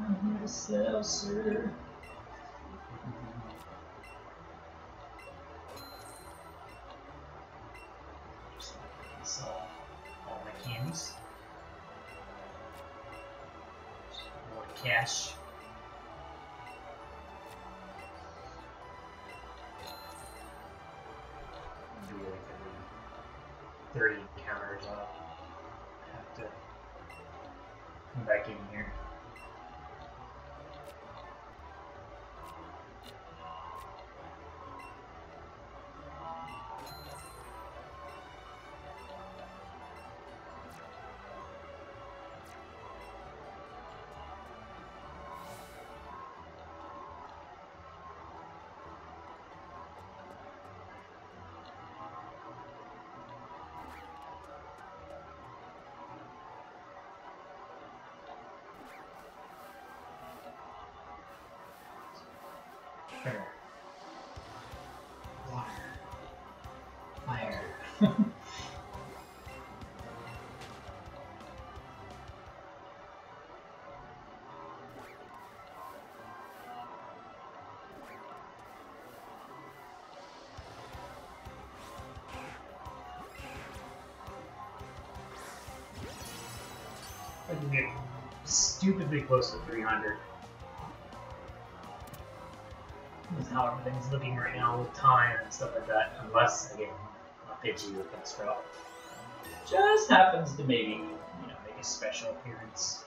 I'm here to sell, sir. Fire. Water. Fire. I can get stupidly close to 300. How looking right now with time and stuff like that. Unless, again, I'll pitch you with that route. Just happens to maybe, you know, Make a special appearance.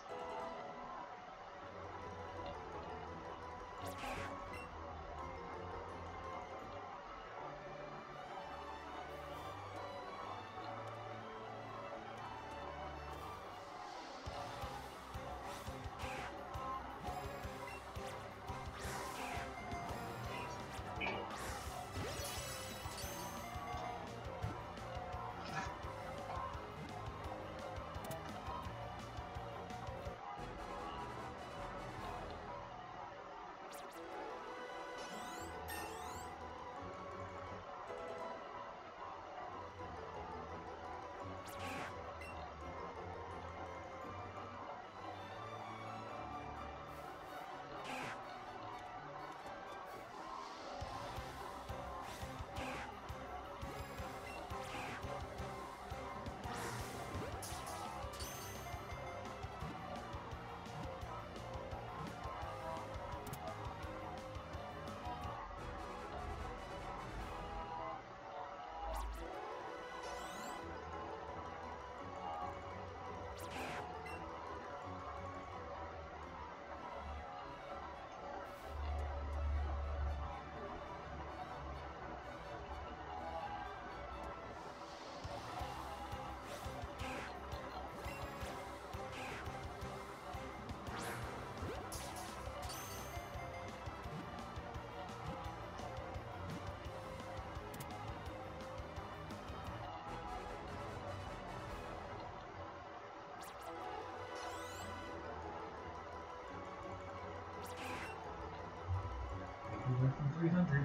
300.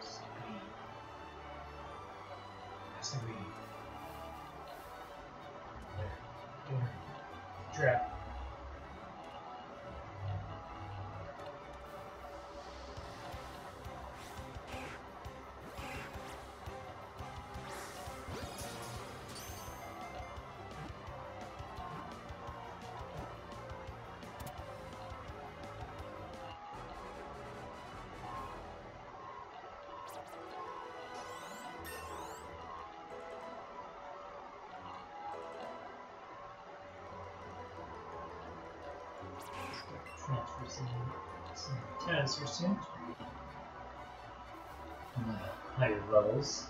Speed. That's the. There. Transfer soon. Transfer soon. On higher levels.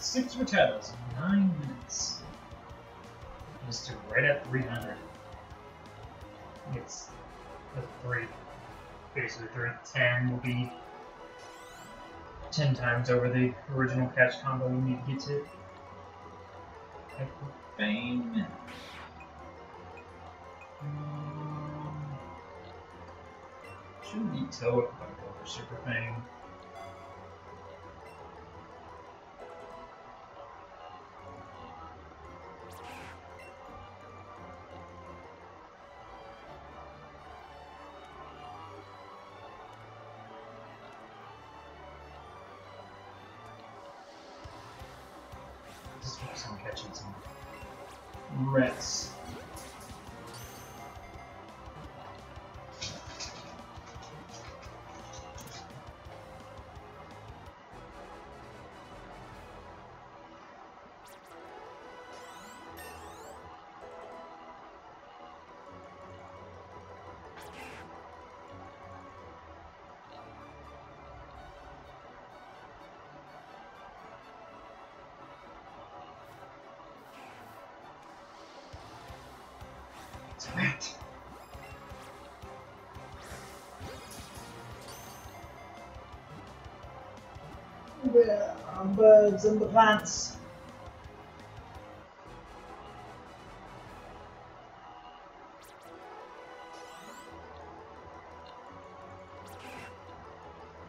Six Rattatas, right at 300. It's the three, basically three, 10 will be 10 times over the original catch combo we need to get to. Fame. Shouldn't be go for Super Fang. It's are birds and the plants?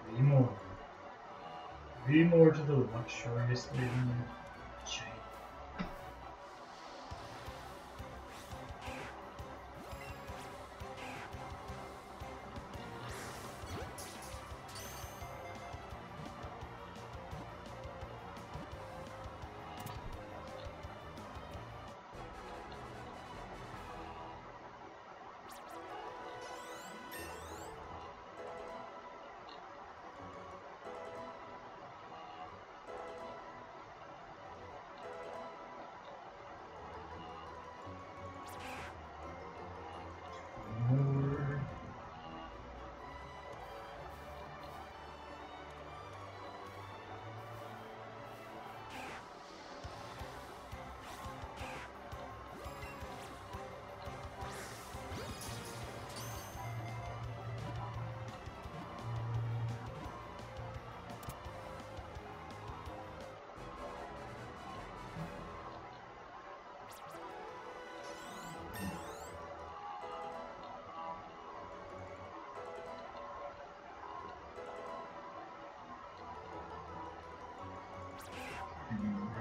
Three more. Three more to the luxurious living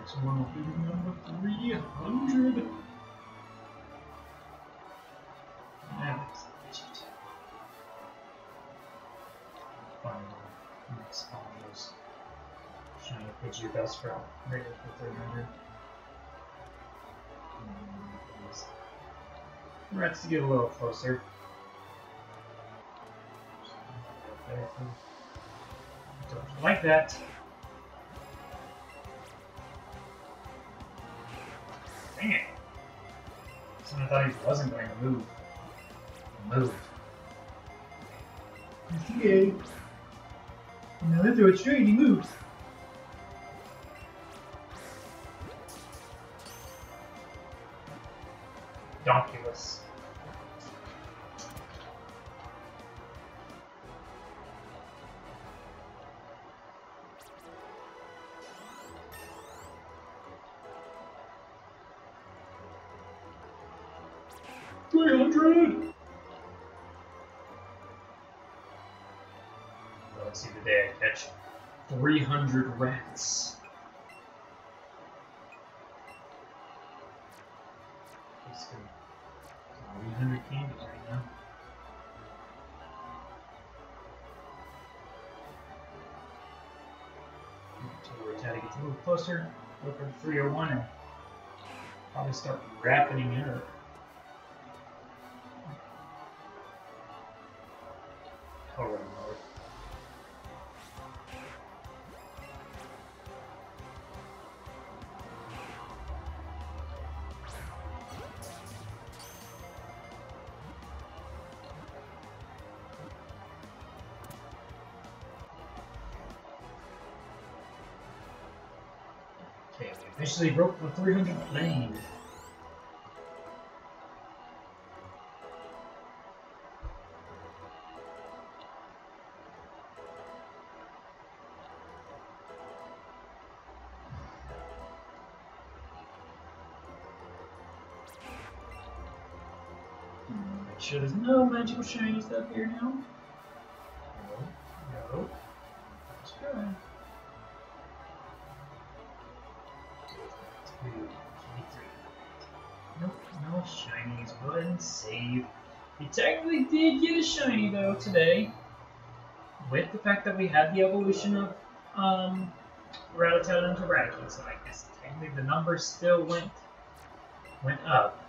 Next one be number 300. That's legit. Finally, next combos. Shiny Pidgey Bellsprout, rated for 300. And these Rats to get a little closer. Don't like that. Someone thought he wasn't going to move. Move. Okay. Now they throw it straight and he moves. Donkulus. hundred rats. Three hundred right now. A little closer, go 301 and probably start wrapping it up. Officially broke the 300 lane. Make sure there's no magical shiny stuff here now. Today. With the fact that we had the evolution of um into Raticate, so I guess technically the numbers still went went up.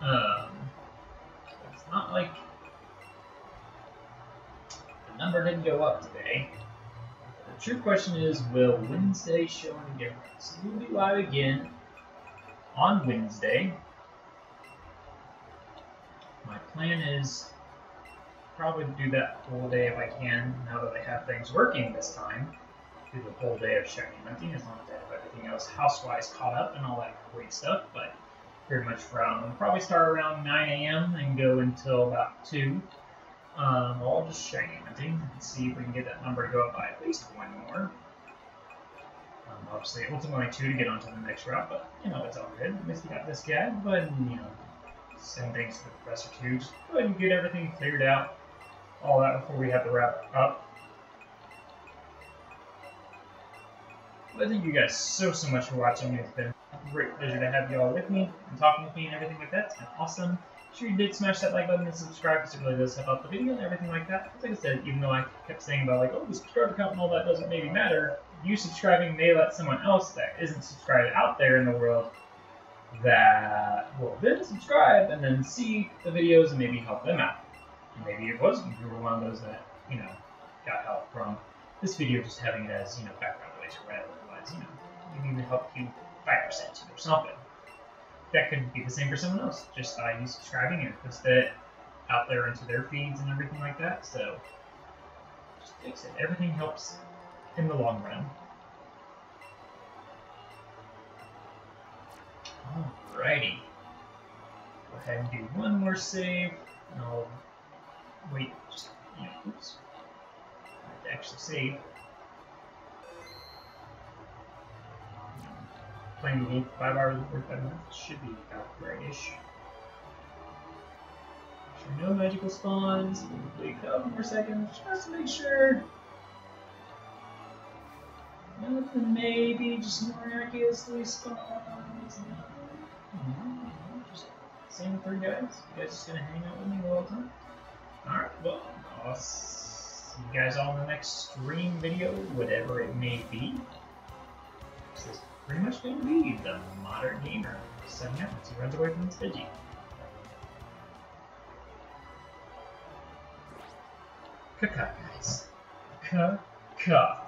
Um, it's not like the number didn't go up today. The true question is, will Wednesday show any difference? We'll be live again on Wednesday. My plan is probably do that whole day if I can, now that I have things working this time. Do the whole day of shiny hunting as long as I have everything else house-wise caught up and all that great stuff, but pretty much from probably start around 9 a.m. and go until about 2. Um, all just shiny hunting and see if we can get that number to go up by at least one more. Um, obviously, ultimately two to get onto the next route, but you know it's all good. At least we got this guy, but you know, send things to the Professor. Just go ahead and get everything cleared out, all that before we have to wrap up. But thank you guys so so much for watching. It's been a great pleasure to have you all with me and talking with me and everything like that. It's been awesome. Make sure you did smash that like button and subscribe because it really does help out the video and everything like that. Like I said, even though I kept saying about like, oh, the subscriber count and all that doesn't maybe matter, you subscribing may let someone else that isn't subscribed out there in the world that will then subscribe and then see the videos and maybe help them out. Maybe it wasn't you were one of those that, you know, got help from this video just having it as, you know, background noise or whatever was, you know, maybe even help you 5% or something. That could be the same for someone else, just by you subscribing and puts that out there into their feeds and everything like that. So, just fix it. Everything helps in the long run. Alrighty. Go ahead and do one more save, and I'll wait just, you know, oops. I have to actually save. Playing the game five hours or five minutes should be about right-ish. Sure, no magical spawns. Wait a couple more seconds just to make sure. Nothing maybe just miraculously spawns. Just same three guys. You guys just gonna hang out with me the whole time? Alright, well, I'll see you guys all in the next stream video, whatever it may be. This is pretty much to be the Moderate Gamer up as he runs away from his Pidgey. Kaka, guys. Kaka.